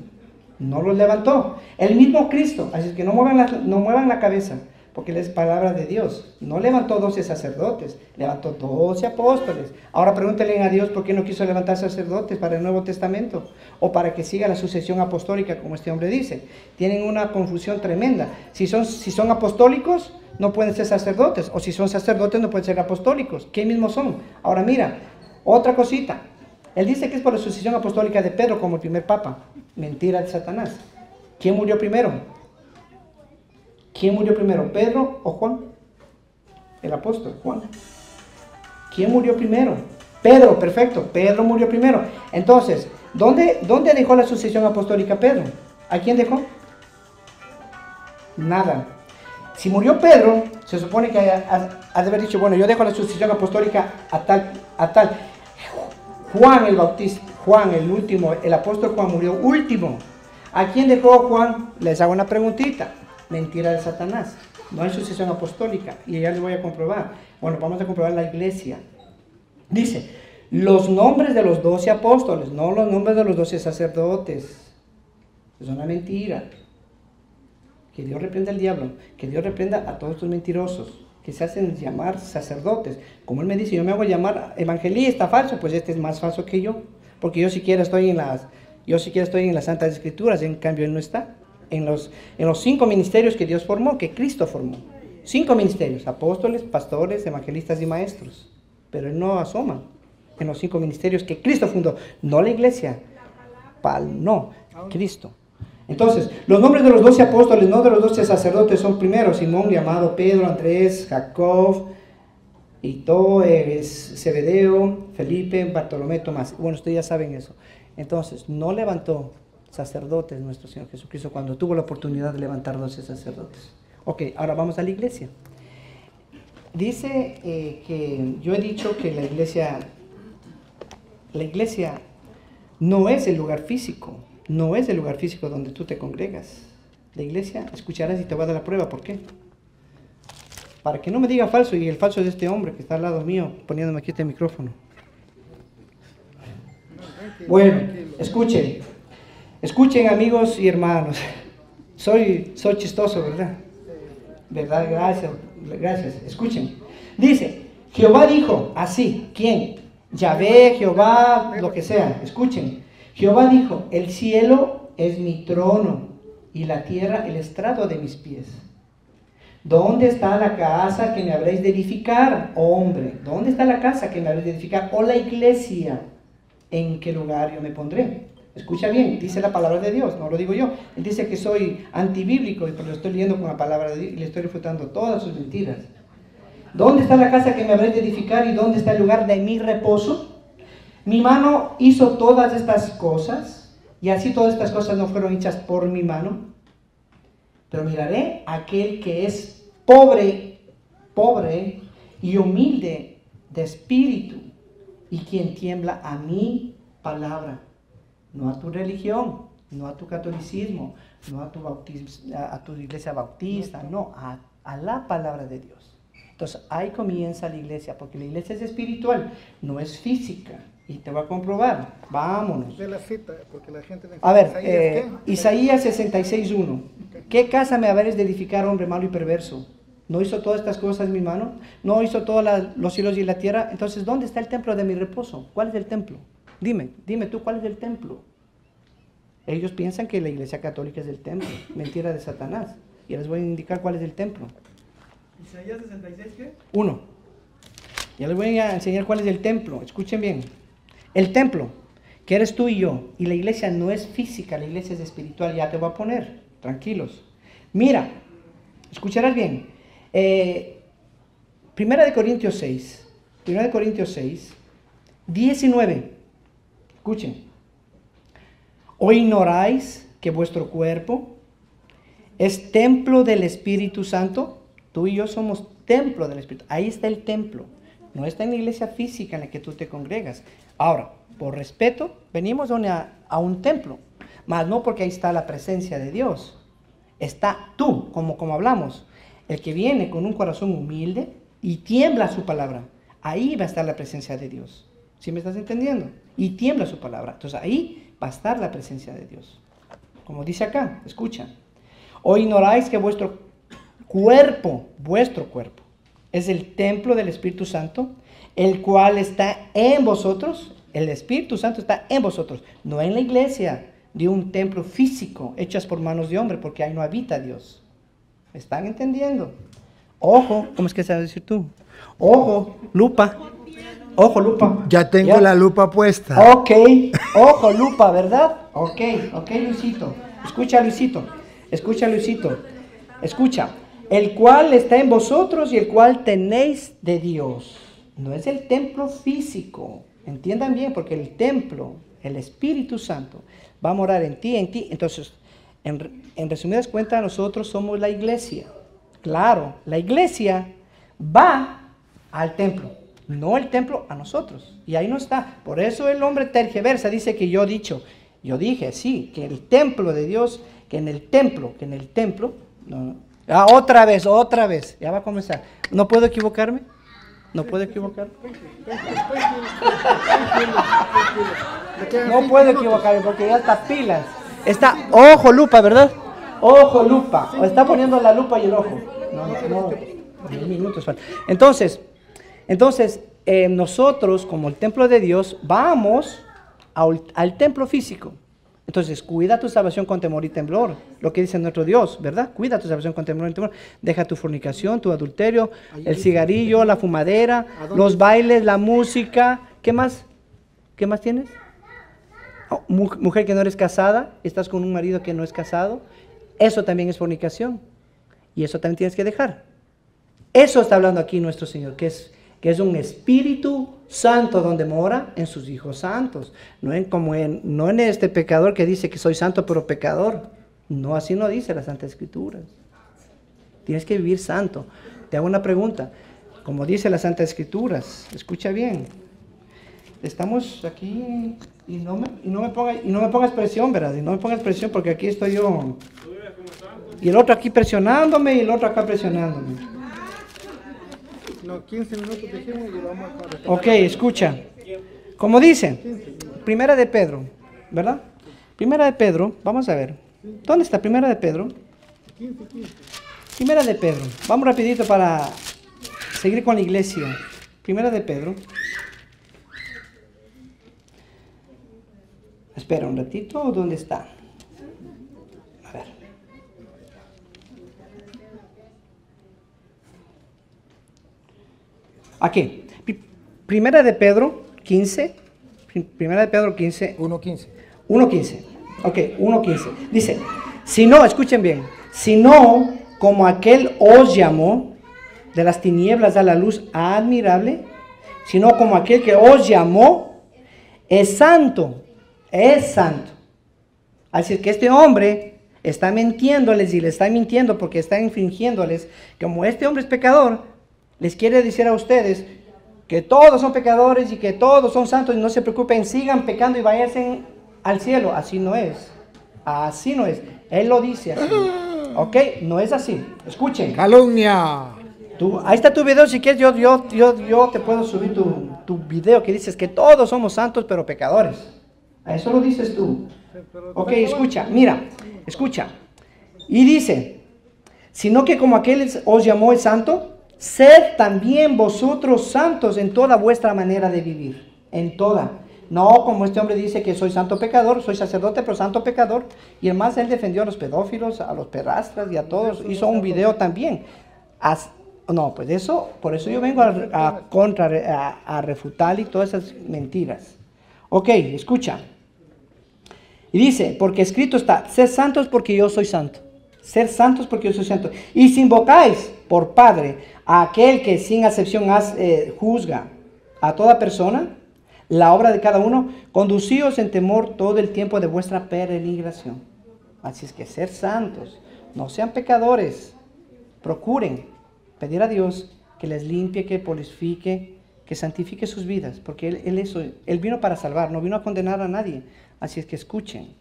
A: No los levantó. El mismo Cristo. Así que no muevan la, no muevan la cabeza, porque es palabra de Dios. No levantó 12 sacerdotes, levantó 12 apóstoles. Ahora pregúntenle a Dios por qué no quiso levantar sacerdotes para el Nuevo Testamento o para que siga la sucesión apostólica, como este hombre dice. Tienen una confusión tremenda. Si son, si son apostólicos, no pueden ser sacerdotes, o si son sacerdotes, no pueden ser apostólicos. ¿Qué mismos son? Ahora mira, otra cosita. Él dice que es por la sucesión apostólica de Pedro como el primer papa. Mentira de Satanás. ¿Quién murió primero? ¿Quién murió primero, Pedro o Juan? El apóstol, Juan. ¿Quién murió primero? Pedro, perfecto. Pedro murió primero. Entonces, ¿dónde, dónde dejó la sucesión apostólica Pedro? ¿A quién dejó? Nada. Si murió Pedro, se supone que ha, de haber dicho, bueno, yo dejo la sucesión apostólica a tal, a tal. Juan el Bautista, Juan el último, el apóstol Juan murió último. ¿A quién dejó Juan? Les hago una preguntita. Mentira de Satanás. No hay sucesión apostólica. Y ya les voy a comprobar. Bueno, vamos a comprobar la iglesia. Dice, los nombres de los doce apóstoles, no los nombres de los doce sacerdotes. Es una mentira. Que Dios reprenda al diablo, que Dios reprenda a todos estos mentirosos que se hacen llamar sacerdotes. Como él me dice, yo me hago llamar evangelista falso, pues este es más falso que yo, porque yo siquiera estoy en las yo siquiera estoy en las santas escrituras, en cambio él no está. En los, en los cinco ministerios que Dios formó, que Cristo formó. Cinco ministerios, apóstoles, pastores, evangelistas y maestros. Pero él no asoma en los cinco ministerios que Cristo fundó, no la iglesia, Pal, no, Cristo. Entonces, los nombres de los doce apóstoles, no de los doce sacerdotes, son primero Simón, llamado Pedro, Andrés, Jacob, Ito, Zebedeo, Felipe, Bartolomé, Tomás. Bueno, ustedes ya saben eso. Entonces, no levantó sacerdotes nuestro Señor Jesucristo cuando tuvo la oportunidad de levantar doce sacerdotes. Ok, ahora vamos a la iglesia. Dice eh, que yo he dicho que la iglesia, la iglesia no es el lugar físico, no es el lugar físico donde tú te congregas. La iglesia, escucharás y te va a dar la prueba. ¿Por qué? Para que no me diga falso y el falso es este hombre que está al lado mío poniéndome aquí este micrófono. Bueno, escuchen, escuchen amigos y hermanos. Soy, soy chistoso, ¿verdad? ¿Verdad? Gracias, gracias. Escuchen. Dice, Jehová dijo así, ¿quién? Yahvé, Jehová, lo que sea. Escuchen. Jehová dijo, el cielo es mi trono y la tierra el estrado de mis pies. ¿Dónde está la casa que me habréis de edificar, oh hombre? ¿Dónde está la casa que me habréis de edificar? ¿O la iglesia? ¿En qué lugar yo me pondré? Escucha bien, dice la palabra de Dios, no lo digo yo. Él dice que soy antibíblico, pero lo estoy leyendo con la palabra de Dios y le estoy refutando todas sus mentiras. ¿Dónde está la casa que me habréis de edificar y dónde está el lugar de mi reposo? Mi mano hizo todas estas cosas y así todas estas cosas no fueron hechas por mi mano. Pero miraré a aquel que es pobre, pobre y humilde de espíritu y quien tiembla a mi palabra, no a tu religión, no a tu catolicismo, no a tu, bautismo, a, tu iglesia bautista, no, a, a la palabra de Dios. Entonces ahí comienza la iglesia, porque la iglesia es espiritual, no es física. Y te va a comprobar. Vámonos.
D: De la cita, porque la gente...
A: A ver,
D: Isaías,
A: eh. Isaías 66.1. ¿Qué casa me haberes de edificar, hombre malo y perverso? ¿No hizo todas estas cosas mi mano? ¿No hizo todos los cielos y la tierra? Entonces, ¿dónde está el templo de mi reposo? ¿Cuál es el templo? Dime, dime tú, ¿cuál es el templo? Ellos piensan que la iglesia católica es el templo. Mentira de Satanás. Y les voy a indicar cuál es el templo.
D: Isaías 66, ¿qué?
A: Uno. Ya les voy a enseñar cuál es el templo. Escuchen bien. El templo, que eres tú y yo, y la iglesia no es física, la iglesia es espiritual. Ya te voy a poner. Tranquilos. Mira, escucharás bien. Eh, Primera de Corintios 6. Primera de Corintios 6. 19. Escuchen. ¿O ignoráis que vuestro cuerpo es templo del Espíritu Santo? Tú y yo somos templo del Espíritu. Ahí está el templo. No está en la iglesia física en la que tú te congregas. Ahora, por respeto, venimos a, un templo. Mas no porque ahí está la presencia de Dios. Está tú, como, como hablamos. El que viene con un corazón humilde y tiembla su palabra. Ahí va a estar la presencia de Dios. ¿Sí me estás entendiendo? Y tiembla su palabra. Entonces ahí va a estar la presencia de Dios. Como dice acá, escucha. ¿O ignoráis que vuestro cuerpo, vuestro cuerpo, es el templo del Espíritu Santo, el cual está en vosotros? El Espíritu Santo está en vosotros, no en la iglesia de un templo físico hechas por manos de hombre, porque ahí no habita Dios. ¿Me están entendiendo? Ojo, ¿cómo es que sabes decir tú? Ojo, lupa. Ojo, lupa.
B: Ya tengo
A: ¿Ya?
B: la lupa puesta.
A: Ok, ojo, lupa, ¿verdad? Ok, ok, Luisito. Escucha, Luisito. Escucha, Luisito. Escucha. El cual está en vosotros y el cual tenéis de Dios. No es el templo físico. Entiendan bien, porque el templo, el Espíritu Santo, va a morar en ti, en ti. Entonces, en resumidas cuentas, nosotros somos la iglesia. Claro, la iglesia va al templo, no el templo a nosotros. Y ahí no está. Por eso el hombre tergiversa, dice que yo dicho, yo dije, sí, que el templo de Dios, que en el templo, que en el templo, no, ah, otra vez, otra vez, ya va a comenzar. ¿No puedo equivocarme? ¿No puedo equivocarme? No puedo equivocarme porque ya está pilas. Está ojo lupa, ¿verdad? Ojo lupa. Está poniendo la lupa y el ojo. No, no, faltan. Entonces, entonces eh, nosotros como el templo de Dios vamos al, al templo físico. Entonces, cuida tu salvación con temor y temblor. Lo que dice nuestro Dios, ¿verdad? Cuida tu salvación con temor y temblor. Deja tu fornicación, tu adulterio, el cigarrillo, la fumadera, los bailes, la música. ¿Qué más? ¿Qué más tienes? Oh, mu- mujer que no eres casada, estás con un marido que no es casado. Eso también es fornicación. Y eso también tienes que dejar. Eso está hablando aquí nuestro Señor, que es, que es un Espíritu Santo donde mora en sus hijos santos. No en, como en, no en este pecador que dice que soy santo pero pecador. No, así no dice la Santa Escritura. Tienes que vivir santo. Te hago una pregunta. Como dice la Santa Escrituras, escucha bien. Estamos aquí y no me, y no me, ponga, y no me pongas presión, ¿verdad? Y no me pongas presión porque aquí estoy yo. Y el otro aquí presionándome y el otro acá presionándome.
D: No, 15 minutos.
A: Ok, escucha. Como dice, Primera de Pedro, ¿verdad? Primera de Pedro, vamos a ver. ¿Dónde está Primera de Pedro? Primera de Pedro. Vamos rapidito para seguir con la iglesia. Primera de Pedro. Espera un ratito, ¿dónde está? Aquí. Pri- Primera de Pedro 15. Pri- Primera de Pedro 15,
B: 1.15.
A: 1.15. Ok, 1.15. Dice, si no, escuchen bien, si no, como aquel os llamó de las tinieblas a la luz admirable, sino como aquel que os llamó es santo, es santo. Así que este hombre está mintiéndoles y le está mintiendo porque está infringiéndoles. Como este hombre es pecador, les quiere decir a ustedes que todos son pecadores y que todos son santos y no se preocupen, sigan pecando y váyanse al cielo. Así no es. Así no es. Él lo dice así. ¿Ok? No es así. Escuchen.
G: Calumnia.
A: Tú- ahí está tu video, si quieres yo, yo, yo, yo te puedo subir tu, tu video que dices que todos somos santos pero pecadores. A eso lo dices tú. Ok, escucha, mira, escucha. Y dice, sino que como aquel os llamó el santo, sed también vosotros santos en toda vuestra manera de vivir, en toda. No, como este hombre dice que soy santo pecador, soy sacerdote, pero santo pecador. Y además él defendió a los pedófilos, a los perrastras y a todos. Hizo un video también. As- no, pues eso, por eso yo vengo a, a contra, a, a refutar y todas esas mentiras. Ok, escucha. Y dice, porque escrito está, sed santos porque yo soy santo. Ser santos porque yo soy santo. Y si invocáis por Padre a aquel que sin acepción eh, juzga a toda persona, la obra de cada uno, conducíos en temor todo el tiempo de vuestra peregrinación. Así es que ser santos, no sean pecadores, procuren pedir a Dios que les limpie, que purifique, que santifique sus vidas, porque él, él eso, él vino para salvar, no vino a condenar a nadie. Así es que escuchen.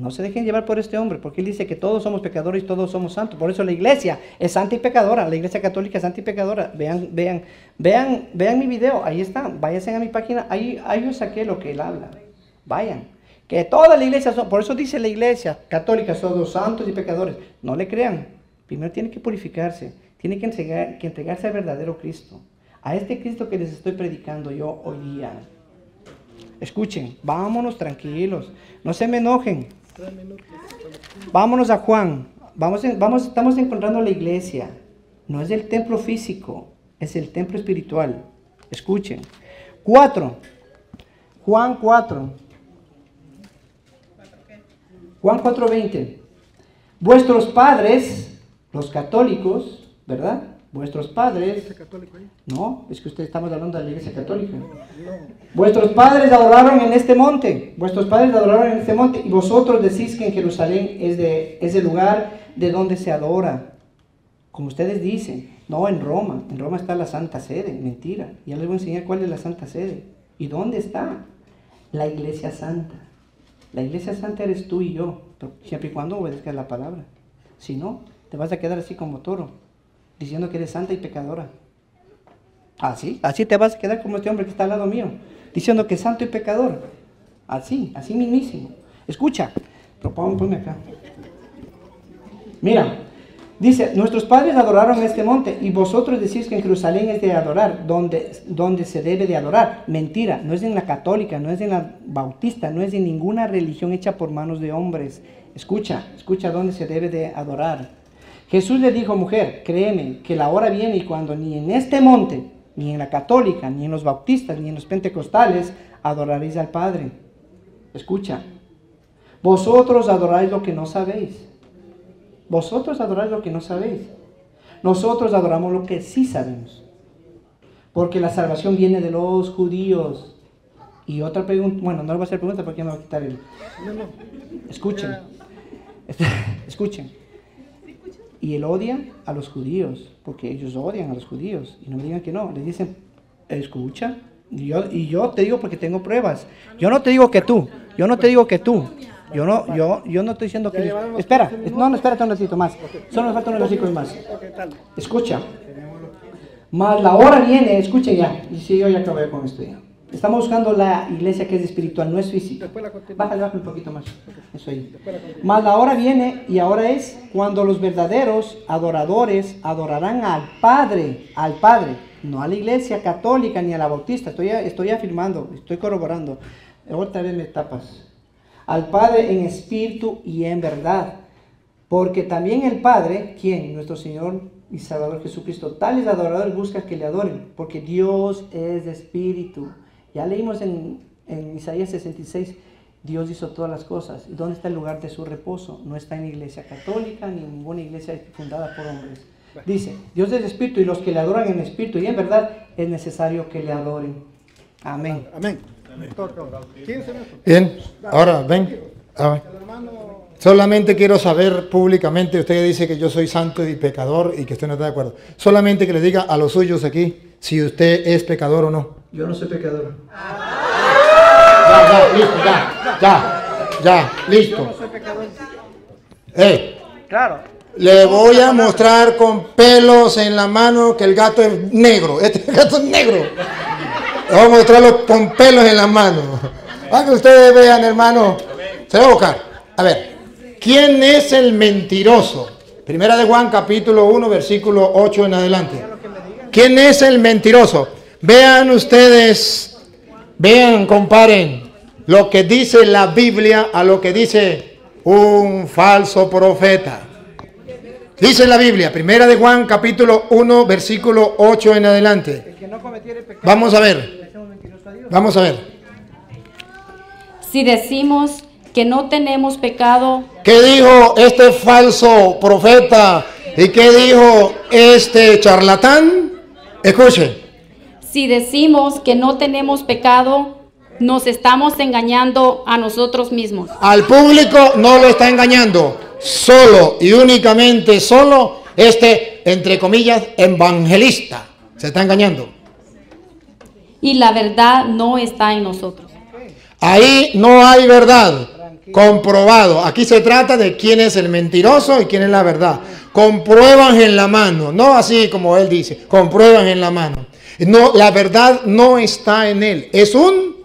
A: No se dejen llevar por este hombre, porque él dice que todos somos pecadores y todos somos santos. Por eso la iglesia es santa y pecadora. La iglesia católica es santa y pecadora. Vean, vean, vean, vean mi video. Ahí está. Váyanse a mi página. Ahí, ahí yo saqué lo que él habla. Vayan. Que toda la iglesia son, por eso dice la iglesia católica, son los santos y pecadores. No le crean. Primero tiene que purificarse. Tiene que, que entregarse al verdadero Cristo. A este Cristo que les estoy predicando yo hoy día. Escuchen, vámonos tranquilos. No se me enojen. Vámonos a Juan. Vamos, vamos, estamos encontrando la iglesia. No es el templo físico, es el templo espiritual. Escuchen. Cuatro. Juan 4. Juan 4:20. Vuestros padres, los católicos, ¿verdad? Vuestros padres. No, es que usted estamos hablando de la iglesia católica. Vuestros padres adoraron en este monte, vuestros padres adoraron en este monte, y vosotros decís que en Jerusalén es, de, es el lugar de donde se adora. Como ustedes dicen, no en Roma, en Roma está la Santa Sede, mentira. Ya les voy a enseñar cuál es la Santa Sede. ¿Y dónde está? La Iglesia Santa. La Iglesia Santa eres tú y yo, siempre y cuando obedezcas la palabra. Si no, te vas a quedar así como toro, diciendo que eres santa y pecadora. Así, así te vas a quedar como este hombre que está al lado mío, diciendo que es santo y pecador. Así, así mismísimo. Escucha, ponme acá. Mira, dice, nuestros padres adoraron este monte y vosotros decís que en Jerusalén es de adorar, donde, donde se debe de adorar. Mentira, no es en la católica, no es en la bautista, no es en ninguna religión hecha por manos de hombres. Escucha, escucha dónde se debe de adorar. Jesús le dijo, mujer, créeme que la hora viene y cuando ni en este monte, ni en la católica, ni en los bautistas, ni en los pentecostales, adoraréis al Padre. Escucha, vosotros adoráis lo que no sabéis. Vosotros adoráis lo que no sabéis. Nosotros adoramos lo que sí sabemos. Porque la salvación viene de los judíos. Y otra pregunta, bueno, no le voy a hacer pregunta porque me va a quitar el... Escuchen. Escuchen. Y él odia a los judíos, porque ellos odian a los judíos. Y no me digan que no, le dicen, escucha. Y yo, y yo te digo porque tengo pruebas. Yo no te digo que tú, yo no te digo que tú. Yo no, yo, yo no estoy diciendo que... Espera, no, no, espérate un ratito más. Solo me falta un ratito más. Escucha. Mas la hora viene, escuchen ya. Y si yo ya acabé con esto ya. Estamos buscando la iglesia que es espiritual, no es física. Bájale, bájale un poquito más. Eso ahí. Mas la hora viene y ahora es cuando los verdaderos adoradores adorarán al Padre, al Padre, no a la iglesia católica ni a la bautista. Estoy, estoy afirmando, estoy corroborando. Otra vez me tapas. Al Padre en espíritu y en verdad. Porque también el Padre, quien, nuestro Señor y Salvador Jesucristo, tales adoradores buscan que le adoren, porque Dios es espíritu. Ya leímos en, en Isaías 66, Dios hizo todas las cosas. ¿Y dónde está el lugar de su reposo? No está en la iglesia católica ni en ninguna iglesia fundada por hombres. Dice, Dios es espíritu y los que le adoran en espíritu y en verdad es necesario que le adoren. Amén.
D: Amén. Toca ahora. 15 minutos.
B: Bien, ahora ven. Solamente quiero saber públicamente, usted dice que yo soy santo y pecador y que usted no está de acuerdo. Solamente que le diga a los suyos aquí si usted es pecador o no.
A: Yo no soy pecador.
B: Ya, ya, listo, ya, ya, ya, listo. Eh,
A: Claro.
B: le voy a mostrar con pelos en la mano que el gato es negro. Este gato es negro. Le voy a mostrarlo con pelos en la mano. Para que ustedes vean, hermano. Se va a buscar. A ver, ¿quién es el mentiroso? Primera de Juan, capítulo 1, versículo 8 en adelante. ¿Quién es el mentiroso? Vean ustedes, vean, comparen lo que dice la Biblia a lo que dice un falso profeta. Dice la Biblia, primera de Juan, capítulo 1, versículo 8 en adelante. Vamos a ver, vamos a ver.
C: Si decimos que no tenemos pecado,
B: ¿Qué dijo este falso profeta y qué dijo este charlatán? Escuche,
C: si decimos que no tenemos pecado, nos estamos engañando a nosotros mismos.
B: al público no lo está engañando, solo y únicamente solo este, entre comillas, evangelista se está engañando.
C: Y la verdad no está en nosotros.
B: Ahí no hay verdad. Comprobado. Aquí se trata de quién es el mentiroso y quién es la verdad. Comprueban en la mano. No así como él dice. Comprueban en la mano. No, la verdad no está en él. Es un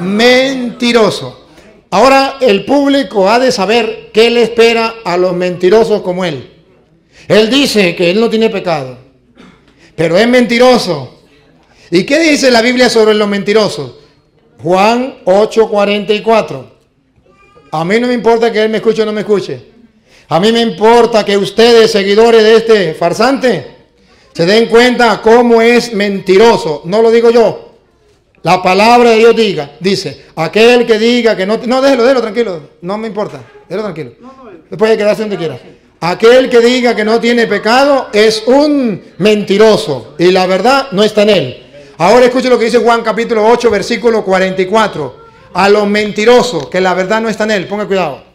B: mentiroso. Ahora el público ha de saber qué le espera a los mentirosos como él. Él dice que él no tiene pecado. Pero es mentiroso. ¿Y qué dice la Biblia sobre los mentirosos? Juan 8:44. A mí no me importa que él me escuche o no me escuche. A mí me importa que ustedes, seguidores de este farsante, se den cuenta cómo es mentiroso. No lo digo yo. La palabra de Dios diga, dice, aquel que diga que no... No, déjelo, déjelo tranquilo. No me importa. Déjelo tranquilo. Después de quedarse donde quiera. Aquel que diga que no tiene pecado es un mentiroso. Y la verdad no está en él. Ahora escuche lo que dice Juan capítulo 8, versículo 44. A los mentirosos, que la verdad no está en él. Ponga cuidado.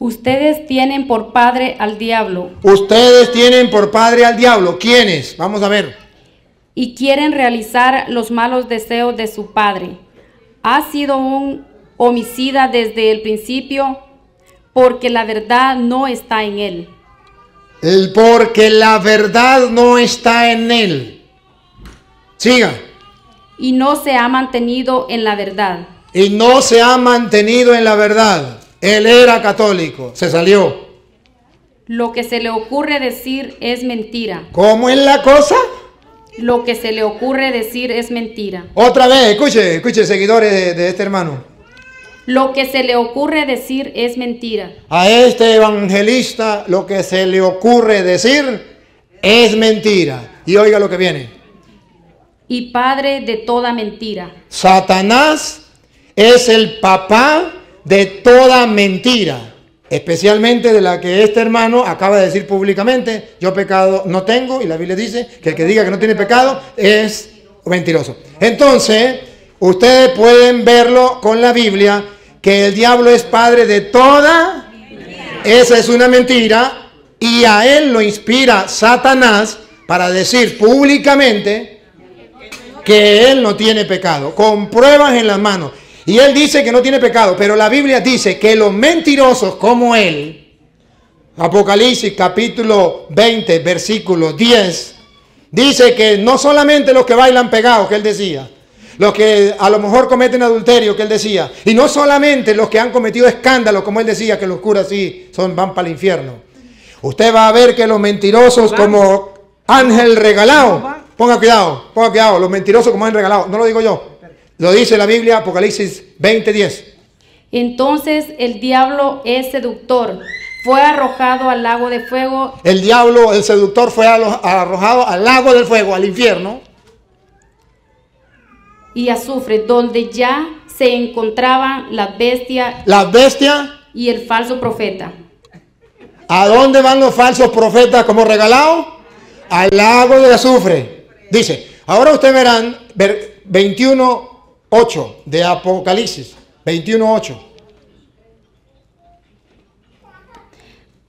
C: Ustedes tienen por padre al diablo
B: Ustedes tienen por padre al diablo. ¿Quiénes? Vamos a ver.
C: y quieren realizar los malos deseos de su padre. Ha sido un homicida desde el principio porque la verdad no está en él.
B: El porque la verdad no está en él. Siga.
C: y no se ha mantenido en la verdad.
B: Y no se ha mantenido en la verdad. Él era católico. Se salió.
C: Lo que se le ocurre decir es mentira.
B: ¿Cómo es la cosa?
C: Lo que se le ocurre decir es mentira.
B: Otra vez, escuche, escuche, seguidores de, de este hermano.
C: Lo que se le ocurre decir es mentira.
B: A este evangelista lo que se le ocurre decir es mentira. Y oiga lo que viene.
C: Y padre de toda mentira.
B: Satanás es el papá de toda mentira, especialmente de la que este hermano acaba de decir públicamente, yo pecado no tengo, y la Biblia dice que el que diga que no tiene pecado es mentiroso. Entonces, ustedes pueden verlo con la Biblia, que el diablo es padre de toda, esa es una mentira, y a él lo inspira Satanás para decir públicamente, que él no tiene pecado, con pruebas en las manos. Y él dice que no tiene pecado, pero la Biblia dice que los mentirosos como él, Apocalipsis capítulo 20, versículo 10, dice que no solamente los que bailan pegados, que él decía, los que a lo mejor cometen adulterio, que él decía, y no solamente los que han cometido escándalos, como él decía, que los curas sí son, van para el infierno. Usted va a ver que los mentirosos como ángel regalado, ponga cuidado, ponga cuidado, los mentirosos como ángel regalado, no lo digo yo, lo dice la Biblia, Apocalipsis 20:10.
C: Entonces el diablo es seductor. Fue arrojado al lago de fuego
B: El diablo, el seductor, fue arrojado al lago del fuego, al infierno.
C: y azufre, donde ya se encontraban la bestia
B: Las bestias,
C: y el falso profeta.
B: ¿a dónde van los falsos profetas como regalados? Al lago de azufre. Dice, ahora ustedes verán ver 21.8 de Apocalipsis. 21.8.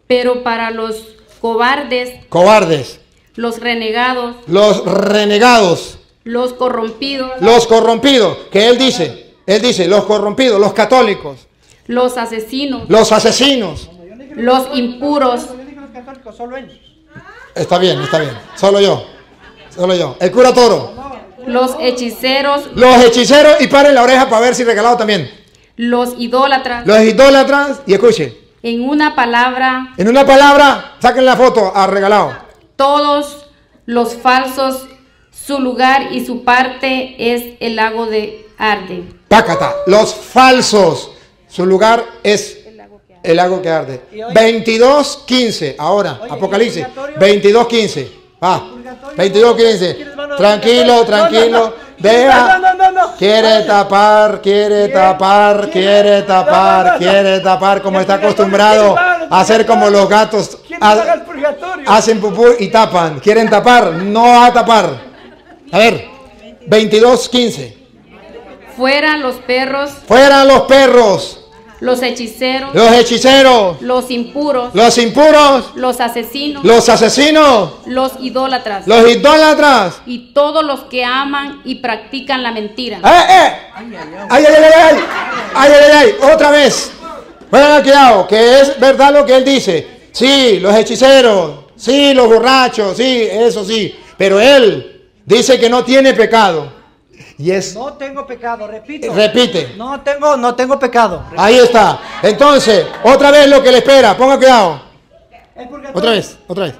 C: Pero para los cobardes,
B: Cobardes,
C: los renegados,
B: los renegados,
C: los corrompidos,
B: los corrompidos, que él dice, él dice, los corrompidos, los católicos,
C: los asesinos,
B: los asesinos.
C: los impuros.
B: Está bien, está bien. Solo yo. Solo yo. El cura toro.
C: Los hechiceros,
B: Los hechiceros y paren la oreja para ver si regalado también.
C: los idólatras.
B: Los idólatras y escuche.
C: En una palabra,
B: En una palabra, saquen la foto a regalado.
C: todos los falsos, su lugar y su parte es el lago de Arde.
B: Pácata. Los falsos. Su lugar es el lago que arde. 22.15. Ahora,
A: Oye,
B: Apocalipsis.
A: ¿y el purgatorio?
B: 22.15. Va.
A: Purgatorio.
B: 22.15.
A: ¿Quieres mano de
B: Tranquilo,
A: purgatorio?
B: tranquilo. Deja. Quiere tapar, quiere tapar,
A: quiere-
B: tapar, quiere tapar, como está acostumbrado
A: ¿quién paga el
B: a hacer como los gatos. Hacen pupú y tapan. Quieren tapar, no a tapar. A ver, 22.15.
C: Fuera los perros,
B: Fueran los perros,
C: los hechiceros,
B: los hechiceros,
C: los impuros,
B: los impuros,
C: los asesinos,
B: los asesinos,
C: los idólatras
B: los idólatras.
C: y todos los que aman y practican la mentira.
B: ¡Eh, eh! ¡Ay, ay, ay, ay! ¡Ay, ay, ay! Otra vez. Bueno, cuidado, que es verdad lo que él dice. Sí, los hechiceros, sí, los borrachos, sí, eso sí. Pero él dice que no tiene pecado. Y es,
A: No tengo pecado, repito.
B: repite,
A: No tengo, no tengo pecado.
B: ahí está. Entonces, otra vez lo que le espera, ponga cuidado. Otra vez, otra vez.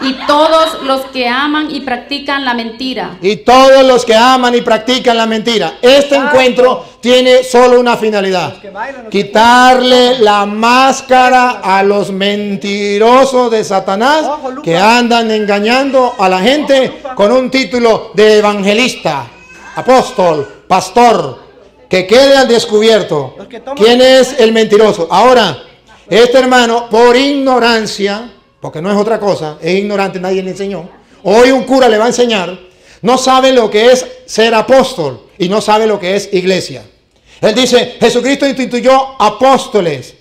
C: Y todos los que aman y practican la mentira.
B: Y todos los que aman y practican la mentira. Este encuentro tiene solo una finalidad.
A: bailan,
B: Quitarle la máscara a los mentirosos de Satanás
A: Ojo,
B: que andan engañando a la gente con un título de evangelista, apóstol, pastor. Que quede al descubierto quién es el mentiroso. Ahora, este hermano, por ignorancia, porque no es otra cosa, es ignorante, nadie le enseñó. Hoy un cura le va a enseñar, no sabe lo que es ser apóstol y no sabe lo que es iglesia. Él dice, Jesucristo instituyó apóstoles.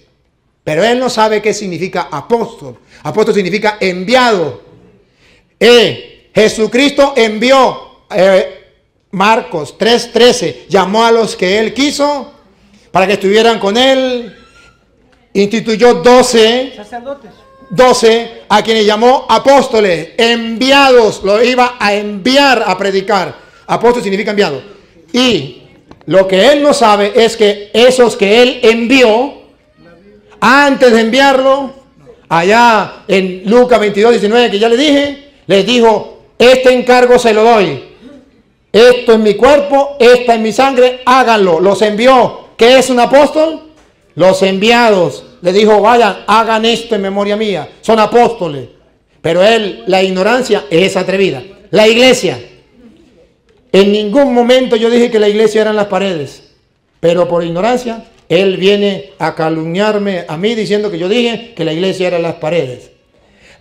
B: Pero él no sabe qué significa apóstol. Apóstol significa enviado. Eh, Jesucristo envió, eh, Marcos 3:13, llamó a los que él quiso para que estuvieran con él. Instituyó 12
A: Sacerdotes.
B: 12 a quienes llamó apóstoles, enviados, lo iba a enviar a predicar. Apóstol significa enviado. Y lo que él no sabe es que esos que él envió, antes de enviarlo, allá en Lucas 22, 19, que ya le dije, les dijo, este encargo se lo doy. Esto es mi cuerpo, esta es mi sangre, háganlo. Los envió. ¿Qué es un apóstol? Los enviados. Le dijo, vayan, hagan esto en memoria mía. Son apóstoles. Pero él, la ignorancia es atrevida. La iglesia. En ningún momento yo dije que la iglesia eran las paredes. Pero por ignorancia, él viene a calumniarme a mí diciendo que yo dije que la iglesia eran las paredes.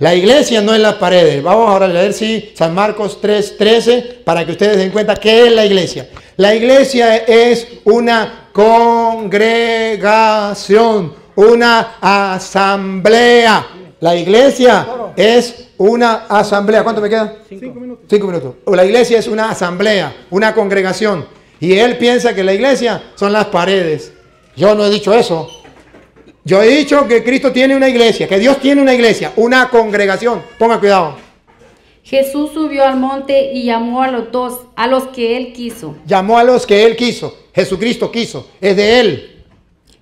B: La iglesia no es las paredes. Vamos ahora a leer si San Marcos 3:13 para que ustedes den cuenta qué es la iglesia. La iglesia es una congregación, una asamblea. La iglesia es una asamblea. ¿Cuánto me queda?
D: Cinco minutos.
B: Cinco minutos. La iglesia es una asamblea, una congregación. Y él piensa que la iglesia son las paredes. Yo no he dicho eso. Yo he dicho que Cristo tiene una iglesia, que Dios tiene una iglesia, una congregación. Ponga cuidado.
C: Jesús subió al monte y llamó a los dos, a los que él quiso,
B: Llamó a los que él quiso. Jesucristo quiso. Es de él.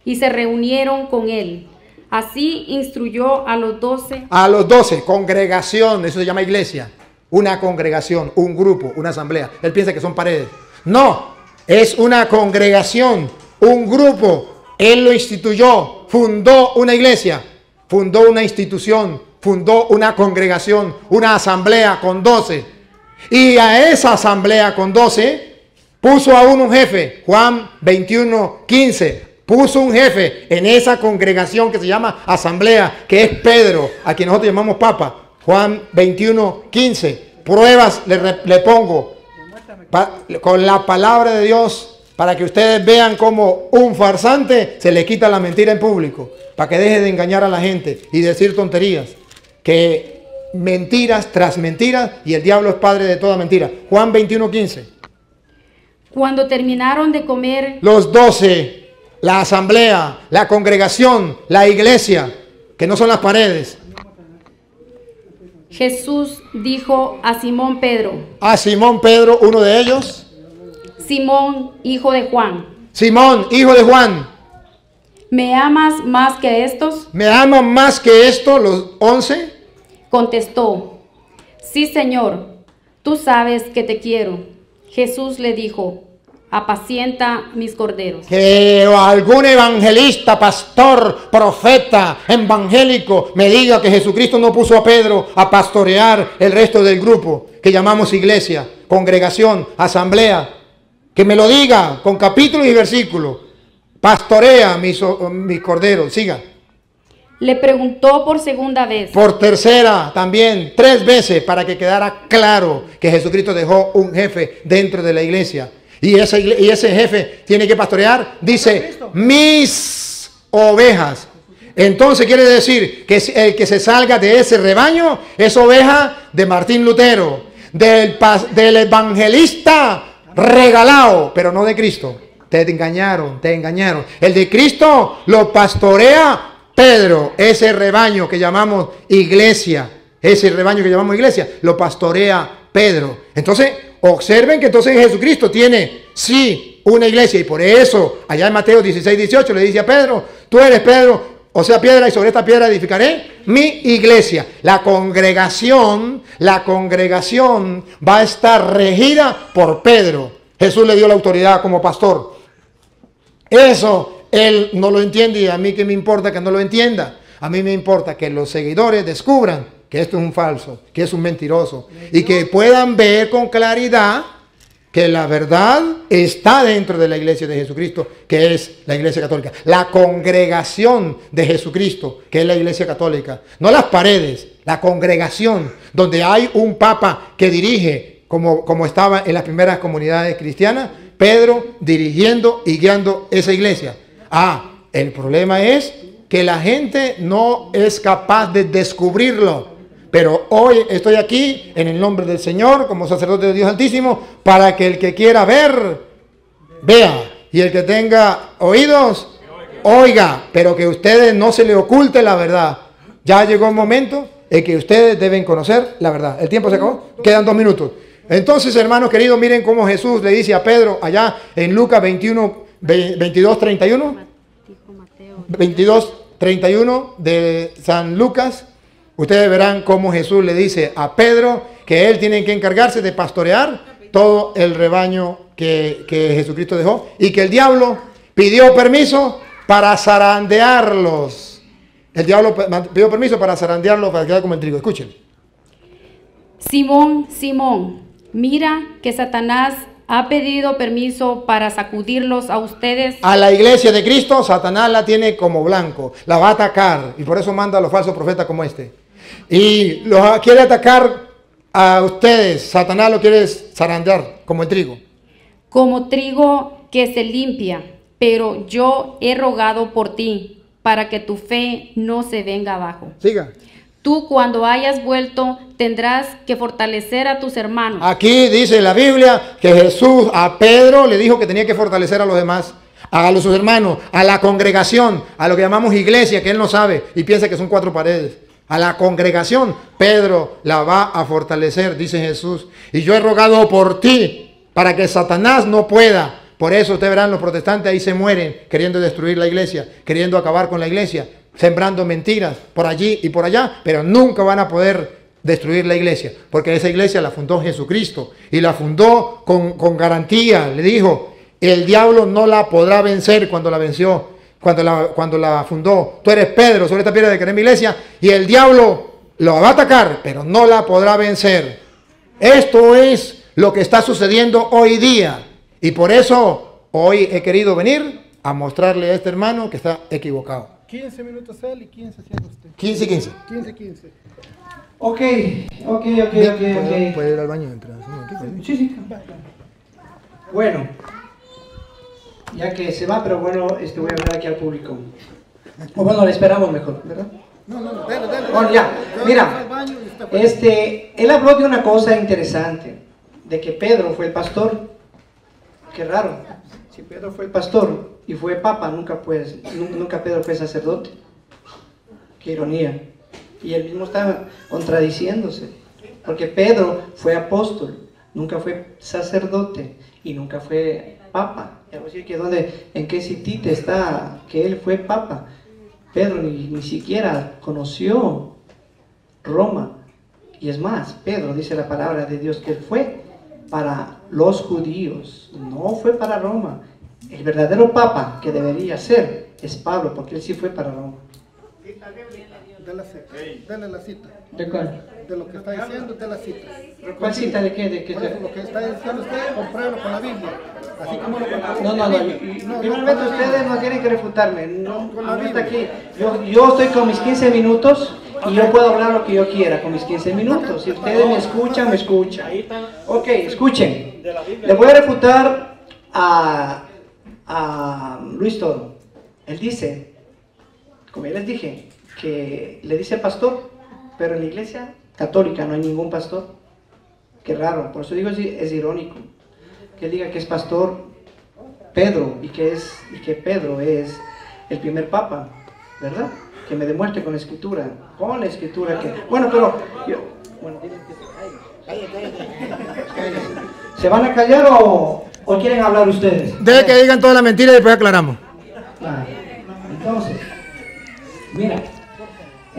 C: y se reunieron con él. Así instruyó a los doce
B: A los doce, congregación, eso se llama iglesia. Una congregación, un grupo, una asamblea. Él piensa que son paredes. No, es una congregación, un grupo. Él lo instituyó, fundó una iglesia, fundó una institución, fundó una congregación, una asamblea con doce. Y a esa asamblea con doce puso a uno un jefe, Juan 21, 15 puso un jefe en esa congregación que se llama asamblea, que es Pedro, a quien nosotros llamamos Papa. Juan 21, 15. Pruebas le, pongo con la palabra de Dios para que ustedes vean cómo un farsante se le quita la mentira en público, para que deje de engañar a la gente y decir tonterías. Que mentiras tras mentiras y el diablo es padre de toda mentira. Juan 21, 15.
C: Cuando terminaron de comer,
B: Los doce, la asamblea, la congregación, la iglesia, que no son las paredes.
C: Jesús dijo a Simón Pedro,
B: A Simón Pedro, uno de ellos.
C: Simón, hijo de Juan,
B: Simón, hijo de Juan,
C: ¿me amas más que estos?
B: ¿me aman más que esto, los once?
C: Contestó, sí Señor, tú sabes que te quiero. Jesús le dijo, apacienta mis corderos.
B: Que algún evangelista, pastor, profeta, evangélico me diga que Jesucristo no puso a Pedro a pastorear el resto del grupo que llamamos iglesia, congregación, asamblea. Que me lo diga con capítulo y versículo. Pastorea mis, mis corderos. Siga.
C: Le preguntó por segunda vez,
B: Por tercera también, tres veces, para que quedara claro que Jesucristo dejó un jefe dentro de la iglesia. Y ese, y ese jefe tiene que pastorear, dice, mis ovejas. Entonces quiere decir que el que se salga de ese rebaño es oveja de Martín Lutero, del, del evangelista regalado, pero no de Cristo. Te engañaron, te engañaron. El de Cristo lo pastorea Pedro, ese rebaño que llamamos iglesia, ese rebaño que llamamos iglesia, lo pastorea Pedro. Entonces, observen que entonces Jesucristo tiene, sí, una iglesia y por eso, allá en Mateo 16, 18 le dice a Pedro, tú eres Pedro, o sea, piedra y sobre esta piedra edificaré mi iglesia. La congregación, la congregación va a estar regida por Pedro. Jesús le dio la autoridad como pastor. Eso él no lo entiende y a mí que me importa que no lo entienda. A mí me importa que los seguidores descubran que esto es un falso, que es un mentiroso y que puedan ver con claridad que la verdad está dentro de la iglesia de Jesucristo, que es la iglesia católica. La congregación de Jesucristo, que es la iglesia católica. No las paredes, la congregación, donde hay un papa que dirige, como, como estaba en las primeras comunidades cristianas, Pedro dirigiendo y guiando esa iglesia. Ah, el problema es que la gente no es capaz de descubrirlo. Pero hoy estoy aquí en el nombre del Señor, como sacerdote de Dios Altísimo, para que el que quiera ver, vea. Y el que tenga oídos, oiga. Pero que ustedes no se le oculte la verdad. Ya llegó un momento en que ustedes deben conocer la verdad. ¿El tiempo se acabó? Quedan dos minutos. Entonces, hermanos queridos, miren cómo Jesús le dice a Pedro allá en Lucas 21, 22, 31. 22, 31 de San Lucas. Ustedes verán cómo Jesús le dice a Pedro que él tiene que encargarse de pastorear todo el rebaño que, que Jesucristo dejó y que el diablo pidió permiso para zarandearlos. El diablo pidió permiso para zarandearlos para quedar como el trigo. Escuchen.
C: Simón, Simón, mira que Satanás ha pedido permiso para sacudirlos a ustedes.
B: A la iglesia de Cristo, Satanás la tiene como blanco, la va a atacar y por eso manda a los falsos profetas como este. Y los quiere atacar a ustedes, Satanás lo quiere zarandear como el trigo.
C: Como trigo que se limpia, pero yo he rogado por ti para que tu fe no se venga abajo.
B: Siga.
C: Tú cuando hayas vuelto tendrás que fortalecer a tus hermanos.
B: Aquí dice la Biblia que Jesús a Pedro le dijo que tenía que fortalecer a los demás, a los sus hermanos, a la congregación, a lo que llamamos iglesia, que él no sabe y piensa que son cuatro paredes. A la congregación, Pedro la va a fortalecer, dice Jesús. Y yo he rogado por ti para que Satanás no pueda. Por eso ustedes verán, los protestantes ahí se mueren queriendo destruir la iglesia, queriendo acabar con la iglesia sembrando mentiras por allí y por allá, pero nunca van a poder destruir la iglesia, porque esa iglesia la fundó Jesucristo y la fundó con, con garantía. Le dijo, el diablo no la podrá vencer cuando la venció, cuando la, cuando la fundó. Tú eres Pedro sobre esta piedra de que eres mi iglesia y el diablo lo va a atacar, pero no la podrá vencer. Esto es lo que está sucediendo hoy día y por eso hoy he querido venir a mostrarle a este hermano que está equivocado.
D: 15 minutos él y 15 siendo usted.
B: 15 y 15.
D: 15 15.
A: Ok, ok, ok, ok, ok.
B: Puede ir al baño mientras.
A: Sí, sí. Bueno, ya que se va, pero bueno, este, voy a hablar aquí al público. O bueno, le esperamos mejor, ¿verdad?
D: No, no, no, dale, dale.
A: Bueno, ya, mira, este, él habló de una cosa interesante, de que Pedro fue el pastor. Qué raro. Si Pedro fue el pastor y fue papa, nunca pues, nu- nunca Pedro fue sacerdote. Qué ironía. Y él mismo está contradiciéndose. Porque Pedro fue apóstol, nunca fue sacerdote y nunca fue papa. Que dónde, en qué citite está que él fue papa. Pedro ni, ni siquiera conoció Roma. Y es más, Pedro dice la palabra de Dios que él fue para los judíos, no fue para Roma. El verdadero papa que debería ser es Pablo, porque él sí fue para Roma.
D: Dale, dale la cita.
A: ¿De cuál?
D: De lo que está diciendo, de la cita.
A: ¿Cuál cita de qué? ¿De qué?
D: Eso, lo que está diciendo usted, compruébalo con la Biblia. Así como lo
A: No, no, no. Primeramente ustedes no tienen que refutarme. No, ahorita aquí. Yo, yo estoy con mis 15 minutos y yo puedo hablar lo que yo quiera con mis 15 minutos. Si ustedes me escuchan, me escuchan. Ok, escuchen. Le voy a refutar a, a Luis Toro. Él dice, como ya les dije, que le dice pastor, pero en la iglesia católica no hay ningún pastor. Qué raro, por eso digo, es irónico. Que él diga que es pastor Pedro y que, es, y que Pedro es el primer papa, ¿verdad? Que me demuestre con la escritura, con la escritura que... Bueno, pero... yo- bueno, se callen. ¿Se van a callar o, o quieren hablar ustedes?
B: Deje que digan toda la mentira y después aclaramos.
A: Claro. Entonces, mira,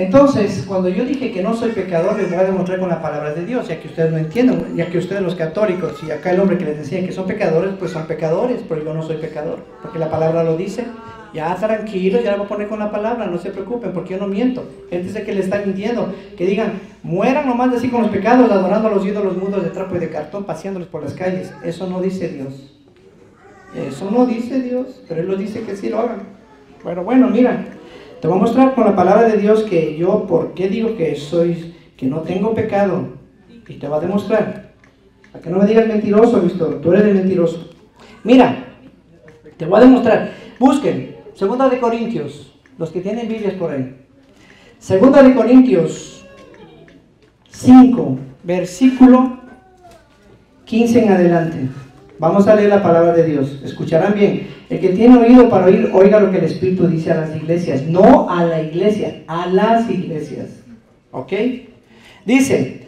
A: entonces cuando yo dije que no soy pecador, les voy a demostrar con las palabras de Dios, ya que ustedes no entienden, ya que ustedes los católicos y acá el hombre que les decía que son pecadores, pues son pecadores, pero yo no soy pecador, porque la palabra lo dice. Ya tranquilos, ya lo voy a poner con la palabra, no se preocupen, porque yo no miento. Gente dice que le está mintiendo, que digan, mueran nomás así con los pecados, adorando a los ídolos mudos de trapo y de cartón, paseándolos por las calles. Eso no dice Dios. Eso no dice Dios, pero Él lo dice que sí lo hagan. Bueno, bueno, mira, te voy a mostrar con la palabra de Dios que yo, ¿por qué digo que soy, que no tengo pecado? Y te va a demostrar. Para que no me digas mentiroso, Víctor, tú eres el mentiroso. Mira, te voy a demostrar. Busquen, segunda de Corintios, Los que tienen Biblias por ahí. Segunda de Corintios 5, versículo 15 en adelante. Vamos a leer la palabra de Dios. Escucharán bien. El que tiene oído para oír, oiga lo que el Espíritu dice a las iglesias. No a la iglesia, a las iglesias. ¿Ok? Dice,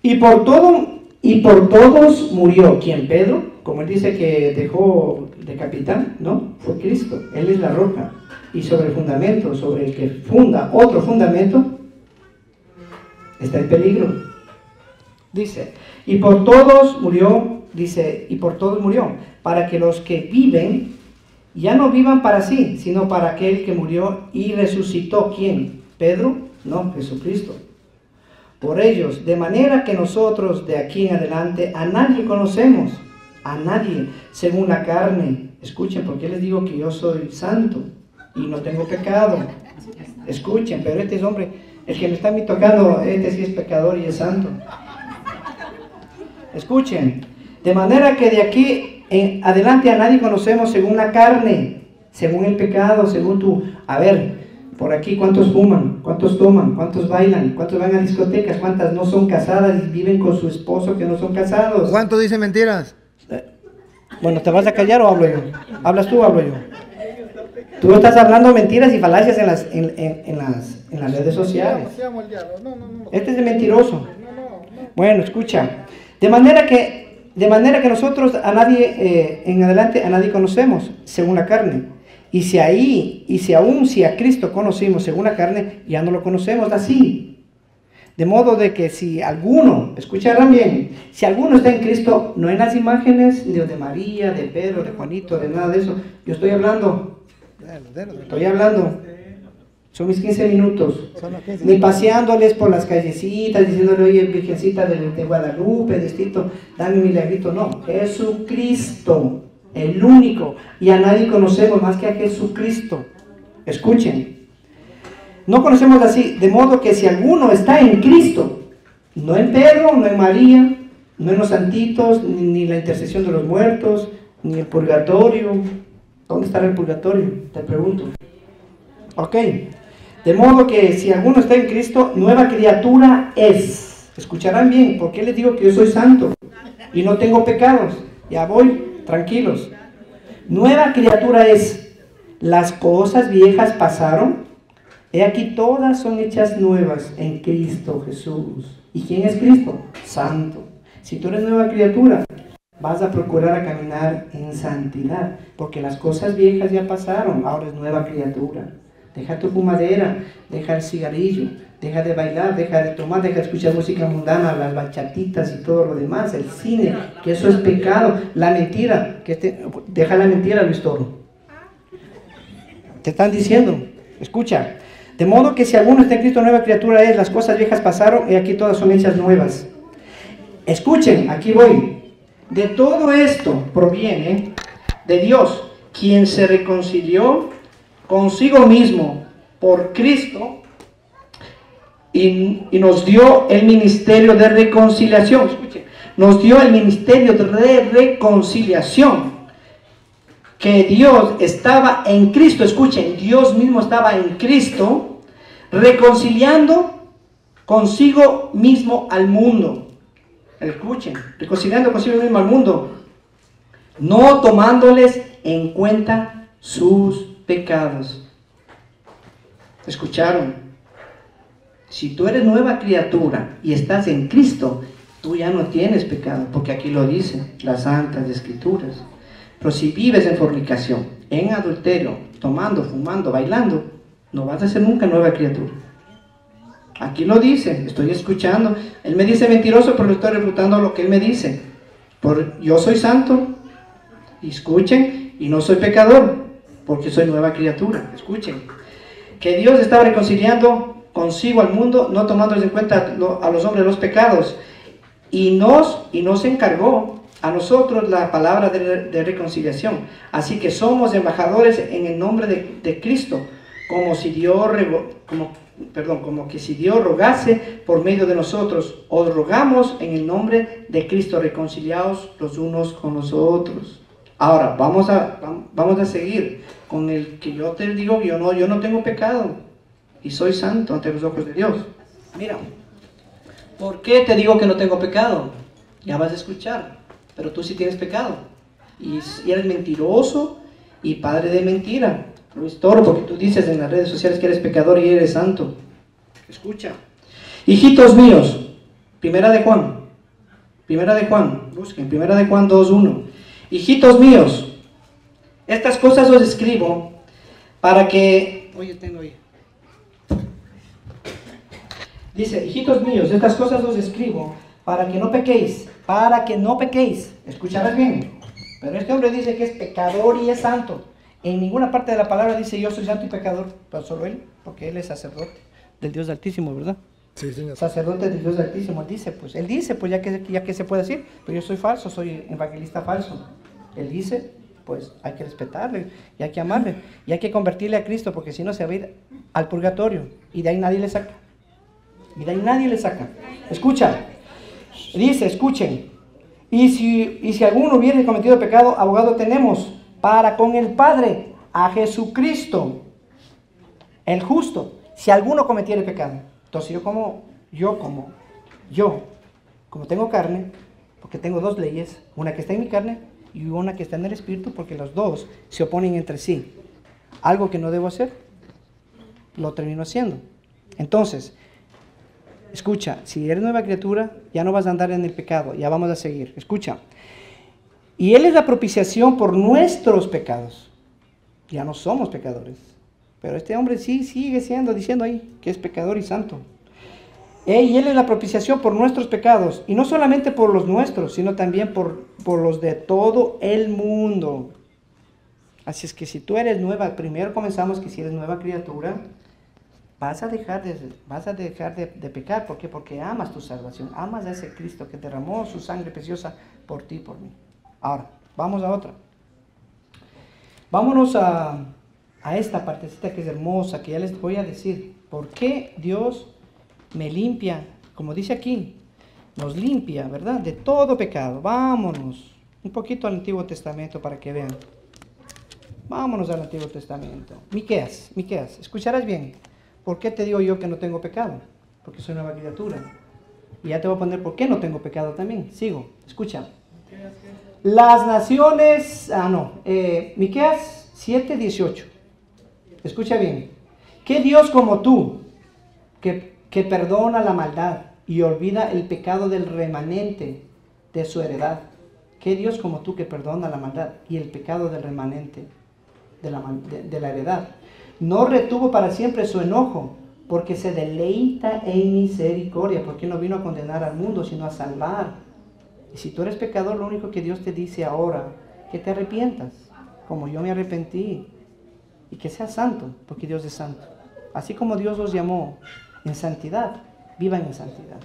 A: y por todo, y por todos murió. ¿Quién? Pedro, como él dice que dejó de capitán, ¿no? Fue Cristo. Él es la roca. Y sobre el fundamento, sobre el que funda otro fundamento, está el peligro. Dice, y por todos murió, dice, y por todos murió, para que los que viven ya no vivan para sí, sino para aquel que murió y resucitó. ¿Quién? ¿Pedro? No, Jesucristo. Por ellos, de manera que nosotros de aquí en adelante a nadie conocemos, a nadie, según la carne. Escuchen, porque les digo que yo soy santo y no tengo pecado. Escuchen, pero este es hombre, el que me está tocando, este sí es pecador y es santo. Escuchen, de manera que de aquí en adelante a nadie conocemos según la carne, según el pecado, según tu... A ver, por aquí cuántos fuman, cuántos toman, cuántos bailan, cuántos van a discotecas, cuántas no son casadas y viven con su esposo que no son casados.
B: ¿Cuánto dicen mentiras?
A: Bueno, ¿te vas a callar o hablo yo? ¿Hablas tú o hablo yo? Tú estás hablando mentiras y falacias en las, en, en- en las, en las redes sociales.
D: El.
A: Este es de mentiroso.
D: No, no, no.
A: Bueno, escucha. De manera que, de manera que nosotros a nadie, eh, en adelante, a nadie conocemos, según la carne. Y si ahí, y si aún si a Cristo conocimos según la carne, ya no lo conocemos así. De modo de que si alguno, escucharán bien, si alguno está en Cristo, no en las imágenes ni de María, de Pedro, de Juanito, de nada de eso. Yo estoy hablando, estoy hablando. Son mis 15 minutos
B: Son los 15.
A: ni paseándoles por las callecitas, diciéndole, oye, Virgencita de, de Guadalupe, destito, dame un milagrito. No, Jesucristo, el único. Y a nadie conocemos más que a Jesucristo. Escuchen. No conocemos así, de modo que si alguno está en Cristo, no en Pedro, no en María, no en los santitos, ni, ni la intercesión de los muertos, ni el purgatorio. ¿Dónde estará el purgatorio? Te pregunto. Ok. De modo que si alguno está en Cristo, nueva criatura es. Escucharán bien, porque les digo que yo soy santo y no tengo pecados. Ya voy, tranquilos. Nueva criatura es. Las cosas viejas pasaron. He aquí todas son hechas nuevas en Cristo Jesús. ¿Y quién es Cristo? Santo. Si tú eres nueva criatura, vas a procurar a caminar en santidad, porque las cosas viejas ya pasaron, ahora es nueva criatura. Deja tu fumadera, deja el cigarrillo, deja de bailar, deja de tomar, deja de escuchar música mundana, las bachatitas y todo lo demás, el cine, que eso es pecado, la mentira, que te- deja la mentira, Luis Toro. Te están diciendo, escucha, de modo que si alguno está en Cristo, nueva criatura es, las cosas viejas pasaron y aquí todas son hechas nuevas. Escuchen, aquí voy. De todo esto proviene de Dios, quien se reconcilió consigo mismo por Cristo y, y nos dio el ministerio de reconciliación. Escuchen, nos dio el ministerio de reconciliación. Que Dios estaba en Cristo, escuchen, Dios mismo estaba en Cristo, reconciliando consigo mismo al mundo. Escuchen, reconciliando consigo mismo al mundo, no tomándoles en cuenta sus pecados. ¿Escucharon? Si tú eres nueva criatura y estás en Cristo, tú ya no tienes pecado, porque aquí lo dicen las santas escrituras. Pero si vives en fornicación, en adulterio, tomando, fumando, bailando, no vas a ser nunca nueva criatura. Aquí lo dice, estoy escuchando. Él me dice mentiroso, pero estoy refutando lo que él me dice. Por, yo soy santo, escuchen, y no soy pecador, porque soy nueva criatura. Escuchen, que Dios estaba reconciliando consigo al mundo, no tomándoles en cuenta a los hombres los pecados, y nos, y nos encargó a nosotros la palabra de, reconciliación. Así que somos embajadores en el nombre de, Cristo, como si Dios, como, perdón, como que si Dios rogase por medio de nosotros, os rogamos en el nombre de Cristo reconciliados los unos con los otros. Ahora, vamos a, vam- vamos a seguir con el que yo te digo que yo no, yo no tengo pecado y soy santo ante los ojos de Dios. Mira, ¿por qué te digo que no tengo pecado? Ya vas a escuchar, pero tú sí tienes pecado. Y, y eres mentiroso y padre de mentira. Luis Toro, porque tú dices en las redes sociales que eres pecador y eres santo. Escucha. Hijitos míos, primera de Juan, primera de Juan, busquen, primera de Juan 2.1. Hijitos míos, estas cosas os escribo para que... Oye, tengo ahí. Dice, hijitos míos, estas cosas os escribo para que no pequéis, para que no pequéis. Escucharás bien. Pero este hombre dice que es pecador y es santo. En ninguna parte de la palabra dice yo soy santo y pecador, pero solo él, porque él es sacerdote del Dios Altísimo, ¿verdad? Sacerdote del Dios Altísimo, dice, pues él dice, pues ya que, ya que se puede decir, pero yo soy falso, soy evangelista falso. Él dice, pues hay que respetarle y hay que amarle y hay que convertirle a Cristo, porque si no se va a ir al purgatorio y de ahí nadie le saca. Y de ahí nadie le saca. Escucha, dice, escuchen, y si, y si alguno hubiere cometido pecado, abogado tenemos para con el Padre a Jesucristo, el justo, si alguno cometiera pecado. Entonces yo como, yo como, yo, como tengo carne, porque tengo dos leyes, una que está en mi carne y una que está en el espíritu, porque los dos se oponen entre sí. Algo que no debo hacer, lo termino haciendo. Entonces, escucha, si eres nueva criatura, ya no vas a andar en el pecado, ya vamos a seguir. Escucha. Y Él es la propiciación por nuestros pecados. Ya no somos pecadores. Pero este hombre sí sigue siendo, diciendo ahí, que es pecador y santo. Y Él es la propiciación por nuestros pecados. Y no solamente por los nuestros, sino también por, por los de todo el mundo. Así es que si tú eres nueva, primero comenzamos que si eres nueva criatura, vas a dejar de, vas a dejar de, de pecar. ¿Por qué? Porque amas tu salvación, amas a ese Cristo que derramó su sangre preciosa por ti y por mí. Ahora, vamos a otra. Vámonos a, a esta partecita que es hermosa, que ya les voy a decir. ¿Por qué Dios me limpia? Como dice aquí, nos limpia, ¿verdad? De todo pecado. Vámonos un poquito al Antiguo Testamento para que vean. Vámonos al Antiguo Testamento. Miqueas, Miqueas, escucharás bien. ¿Por qué te digo yo que no tengo pecado? Porque soy nueva criatura. Y ya te voy a poner por qué no tengo pecado también. Sigo, escucha. Las naciones, ah no, eh, Miqueas 7, 18. Escucha bien. ¿Qué Dios como tú, que, que perdona la maldad y olvida el pecado del remanente de su heredad? ¿Qué Dios como tú que perdona la maldad y el pecado del remanente de la, de la heredad? No retuvo para siempre su enojo, porque se deleita en misericordia, porque no vino a condenar al mundo, sino a salvar. Y si tú eres pecador, lo único que Dios te dice ahora, que te arrepientas, como yo me arrepentí, y que seas santo, porque Dios es santo. Así como Dios los llamó en santidad, vivan en santidad.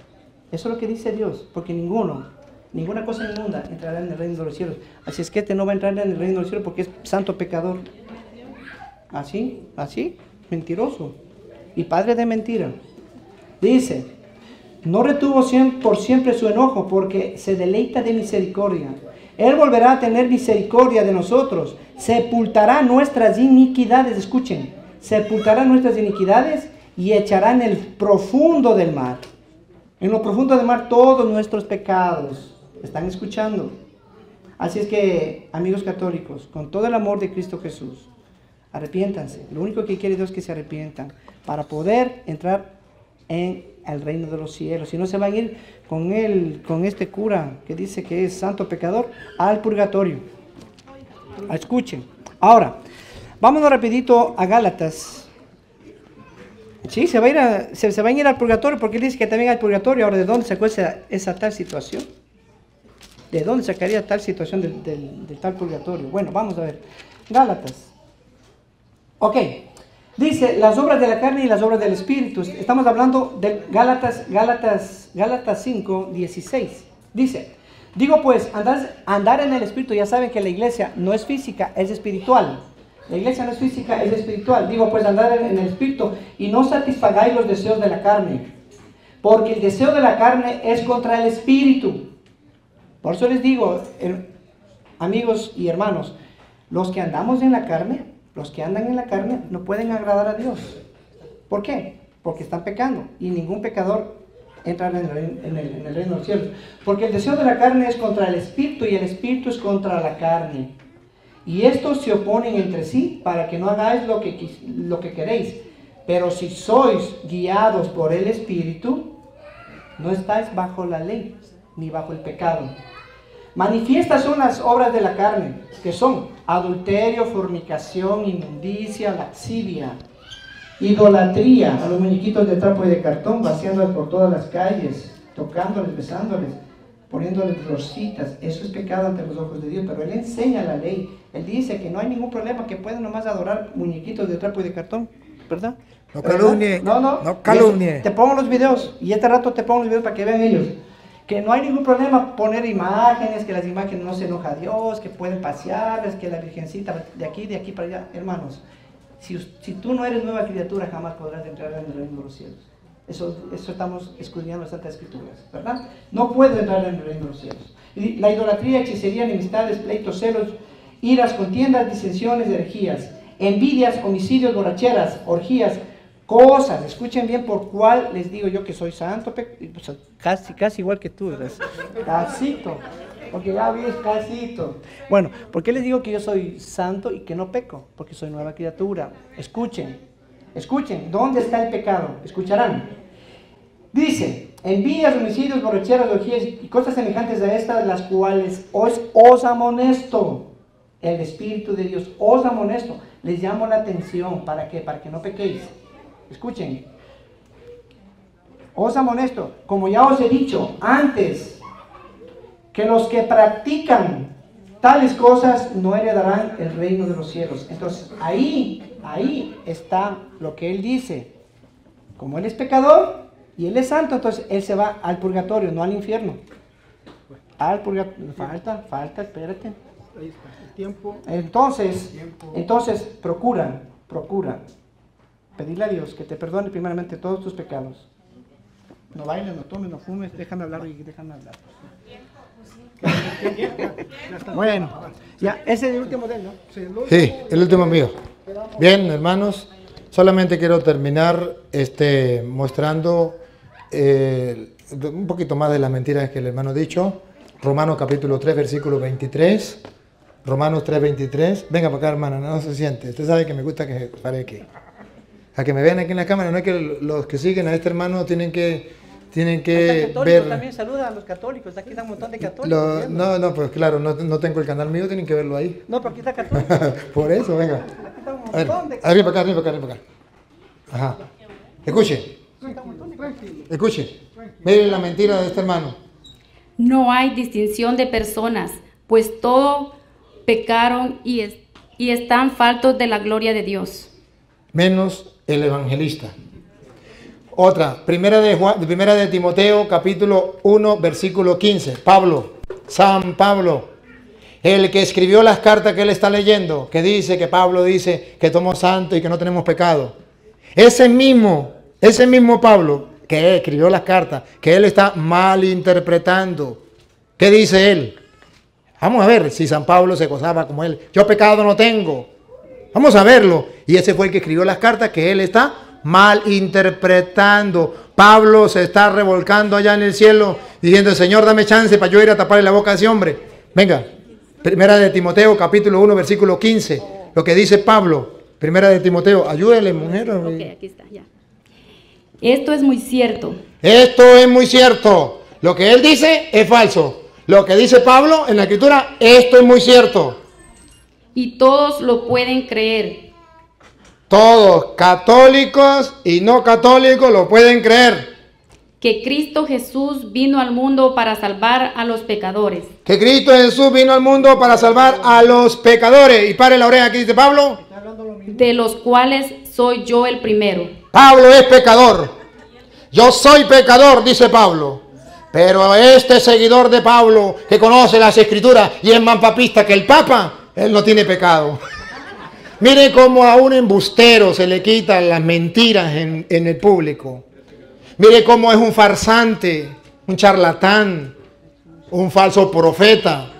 A: Eso es lo que dice Dios, porque ninguno, ninguna cosa inmunda entrará en el reino de los cielos. Así es que este no va a entrar en el reino de los cielos porque es santo pecador. Así, así, mentiroso y padre de mentira. Dice, no retuvo por siempre su enojo porque se deleita de misericordia. Él volverá a tener misericordia de nosotros. Sepultará nuestras iniquidades. Escuchen, sepultará nuestras iniquidades y echará en el profundo del mar. En lo profundo del mar todos nuestros pecados. ¿Están escuchando? Así es que, amigos católicos, con todo el amor de Cristo Jesús, arrepiéntanse. Lo único que quiere Dios es que se arrepientan para poder entrar en el reino de los cielos. Si no se van a ir con él, con este cura que dice que es santo pecador, al purgatorio. Escuchen. Ahora, vámonos rapidito a Gálatas. Sí, se, va a ir se, se van a ir al purgatorio porque él dice que también hay purgatorio. Ahora, ¿de dónde sacó esa, esa tal situación? ¿De dónde sacaría tal situación del, del- del tal purgatorio? Bueno, vamos a ver. Gálatas. Ok. Dice las obras de la carne y las obras del espíritu. Estamos hablando de Gálatas, Gálatas, Gálatas 5, 16. Dice, digo pues, andar, andar en el espíritu, ya saben que la iglesia no es física, es espiritual. La iglesia no es física, es espiritual. Digo pues, andar en el espíritu y no satisfagáis los deseos de la carne. Porque el deseo de la carne es contra el espíritu. Por eso les digo, el- amigos y hermanos, los que andamos en la carne, los que andan en la carne, no pueden agradar a Dios. ¿Por qué? Porque están pecando y ningún pecador entra en el, reino- de los cielos. Porque el deseo de la carne es contra el espíritu y el espíritu es contra la carne. Y estos se oponen entre sí para que no hagáis lo que, lo que queréis. Pero si sois guiados por el espíritu, no estáis bajo la ley ni bajo el pecado. Manifiestas son las obras de la carne, que son adulterio, fornicación, inmundicia, laxivia, idolatría a los muñequitos de trapo y de cartón, vaciándoles por todas las calles, tocándoles, besándoles, poniéndoles rositas. Eso es pecado ante los ojos de Dios, pero Él enseña la ley. Él dice que no hay ningún problema, que pueden nomás adorar muñequitos de trapo y de cartón, ¿verdad?
G: No calumnie,
A: No, no.
G: no calumnie.
A: Te pongo los videos y este rato te pongo los videos para que vean ellos. Que no hay ningún problema poner imágenes, que las imágenes no se enoja a Dios, que pueden pasearles, que la virgencita de aquí, de aquí para allá. Hermanos, si, si tú no eres nueva criatura, jamás podrás entrar en el reino de los cielos. Eso, eso estamos escudriñando las Santas Escrituras, ¿verdad? No puedes entrar en el reino de los cielos. La idolatría, hechicería, enemistades, pleitos, celos, iras, contiendas, disensiones, herejías, envidias, homicidios, borracheras, orgías, cosas, escuchen bien por cuál les digo yo que soy santo, sea, casi, casi igual que tú. Casito, porque ya ves, casito. Bueno, ¿por qué les digo que yo soy santo y que no peco? Porque soy nueva criatura. Escuchen, escuchen, ¿dónde está el pecado? Escucharán. Dice, envidias, homicidios, borracheras, orgías y cosas semejantes a estas, las cuales os, os amonesto, el Espíritu de Dios, os amonesto, les llamo la atención, ¿para qué? Para que no pequéis. Escuchen, os amonesto, como ya os he dicho antes, que los que practican tales cosas no heredarán el reino de los cielos. Entonces, ahí, ahí está lo que él dice. Como él es pecador y él es santo, entonces él se va al purgatorio, no al infierno. Al purgatorio. Falta, falta, espérate.
D: Ahí está. El tiempo.
A: Entonces, entonces procura, procura pedirle a Dios que te perdone primeramente todos tus pecados. No bailes, no tomes, no fumes, déjame hablar y déjame hablar. Bueno, ya, ese es el último de él, ¿no?
B: Sí, el último mío. Bien, hermanos, solamente quiero terminar este, mostrando eh, un poquito más de las mentiras que el hermano ha dicho. Romanos capítulo 3, versículo 23. Romanos 3, 23. Venga para acá, hermana, no se siente. Usted sabe que me gusta que pare aquí. A que me vean aquí en la cámara, no es que los que siguen a este hermano tienen que, tienen que ver...
A: también saluda a los católicos, aquí está un montón de católicos.
B: Lo- no, no, pues claro, no, no tengo el canal mío, tienen que verlo ahí.
A: No, pero aquí está católico.
B: Por eso, venga.
A: Aquí está un
B: A ver,
A: montón de
B: arriba para acá, arriba para acá, arriba para acá. Ajá. Escuche, escuche. Mire la mentira de este hermano.
C: No hay distinción de personas, pues todos pecaron y, es- y están faltos de la gloria de Dios.
B: Menos el evangelista. Otra, primera de, primera de Timoteo, capítulo 1, versículo 15. Pablo, San Pablo, el que escribió las cartas que él está leyendo, que dice que Pablo dice que somos santos y que no tenemos pecado. Ese mismo, ese mismo Pablo que escribió las cartas, que él está malinterpretando. ¿Qué dice él? Vamos a ver si San Pablo se gozaba como él. Yo pecado no tengo. Vamos a verlo. Y ese fue el que escribió las cartas que él está malinterpretando. Pablo se está revolcando allá en el cielo diciendo, Señor, dame chance para yo ir a taparle la boca a ese hombre. Venga, primera de Timoteo, capítulo 1, versículo 15. Lo que dice Pablo, primera de Timoteo, ayúdele, mujer.
C: Ok, aquí está, ya. Esto es muy cierto.
B: Esto es muy cierto. Lo que él dice es falso. Lo que dice Pablo en la escritura, esto es muy cierto.
C: Y todos lo pueden creer.
B: Todos, católicos y no católicos, lo pueden creer.
C: Que Cristo Jesús vino al mundo para salvar a los pecadores.
B: Que Cristo Jesús vino al mundo para salvar a los pecadores. Y pare la oreja aquí dice Pablo.
C: de los cuales soy yo el primero.
B: Pablo es pecador. Yo soy pecador, dice Pablo. Pero este seguidor de Pablo, que conoce las escrituras y es más papista que el Papa, él no tiene pecado. Mire cómo a un embustero se le quitan las mentiras en, en el público. Mire cómo es un farsante, un charlatán, un falso profeta.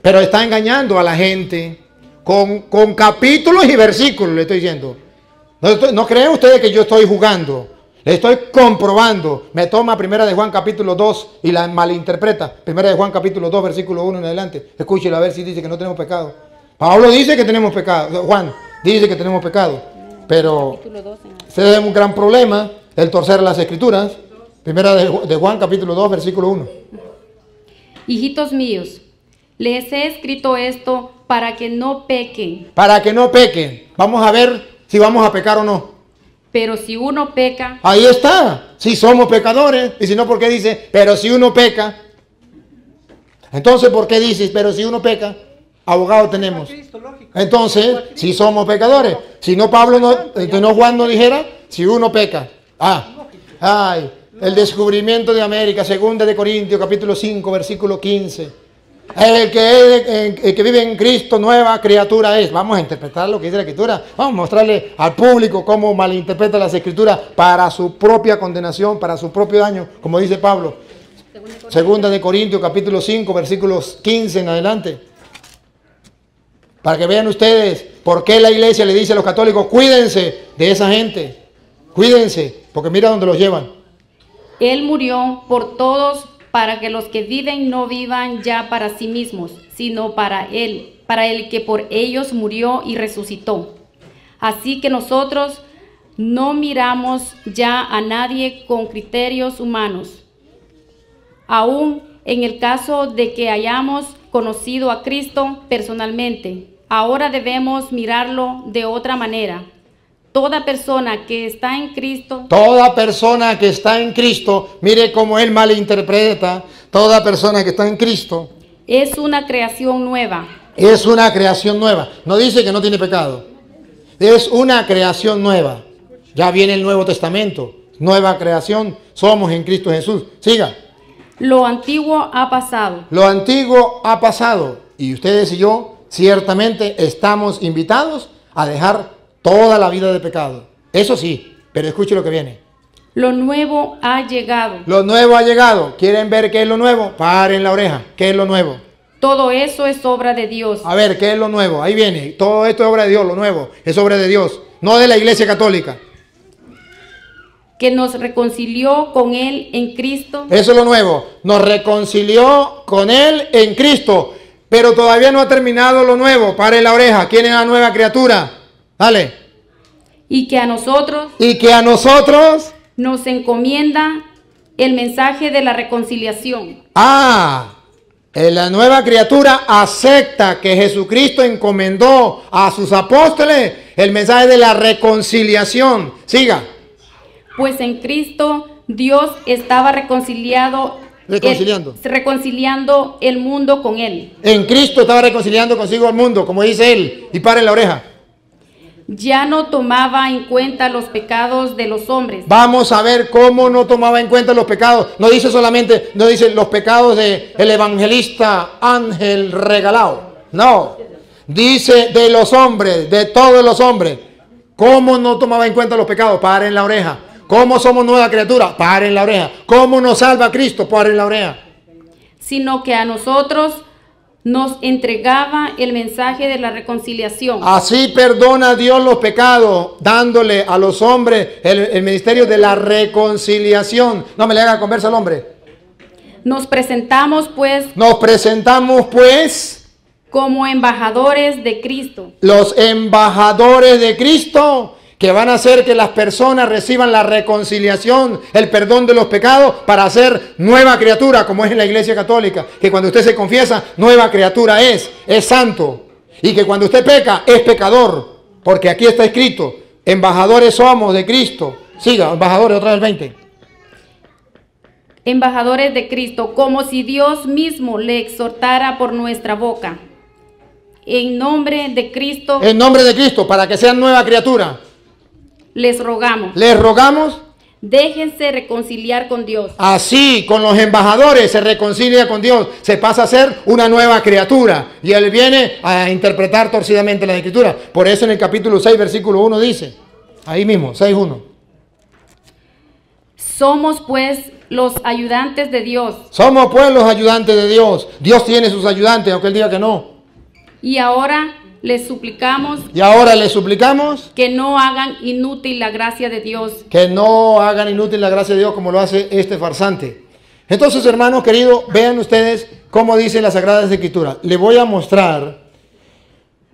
B: Pero está engañando a la gente con, con capítulos y versículos, le estoy diciendo. No, no creen ustedes que yo estoy jugando. Le estoy comprobando. Me toma primera de Juan capítulo 2 y la malinterpreta. Primera de Juan capítulo 2, versículo 1 en adelante. Escúchelo a ver si dice que no tenemos pecado. Pablo dice que tenemos pecado. Juan dice que tenemos pecado. Pero
C: Capítulo 2 en-
B: ese es un gran problema, el torcer las escrituras. Primera de Juan capítulo 2, versículo 1.
C: Hijitos míos, les he escrito esto para que no pequen,
B: Para que no pequen. Vamos a ver si vamos a pecar o no.
C: Pero si uno peca,
B: Ahí está. Si somos pecadores. Y si no, ¿por qué dice, pero si uno peca? Entonces, ¿por qué dices, pero si uno peca? Abogado tenemos. Entonces, si somos pecadores. Si no, Pablo no, entonces no Juan no dijera, si uno peca. Ah, ay, el descubrimiento de América, segunda de Corintios, capítulo 5, versículo 15. El que, es- el que vive en Cristo, nueva criatura es. Vamos a interpretar lo que dice la Escritura. Vamos a mostrarle al público cómo malinterpreta las Escrituras para su propia condenación, para su propio daño, como dice Pablo. Segunda de Corintios, capítulo 5, versículos 15 en adelante. Para que vean ustedes por qué la iglesia le dice a los católicos, cuídense de esa gente. Cuídense, porque mira dónde los llevan.
C: Él murió por todos para que los que viven no vivan ya para sí mismos, sino para Él, para el que por ellos murió y resucitó. Así que nosotros no miramos ya a nadie con criterios humanos. Aún en el caso de que hayamos conocido a Cristo personalmente, ahora debemos mirarlo de otra manera. Toda persona que está en Cristo
B: Toda persona que está en Cristo, mire cómo él malinterpreta. Toda persona que está en Cristo
C: es una creación nueva.
B: es una creación nueva. No dice que no tiene pecado. Es una creación nueva. Ya viene el Nuevo Testamento. Nueva creación. Somos en Cristo Jesús. Siga.
C: Lo antiguo ha pasado.
B: Lo antiguo ha pasado y ustedes y yo ciertamente estamos invitados a dejar toda la vida de pecado. Eso sí, pero escuche lo que viene.
C: Lo nuevo ha llegado.
B: Lo nuevo ha llegado. ¿Quieren ver qué es lo nuevo? Paren la oreja. ¿Qué es lo nuevo?
C: Todo eso es obra de Dios.
B: A ver, ¿qué es lo nuevo? Ahí viene. Todo esto es obra de Dios, lo nuevo. Es obra de Dios, no de la iglesia católica.
C: que nos reconcilió con Él en Cristo
B: Eso es lo nuevo. Nos reconcilió con Él en Cristo. Pero todavía no ha terminado lo nuevo. Pare la oreja. ¿Quién es la nueva criatura? Dale.
C: y que a nosotros
B: Y que a nosotros,
C: nos encomienda el mensaje de la reconciliación.
B: ah, la nueva criatura acepta que Jesucristo encomendó a sus apóstoles el mensaje de la reconciliación. Siga.
C: Pues en Cristo Dios estaba reconciliado
B: Reconciliando.
C: el- reconciliando el mundo con Él.
B: En Cristo estaba reconciliando consigo al mundo, como dice él. Y pare la oreja.
C: Ya no tomaba en cuenta los pecados de los hombres,
B: Vamos a ver cómo no tomaba en cuenta los pecados. No dice solamente, no dice los pecados de el evangelista Ángel Regalado. No. Dice de los hombres, de todos los hombres. ¿Cómo no tomaba en cuenta los pecados? Paren la oreja. ¿Cómo somos nueva criatura? Paren la oreja. ¿Cómo nos salva Cristo? Paren la oreja.
C: sino que a nosotros nos entregaba el mensaje de la reconciliación.
B: Así perdona Dios los pecados, dándole a los hombres el, el ministerio de la reconciliación. No me le haga conversa al hombre.
C: Nos presentamos pues
B: Nos presentamos pues
C: como embajadores de Cristo,
B: los embajadores de Cristo que van a hacer que las personas reciban la reconciliación, el perdón de los pecados para ser nueva criatura, como es en la iglesia católica, que cuando usted se confiesa, nueva criatura es, es santo, y que cuando usted peca, es pecador, porque aquí está escrito, embajadores somos de Cristo. Siga, embajadores, otra vez 20.
C: embajadores de Cristo, como si Dios mismo le exhortara por nuestra boca. En nombre de Cristo
B: En nombre de Cristo, para que sean nueva criatura,
C: les rogamos,
B: les rogamos
C: déjense reconciliar con Dios.
B: Así, con los embajadores se reconcilia con Dios, se pasa a ser una nueva criatura. Y él viene a interpretar torcidamente la escritura. Por eso en el capítulo 6, versículo 1 dice, ahí mismo, 6.1.
C: Somos pues los ayudantes de Dios
B: Somos pues los ayudantes de Dios. Dios tiene sus ayudantes, aunque él diga que no.
C: y ahora les suplicamos
B: Y ahora le suplicamos
C: que no hagan inútil la gracia de Dios
B: que no hagan inútil la gracia de Dios como lo hace este farsante. Entonces, hermanos queridos, vean ustedes cómo dice la Sagrada Escritura. Le voy a mostrar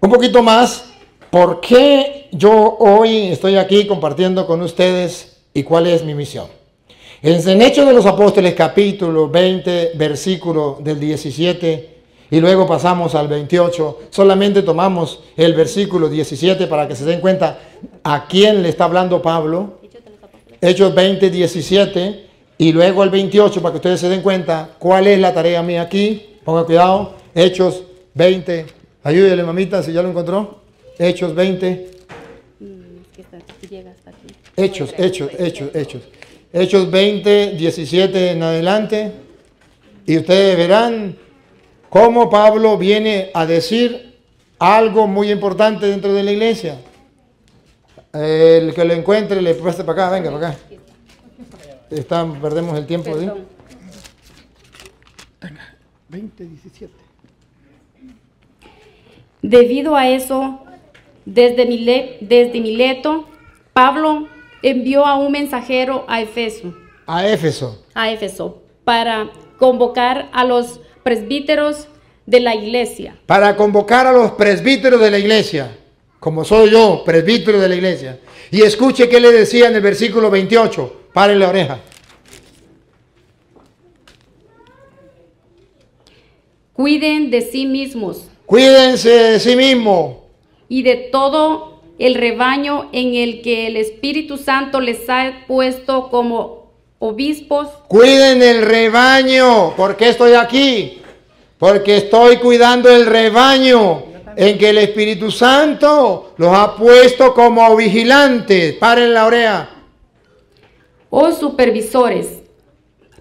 B: un poquito más por qué yo hoy estoy aquí compartiendo con ustedes y cuál es mi misión. En en Hechos de los Apóstoles, capítulo 20, versículo del 17, y luego pasamos al 28, solamente tomamos el versículo 17 para que se den cuenta a quién le está hablando Pablo. Hechos 20, 17, y luego el 28 para que ustedes se den cuenta cuál es la tarea mía aquí. Pongan cuidado. Hechos 20. Ayúdele, mamita, si ya lo encontró. Hechos 20. Hechos, hechos, hechos, hechos. Hechos 20, 17 en adelante. Y ustedes verán cómo Pablo viene a decir algo muy importante dentro de la iglesia. El que lo encuentre le preste para acá, venga para acá. Están, perdemos el tiempo. ¿sí?
C: Perdón.
D: 20, 17.
C: Debido a eso, desde, Mile- desde Mileto, Pablo envió a un mensajero a Efeso,
B: A Éfeso.
C: a Éfeso para convocar a los presbíteros de la iglesia
B: Para convocar a los presbíteros de la iglesia. Como soy yo, presbítero de la iglesia. Y escuche qué le decía en el versículo 28. Paren la oreja.
C: cuiden de sí mismos
B: Cuídense de sí mismo.
C: y de todo el rebaño en el que el Espíritu Santo les ha puesto como obispos
B: Cuiden el rebaño. ¿Por qué estoy aquí? Porque estoy cuidando el rebaño en que el Espíritu Santo los ha puesto como vigilantes. Paren la oreja.
C: o supervisores.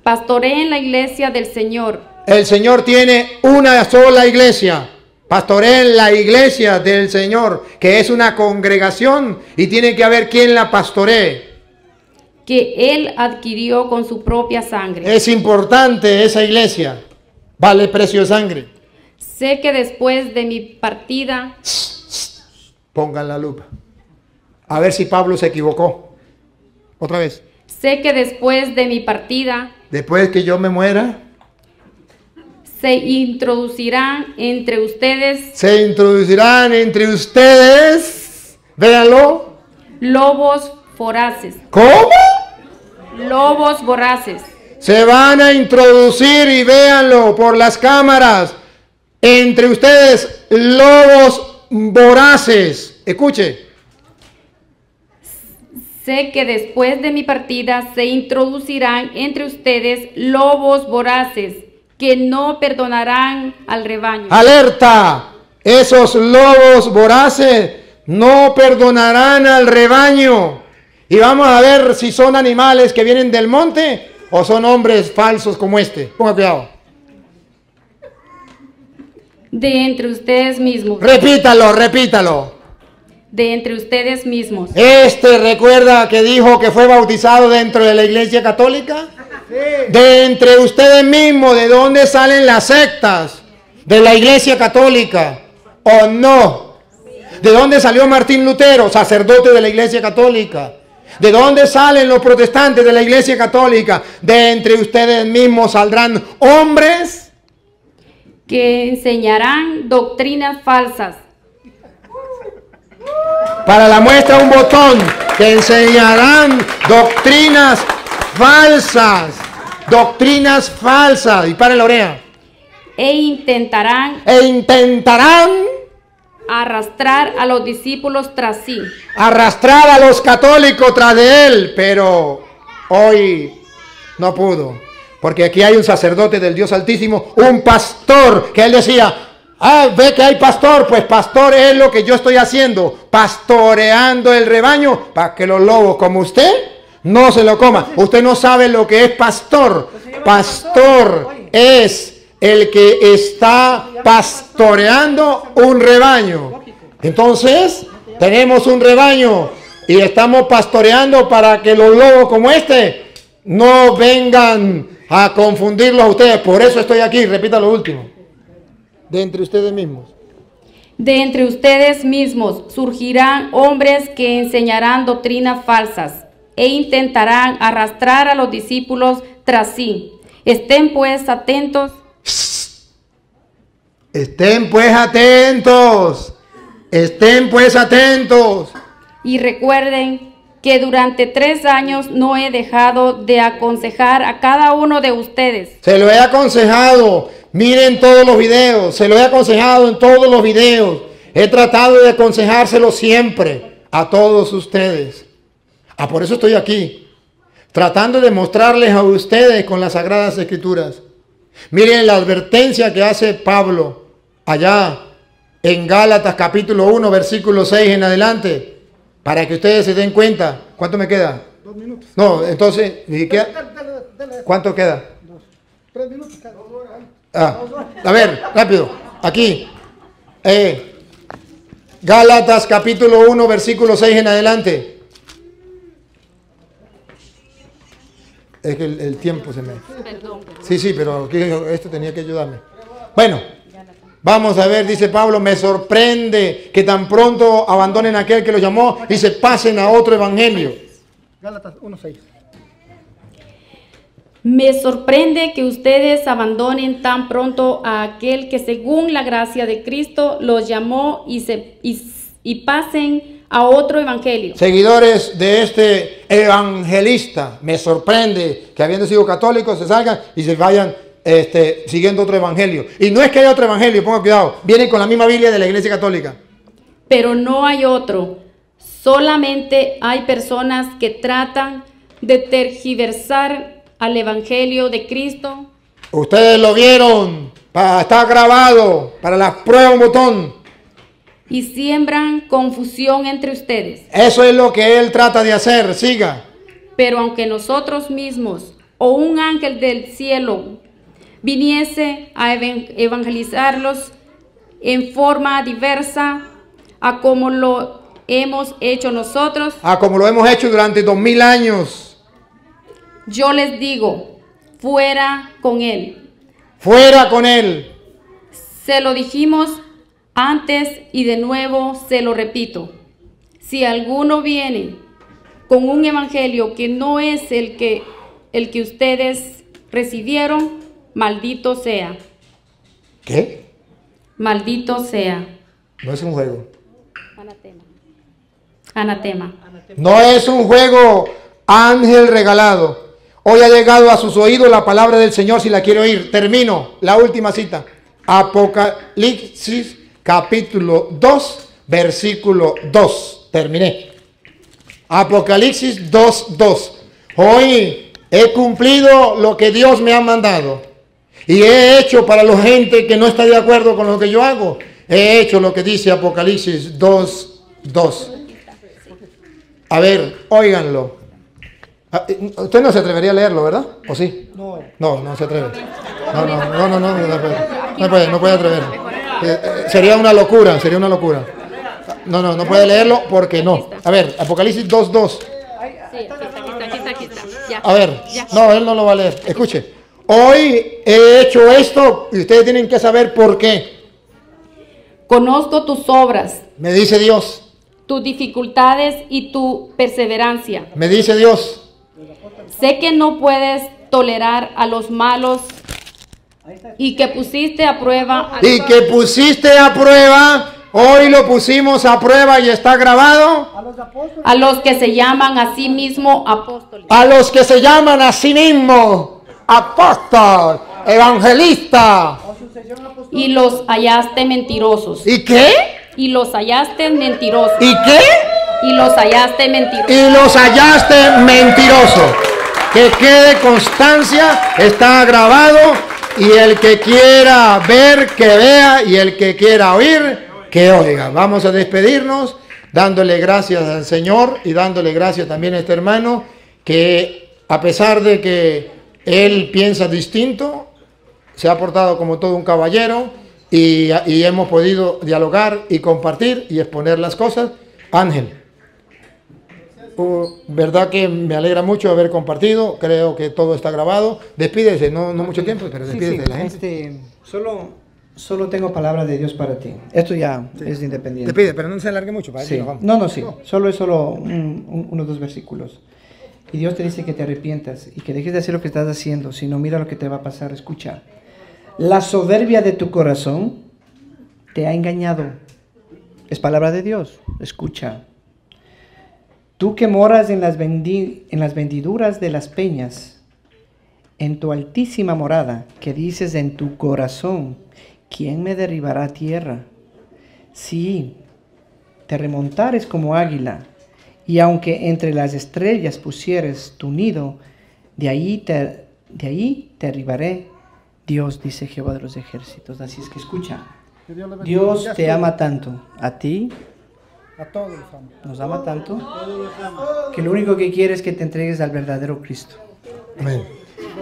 C: Pastoreen la iglesia del Señor,
B: El Señor tiene una sola iglesia. Pastoreen la iglesia del Señor, que es una congregación y tiene que haber quien la pastoree.
C: Que Él adquirió con su propia sangre.
B: Es importante esa iglesia. Vale precio de sangre.
C: Sé que después de mi partida,
B: Pongan la lupa. A ver si Pablo se equivocó. Otra vez.
C: sé que después de mi partida
B: Después que yo me muera,
C: se introducirán entre ustedes
B: se introducirán entre ustedes. Véanlo.
C: lobos voraces,
B: ¿Cómo?
C: lobos voraces,
B: Se van a introducir y véanlo por las cámaras. Entre ustedes, lobos voraces. Escuche.
C: Sé que después de mi partida se introducirán entre ustedes lobos voraces que no perdonarán al rebaño.
B: Alerta. Esos lobos voraces no perdonarán al rebaño. Y vamos a ver si son animales que vienen del monte o son hombres falsos como este. Ponga cuidado.
C: De entre ustedes mismos,
B: Repítalo, repítalo.
C: de entre ustedes mismos.
B: Este recuerda que dijo que fue bautizado dentro de la iglesia católica. De entre ustedes mismos, ¿de dónde salen las sectas? De la iglesia católica. ¿O no? ¿De dónde salió Martín Lutero, sacerdote de la iglesia católica? ¿De dónde salen los protestantes de la iglesia católica? De entre ustedes mismos saldrán hombres
C: que enseñarán doctrinas falsas,
B: Para la muestra un botón que enseñarán doctrinas falsas. Doctrinas falsas. Y para la oreja.
C: e intentarán
B: E intentarán
C: arrastrar a los discípulos tras sí.
B: arrastrar a los católicos tras de él. Pero hoy no pudo. Porque aquí hay un sacerdote del Dios Altísimo, un pastor, que él decía, ah, ve que hay pastor, pues pastor es lo que yo estoy haciendo, pastoreando el rebaño para que los lobos como usted no se lo coman. Usted no sabe lo que es pastor. Pastor es el que está pastoreando un rebaño. Entonces, tenemos un rebaño y estamos pastoreando para que los lobos como este No vengan a confundirlos a ustedes. Por eso estoy aquí. Repita lo último. De entre ustedes mismos.
C: De entre ustedes mismos surgirán hombres que enseñarán doctrinas falsas e intentarán arrastrar a los discípulos tras sí. Estén pues atentos
B: Estén pues atentos. Estén pues atentos.
C: y recuerden que durante tres años no he dejado de aconsejar a cada uno de ustedes
B: Se lo he aconsejado. Miren todos los videos. Se lo he aconsejado en todos los videos. He tratado de aconsejárselo siempre a todos ustedes. Ah, por eso estoy aquí. Tratando de mostrarles a ustedes con las sagradas escrituras. Miren la advertencia que hace Pablo allá en Gálatas capítulo 1, versículo 6 en adelante. Para que ustedes se den cuenta. ¿Cuánto me queda?
D: Dos minutos.
B: No, entonces, ¿y qué-
D: Dale, dale, dale.
B: ¿cuánto queda?
D: Tres minutos cada.
B: Ah, a ver, rápido. Aquí. Eh, Gálatas capítulo 1, versículo 6 en adelante. Es que el, el tiempo se me... Sí, sí, pero esto tenía que ayudarme. Bueno, vamos a ver, dice Pablo, me sorprende que tan pronto abandonen a aquel que los llamó y se pasen a otro evangelio.
D: Gálatas 1.6.
C: Me sorprende que ustedes abandonen tan pronto a aquel que según la gracia de Cristo los llamó y, se, y, y pasen a otro evangelio.
B: Seguidores de este evangelista, me sorprende que habiendo sido católicos se salgan y se vayan este, siguiendo otro evangelio. Y no es que haya otro evangelio, ponga cuidado, vienen con la misma Biblia de la Iglesia Católica.
C: Pero no hay otro. Solamente hay personas que tratan de tergiversar al evangelio de Cristo
B: Ustedes lo vieron, está grabado, para las pruebas un botón.
C: Y siembran confusión entre ustedes.
B: Eso es lo que él trata de hacer, siga.
C: Pero aunque nosotros mismos o un ángel del cielo viniese a evan- evangelizarlos en forma diversa a como lo hemos hecho nosotros,
B: Ah, como lo hemos hecho durante dos mil años.
C: yo les digo, fuera con él.
B: Fuera con él.
C: Se lo dijimos antes y de nuevo se lo repito. Si alguno viene con un evangelio que no es el que el que ustedes recibieron, maldito sea.
B: ¿Qué?
C: Maldito sea.
B: No es un juego.
C: Anatema. Anatema.
B: No es un juego ángel regalado. Hoy ha llegado a sus oídos la palabra del Señor si la quiere oír. Termino la última cita. Apocalipsis capítulo 2, versículo 2. Terminé. Apocalipsis 2, 2. Hoy he cumplido lo que Dios me ha mandado. Y he hecho para la gente que no está de acuerdo con lo que yo hago. He hecho lo que dice Apocalipsis 2, 2. A ver, óiganlo. Ah, eh, Usted no se atrevería a leerlo, ¿verdad? ¿O sí?
D: No.
B: No, no se atreve. No, no, no, no, no, no. No puede, no puede atrever. Eh, eh, sería una locura, sería una locura. No, no, no puede leerlo porque no. A ver, Apocalipsis 2, 2.
C: Sí, aquí está, aquí está, aquí está. Ya.
B: A ver, no, él no lo va a leer. Escuche. Hoy he hecho esto y ustedes tienen que saber por qué.
C: Conozco tus obras,
B: Me dice Dios.
C: tus dificultades y tu perseverancia.
B: Me dice Dios.
C: Sé que no puedes tolerar a los malos y que pusiste a prueba
B: Y que pusiste a prueba. Hoy lo pusimos a prueba y está grabado.
D: A los apóstoles.
C: a los que se llaman a sí mismo apóstoles.
B: A los que se llaman a sí mismos apóstol, evangelista.
C: Y los hallaste mentirosos.
B: ¿Y qué?
C: Y los hallaste mentirosos.
B: ¿Y qué?
C: Y los hallaste mentirosos.
B: Y los hallaste mentirosos. Que quede constancia, está grabado. Y el que quiera ver, que vea. Y el que quiera oír, que oiga. Vamos a despedirnos dándole gracias al Señor y dándole gracias también a este hermano que a pesar de que él piensa distinto, se ha portado como todo un caballero y, y hemos podido dialogar y compartir y exponer las cosas. Ángel. Uh, verdad que me alegra mucho haber compartido. Creo que todo está grabado. Despídese, no, no mucho tiempo, pero
A: Sí,
B: despídese
A: sí,
B: de la gente.
A: este, solo, solo tengo palabra de Dios para ti. Esto ya es independiente.
B: Despide, pero no se alargue mucho. Para
A: Sí.
B: eso vamos.
A: No, no, sí. Solo es solo un- un- unos dos versículos. Y Dios te dice que te arrepientas y que dejes de hacer lo que estás haciendo. Si no, mira lo que te va a pasar. Escucha. La soberbia de tu corazón te ha engañado. Es palabra de Dios. Escucha. Tú que moras en las, vendi- en las vendiduras de las peñas, en tu altísima morada, que dices en tu corazón, ¿quién me derribará a tierra? Sí, te remontares como águila, y aunque entre las estrellas pusieres tu nido, de ahí te, de ahí te arribaré. Dios dice Jehová de los ejércitos. Así es que escucha.
D: Dios
A: te ama tanto, a ti
D: A todos los amo.
A: nos ama tanto, que lo único que quiere es que te entregues al verdadero Cristo.
B: Amén.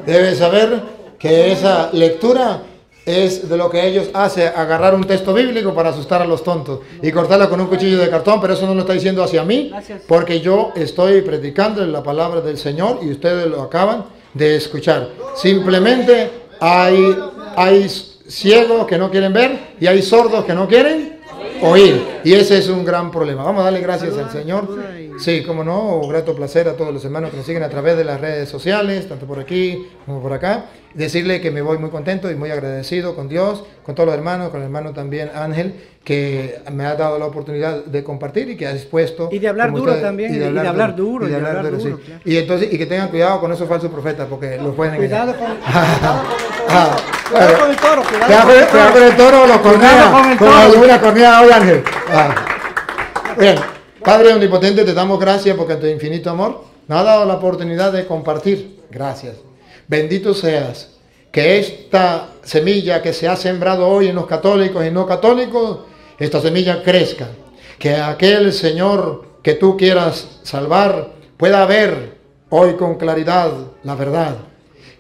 B: Debes saber que esa lectura es de lo que ellos hacen, agarrar un texto bíblico para asustar a los tontos y cortarlo con un cuchillo de cartón, pero eso no lo está diciendo hacia mí, porque yo estoy predicando la palabra del Señor y ustedes lo acaban de escuchar. Simplemente hay, hay ciegos que no quieren ver y hay sordos que no quieren oír. Y ese es un gran problema. Vamos a darle gracias al Señor. Sí, como no, grato placer a todos los hermanos que nos siguen a través de las redes sociales, tanto por aquí como por acá. Decirle que me voy muy contento y muy agradecido con Dios, con todos los hermanos, con el hermano también Ángel, que me ha dado la oportunidad de compartir y que ha dispuesto.
A: Y de hablar duro también, y de hablar duro,
B: y de
A: y de
B: hablar
A: hablar
B: duro,
A: duro,
B: sí.
A: claro.
B: Y entonces, y que tengan cuidado con esos falsos profetas, porque los pueden engañar.
A: Cuidado con,
B: Ah,
A: cuidado con el toro, cuidado
B: Cuidado
A: con el
B: con- cuidado
A: toro.
B: con el toro, lo cornea. con
A: toro.
B: alguna corneada hoy, Ángel. Ah. Bien, Padre Omnipotente, te damos gracias porque en tu infinito amor nos ha dado la oportunidad de compartir. Gracias. Bendito seas. Que esta semilla que se ha sembrado hoy en los católicos y no católicos, esta semilla crezca. Que aquel Señor que tú quieras salvar pueda ver hoy con claridad la verdad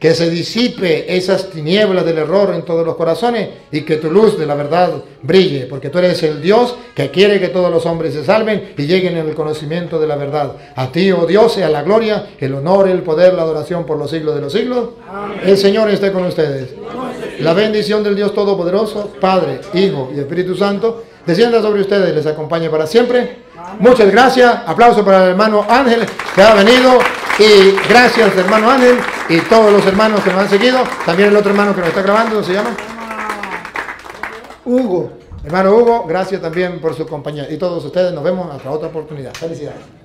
B: que se disipe esas tinieblas del error en todos los corazones y que tu luz de la verdad brille, porque tú eres el Dios que quiere que todos los hombres se salven y lleguen en el conocimiento de la verdad. A ti, oh Dios, sea la gloria, el honor, el poder, la adoración por los siglos de los siglos. El Señor esté con ustedes. La bendición del Dios Todopoderoso, Padre, Hijo y Espíritu Santo, descienda sobre ustedes y les acompañe para siempre. Muchas gracias. Aplauso para el hermano Ángel que ha venido. Y gracias, hermano Ángel, y todos los hermanos que nos han seguido. También el otro hermano que nos está grabando, ¿cómo se llama? Hugo. Hermano Hugo, gracias también por su compañía. Y todos ustedes nos vemos hasta otra oportunidad. Felicidades.